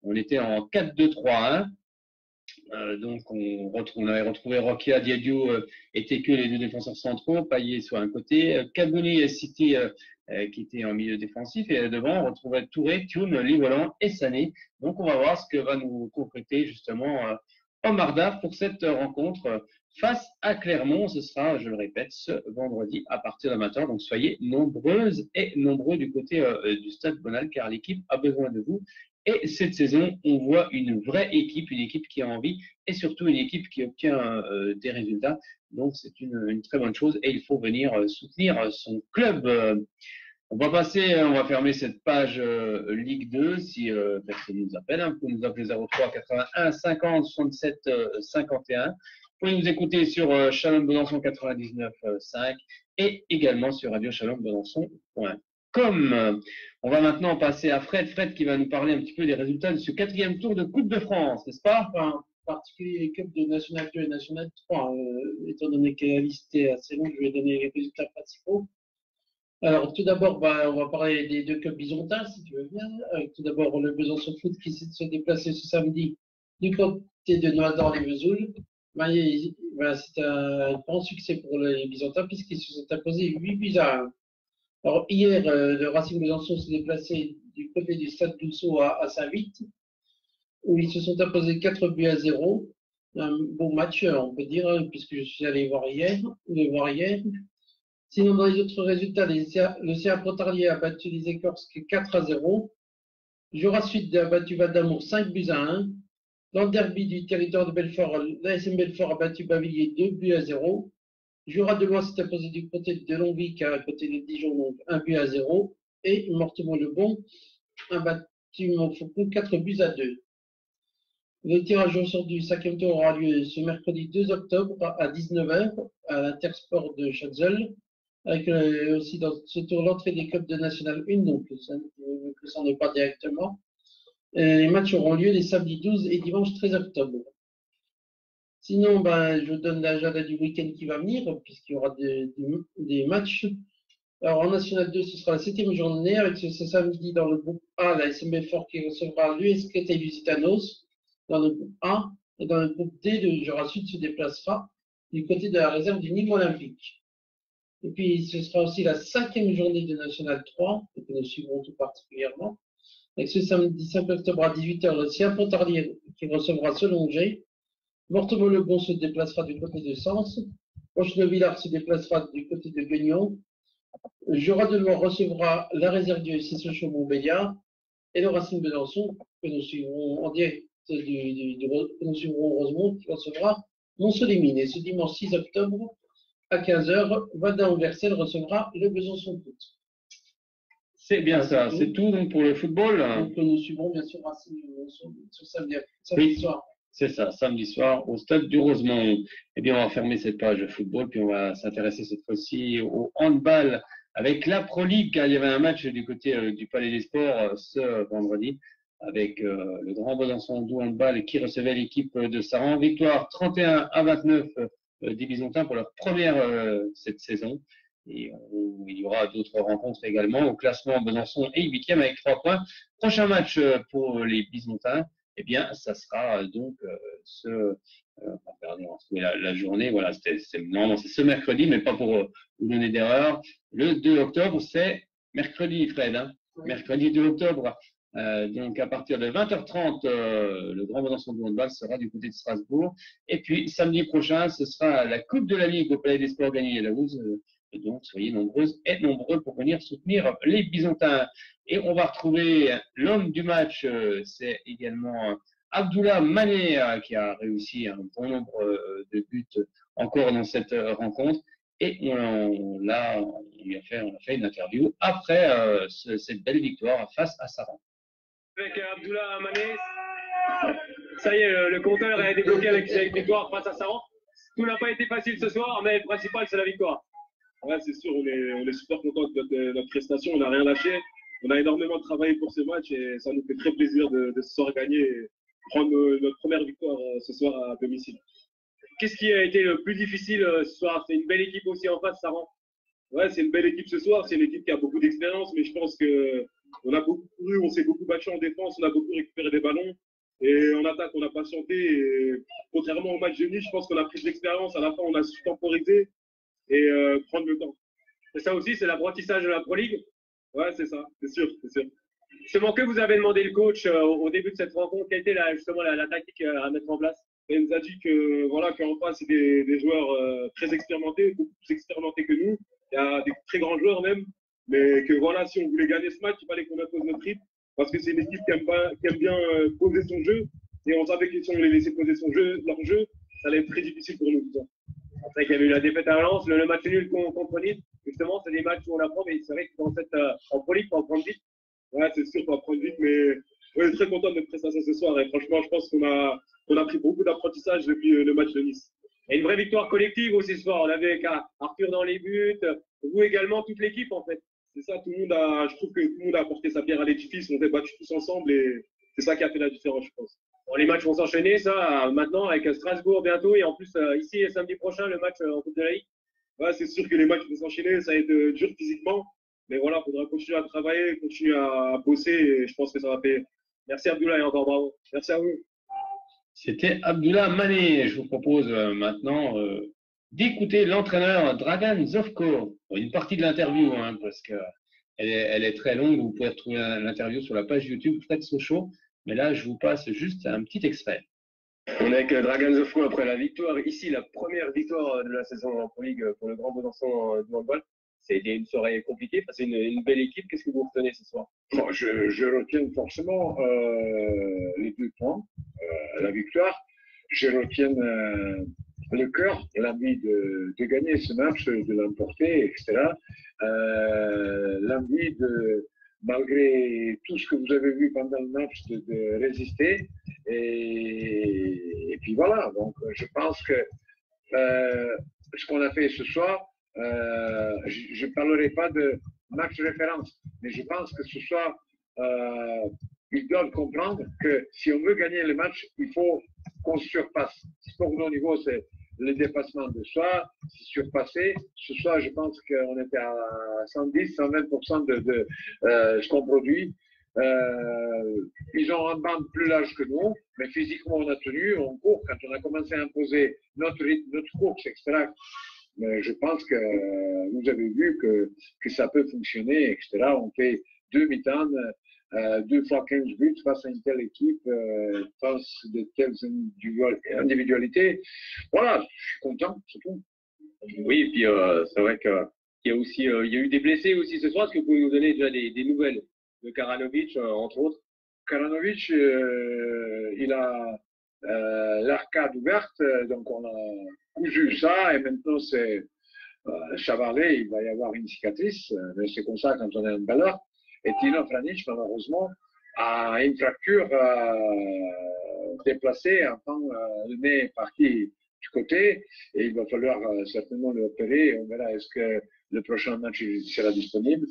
On était en 4-2-3-1. Euh, donc on, avait retrouvé Rokia, Diadio euh, et Teke, les deux défenseurs centraux, Payet sur un côté, euh, et City qui étaient en milieu défensif et devant on retrouvait Touré, Thune, Livolan et Sané. Donc on va voir ce que va nous compléter justement Omar Daf pour cette rencontre euh, face à Clermont. Ce sera, je le répète, ce vendredi à partir de matin. Donc soyez nombreuses et nombreux du côté euh, du Stade Bonal car l'équipe a besoin de vous. Et cette saison, on voit une vraie équipe, une équipe qui a envie et surtout une équipe qui obtient euh, des résultats. Donc c'est une, très bonne chose et il faut venir euh, soutenir euh, son club. On va passer, euh, on va fermer cette page euh, Ligue 2 si euh, personne nous appelle. Hein. Vous pouvez nous appeler 03 81 50 67 euh, 51. Vous pouvez nous écouter sur Shalom Besançon 99.5 et également sur Radio Shalom Besançon.com. On va maintenant passer à Fred. Fred qui va nous parler un petit peu des résultats de ce quatrième tour de Coupe de France, n'est-ce pas? En particulier les clubs de National 2 et National 3. Euh, étant donné que la liste est assez longue, je vais donner les résultats principaux. Alors, tout d'abord, bah, on va parler des deux clubs byzantins, si tu veux bien. Euh, tout d'abord, le Besançon Foot qui s'est se déplacer ce samedi du côté de Noisy-dans-les-Vesoul. Bah, il- bah, c'est un grand succès pour les Byzantins puisqu'ils se sont imposés 8 buts à 1. Alors, hier, euh, le Racing Besançon s'est déplacé du côté du Stade Dousseau à, Saint-Vite. où ils se sont imposés 4 buts à 0. Un bon match, on peut dire, hein, puisque je suis allé voir hier, le voir hier. Sinon, dans les autres résultats, le CA Pontarlier a battu les Écorces 4 à 0. Jura Sud a battu Val d'Amour 5 buts à 1. Dans le derby du territoire de Belfort, l'ASM Belfort a battu Bavilliers 2 buts à 0. Jura de Loire s'est imposé du côté de Longvic à côté de Dijon, donc 1 but à 0. Et Mortemont-le-Bon a battu Montfaucon 4 buts à 2. Le tirage au sort du cinquième tour aura lieu ce mercredi 2 octobre à 19h à l'Intersport de Chazelle, avec euh, aussi dans ce tour l'entrée des clubs de National 1, donc ça, que ça n'est pas directement. Et les matchs auront lieu les samedis 12 et dimanche 13 octobre. Sinon, ben, je vous donne l'agenda du week-end qui va venir, puisqu'il y aura des, des, matchs. Alors, en National 2, ce sera la septième journée, avec ce, samedi dans le groupe A, la SMB Fort qui recevra l'USKT Lusitanos dans le groupe A, et dans le groupe D, le Jura Sud se déplacera du côté de la réserve du niveau olympique. Et puis, ce sera aussi la cinquième journée de National 3, que nous suivrons tout particulièrement. Avec ce samedi 5 octobre à 18h, le Sien Pontarlier qui recevra Solongé. Mortemont-le-Bon se déplacera du côté de Sens. Roche-de-Villard se déplacera du côté de Guignon. Jura de Loire recevra la réserve du SSE Chaumont-Béliard. Et le Racing Besançon, que nous suivrons en direct du, que nous suivrons heureusement, qui recevra Mont-Solémine. Et ce dimanche 6 octobre, à 15h, Vadin-Versel recevra le Besançon Foot. C'est bien ça, c'est tout donc pour le football. Donc nous suivrons bien sûr Racing sur, sur samedi, samedi Oui. soir. C'est ça, samedi soir au stade du Rosemont. Eh bien, on va fermer cette page de football, puis on va s'intéresser cette fois-ci au handball avec la Pro League, car il y avait un match du côté euh, du Palais des Sports euh, ce vendredi avec euh, le Grand Besançon du handball qui recevait l'équipe de Saran. Victoire 31 à 29 euh, des Bisontins pour leur première euh, cette saison. Et on- il y aura d'autres rencontres également. Au classement, Besançon est huitième avec trois points. Prochain match euh, pour les Bisontins, eh bien, ça sera euh, donc euh, ce, euh, la, la journée. Voilà, c'était, c'est, normalement c'est ce mercredi, mais pas pour euh, vous donner d'erreur. Le 2 octobre, c'est mercredi, Fred. Hein mercredi 2 octobre. Euh, donc à partir de 20h30, euh, le Grand Besançon de handball sera du côté de Strasbourg. Et puis samedi prochain, ce sera la Coupe de la Ligue au Palais des Sports gagné à la Houze. Euh, donc soyez nombreuses et nombreux pour venir soutenir les Byzantins. Et on va retrouver l'homme du match, euh, c'est également Abdullah Mané qui a réussi un bon nombre de buts encore dans cette rencontre. Et on, on, on lui a fait, on a fait une interview après euh, ce- cette belle victoire face à Saran. Avec Abdullah Mané. Ça y est, le, le compteur est débloqué avec cette victoire face à Saran. Tout n'a pas été facile ce soir, mais le principal, c'est la victoire. Ouais, c'est sûr, on est, on est super content de notre, de notre prestation, on n'a rien lâché. On a énormément travaillé pour ce match et ça nous fait très plaisir de, de ce soir gagner et prendre notre première victoire euh, ce soir à domicile. Qu'est-ce qui a été le plus difficile euh, ce soir? C'est une belle équipe aussi en face, Saran. Ouais, c'est une belle équipe ce soir, c'est une équipe qui a beaucoup d'expérience, mais je pense que on a beaucoup couru, on s'est beaucoup battu en défense, on a beaucoup récupéré des ballons. Et en attaque, on a patienté. Et contrairement au match de je pense qu'on a pris de l'expérience. À la fin, on a su temporiser et euh, prendre le temps. Et ça aussi, c'est l'apprentissage de la Pro League. Ouais, c'est ça, c'est sûr, c'est sûr. Justement, que vous avez demandé le coach euh, au début de cette rencontre Quelle était la, justement la, la tactique euh, à mettre en place? Et il nous a dit que voilà qu'en face c'est des, des joueurs euh, très expérimentés, beaucoup plus expérimentés que nous. Il y a des très grands joueurs même, mais que voilà si on voulait gagner ce match, il fallait qu'on impose notre rythme parce que c'est une équipe qui aime, bien euh, poser son jeu et on savait que si on les laissait poser son jeu, leur jeu, ça allait être très difficile pour nous. vrai qu'il y avait eu la défaite à Valence, le, match nul con- contre Nice. Justement, c'est des matchs où on apprend, mais c'est vrai que dans cette, euh, en Pro League, faut en prendre vite. Ouais, c'est sûr, on va prendre vite, mais on est très content de notre prestation ce soir et franchement, je pense qu'on a, qu'on a pris beaucoup d'apprentissage depuis euh, le match de Nice. Et une vraie victoire collective aussi ce soir. On avait Arthur dans les buts, vous également, toute l'équipe en fait. C'est ça, tout le monde a, je trouve que tout le monde a apporté sa pierre à l'édifice, on s'est battus tous ensemble et c'est ça qui a fait la différence, je pense. Les matchs vont s'enchaîner, ça, maintenant, avec Strasbourg bientôt, et en plus, euh, ici, samedi prochain, le match euh, en Coupe de la Ligue. Ouais, c'est sûr que les matchs vont s'enchaîner, ça va être euh, dur physiquement, mais voilà, il faudra continuer à travailler, continuer à bosser et je pense que ça va payer. Merci Abdoulaye, et encore bravo. Merci à vous. C'était Abdullah Mané. Je vous propose maintenant d'écouter l'entraîneur Dragan Zovko. Une partie de l'interview, hein, parce que elle est, elle est très longue. Vous pouvez retrouver l'interview sur la page YouTube Fred Sochaux. Mais là, je vous passe juste un petit extrait. On est avec euh, Dragons of War après la victoire. Ici, la première victoire euh, de la saison en Pro League pour le Grand Besançon euh, du handball. C'était une soirée compliquée. C'est une, une, belle équipe. Qu'est-ce que vous retenez ce soir? Bon, je, je, retiens forcément euh, les deux points, euh, la victoire. Je retiens euh, le cœur, l'envie de, de, gagner ce match, de l'emporter, etc. l'envie de, malgré tout ce que vous avez vu pendant le match, de, résister. Et, et, puis voilà, donc je pense que euh, ce qu'on a fait ce soir, euh, je ne parlerai pas de match référence, mais je pense que ce soir, euh, ils doivent comprendre que si on veut gagner le match, il faut qu'on surpasse. Sport de haut niveau, c'est le dépassement de soi, c'est surpassé. Ce soir, je pense qu'on était à 110, 120% de, de euh, ce qu'on produit. Euh, ils ont un bande plus large que nous, mais physiquement on a tenu, on court. Quand on a commencé à imposer notre rythme, notre course, etc., mais je pense que vous avez vu que, que ça peut fonctionner, etc. On fait deux mi-temps, euh, deux fois 15 buts face à une telle équipe, euh, face de telles individualités. Voilà, je suis content, c'est tout. Oui, et puis euh, c'est vrai qu'il y a aussi euh, il y a eu des blessés aussi ce soir. Est-ce que vous pouvez nous donner déjà des, des nouvelles de Karanovic, euh, entre autres? Karanovic, il a l'arcade ouverte, donc on a cousu ça et maintenant c'est euh, Chavalet, il va y avoir une cicatrice, mais c'est comme ça quand on est un balleur. Et Tino Franic, malheureusement, a une fracture euh, déplacée, enfin, euh, le nez est parti du côté et il va falloir euh, certainement l'opérer. On verra est-ce que le prochain match sera disponible.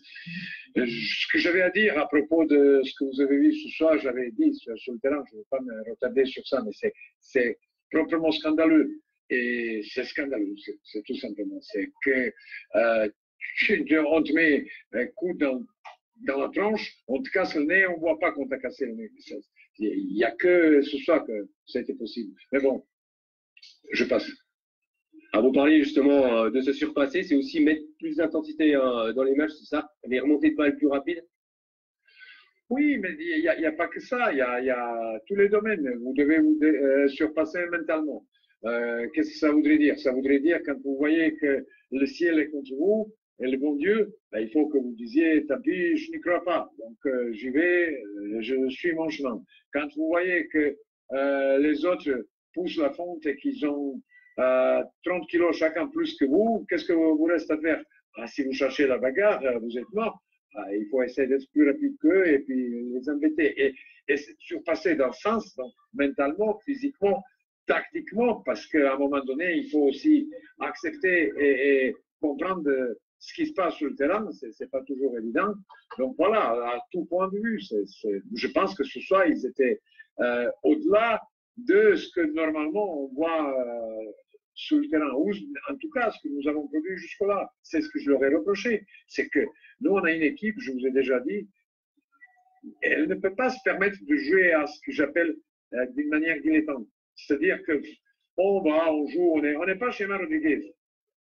Ce que j'avais à dire à propos de ce que vous avez vu ce soir, j'avais dit sur, sur, le terrain, je ne vais pas me retarder sur ça, mais c'est proprement scandaleux. Et c'est scandaleux, c'est tout simplement. C'est que euh, on te met un coup dans, dans la tranche, on te casse le nez, on voit pas qu'on t'a cassé le nez. Il n'y a que ce soir que été possible. Mais bon, je passe. À vous parler justement de se surpasser, c'est aussi mettre plus d'intensité hein, dans les matchs, c'est ça? Les remontées de balles plus rapides? Oui, mais il n'y a, pas que ça, il y a, tous les domaines. Vous devez vous euh, surpasser mentalement. Euh, Qu'est-ce que ça voudrait dire? Ça voudrait dire quand vous voyez que le ciel est contre vous et le bon Dieu, ben, il faut que vous disiez, tant pis, je n'y crois pas. Donc euh, j'y vais, je suis mon chemin. Quand vous voyez que euh, les autres poussent la fonte et qu'ils ont 30 kilos chacun plus que vous, qu'est-ce que vous reste à faire? Ah, Si vous cherchez la bagarre, vous êtes mort. Ah, il faut essayer d'être plus rapide qu'eux et puis les embêter. Et, et surpasser dans le sens, donc mentalement, physiquement, tactiquement, parce qu'à un moment donné, il faut aussi accepter et comprendre ce qui se passe sur le terrain. C'est pas toujours évident. Donc voilà, à tout point de vue, je pense que ce soir, ils étaient euh, au-delà de ce que normalement on voit euh, sur le terrain, ou en tout cas ce que nous avons produit jusque-là. C'est ce que je leur ai reproché. C'est que nous, on a une équipe, je vous ai déjà dit, elle ne peut pas se permettre de jouer à ce que j'appelle euh, d'une manière dilettante. C'est-à-dire que on va, on joue, on n'est pas chez Rodriguez.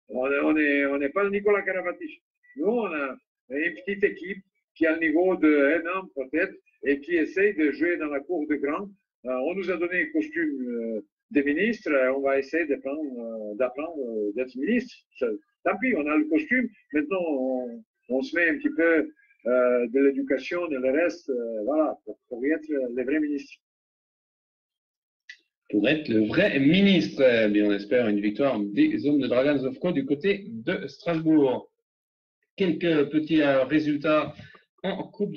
On n'est on est, on pas Nicolas Karabatic. Nous, on a une petite équipe qui a le niveau de homme peut-être et qui essaye de jouer dans la cour de grand. Euh, on nous a donné un costume euh, des ministres, on va essayer d'apprendre, d'apprendre d'être ministre. Tant pis, on a le costume. Maintenant, on, on se met un petit peu euh, de l'éducation et le reste, euh, voilà, pour, pour être les vrais ministres pour être le vrai ministre. Et on espère une victoire des hommes de Dragons of Co du côté de Strasbourg. Quelques petits résultats en Coupe de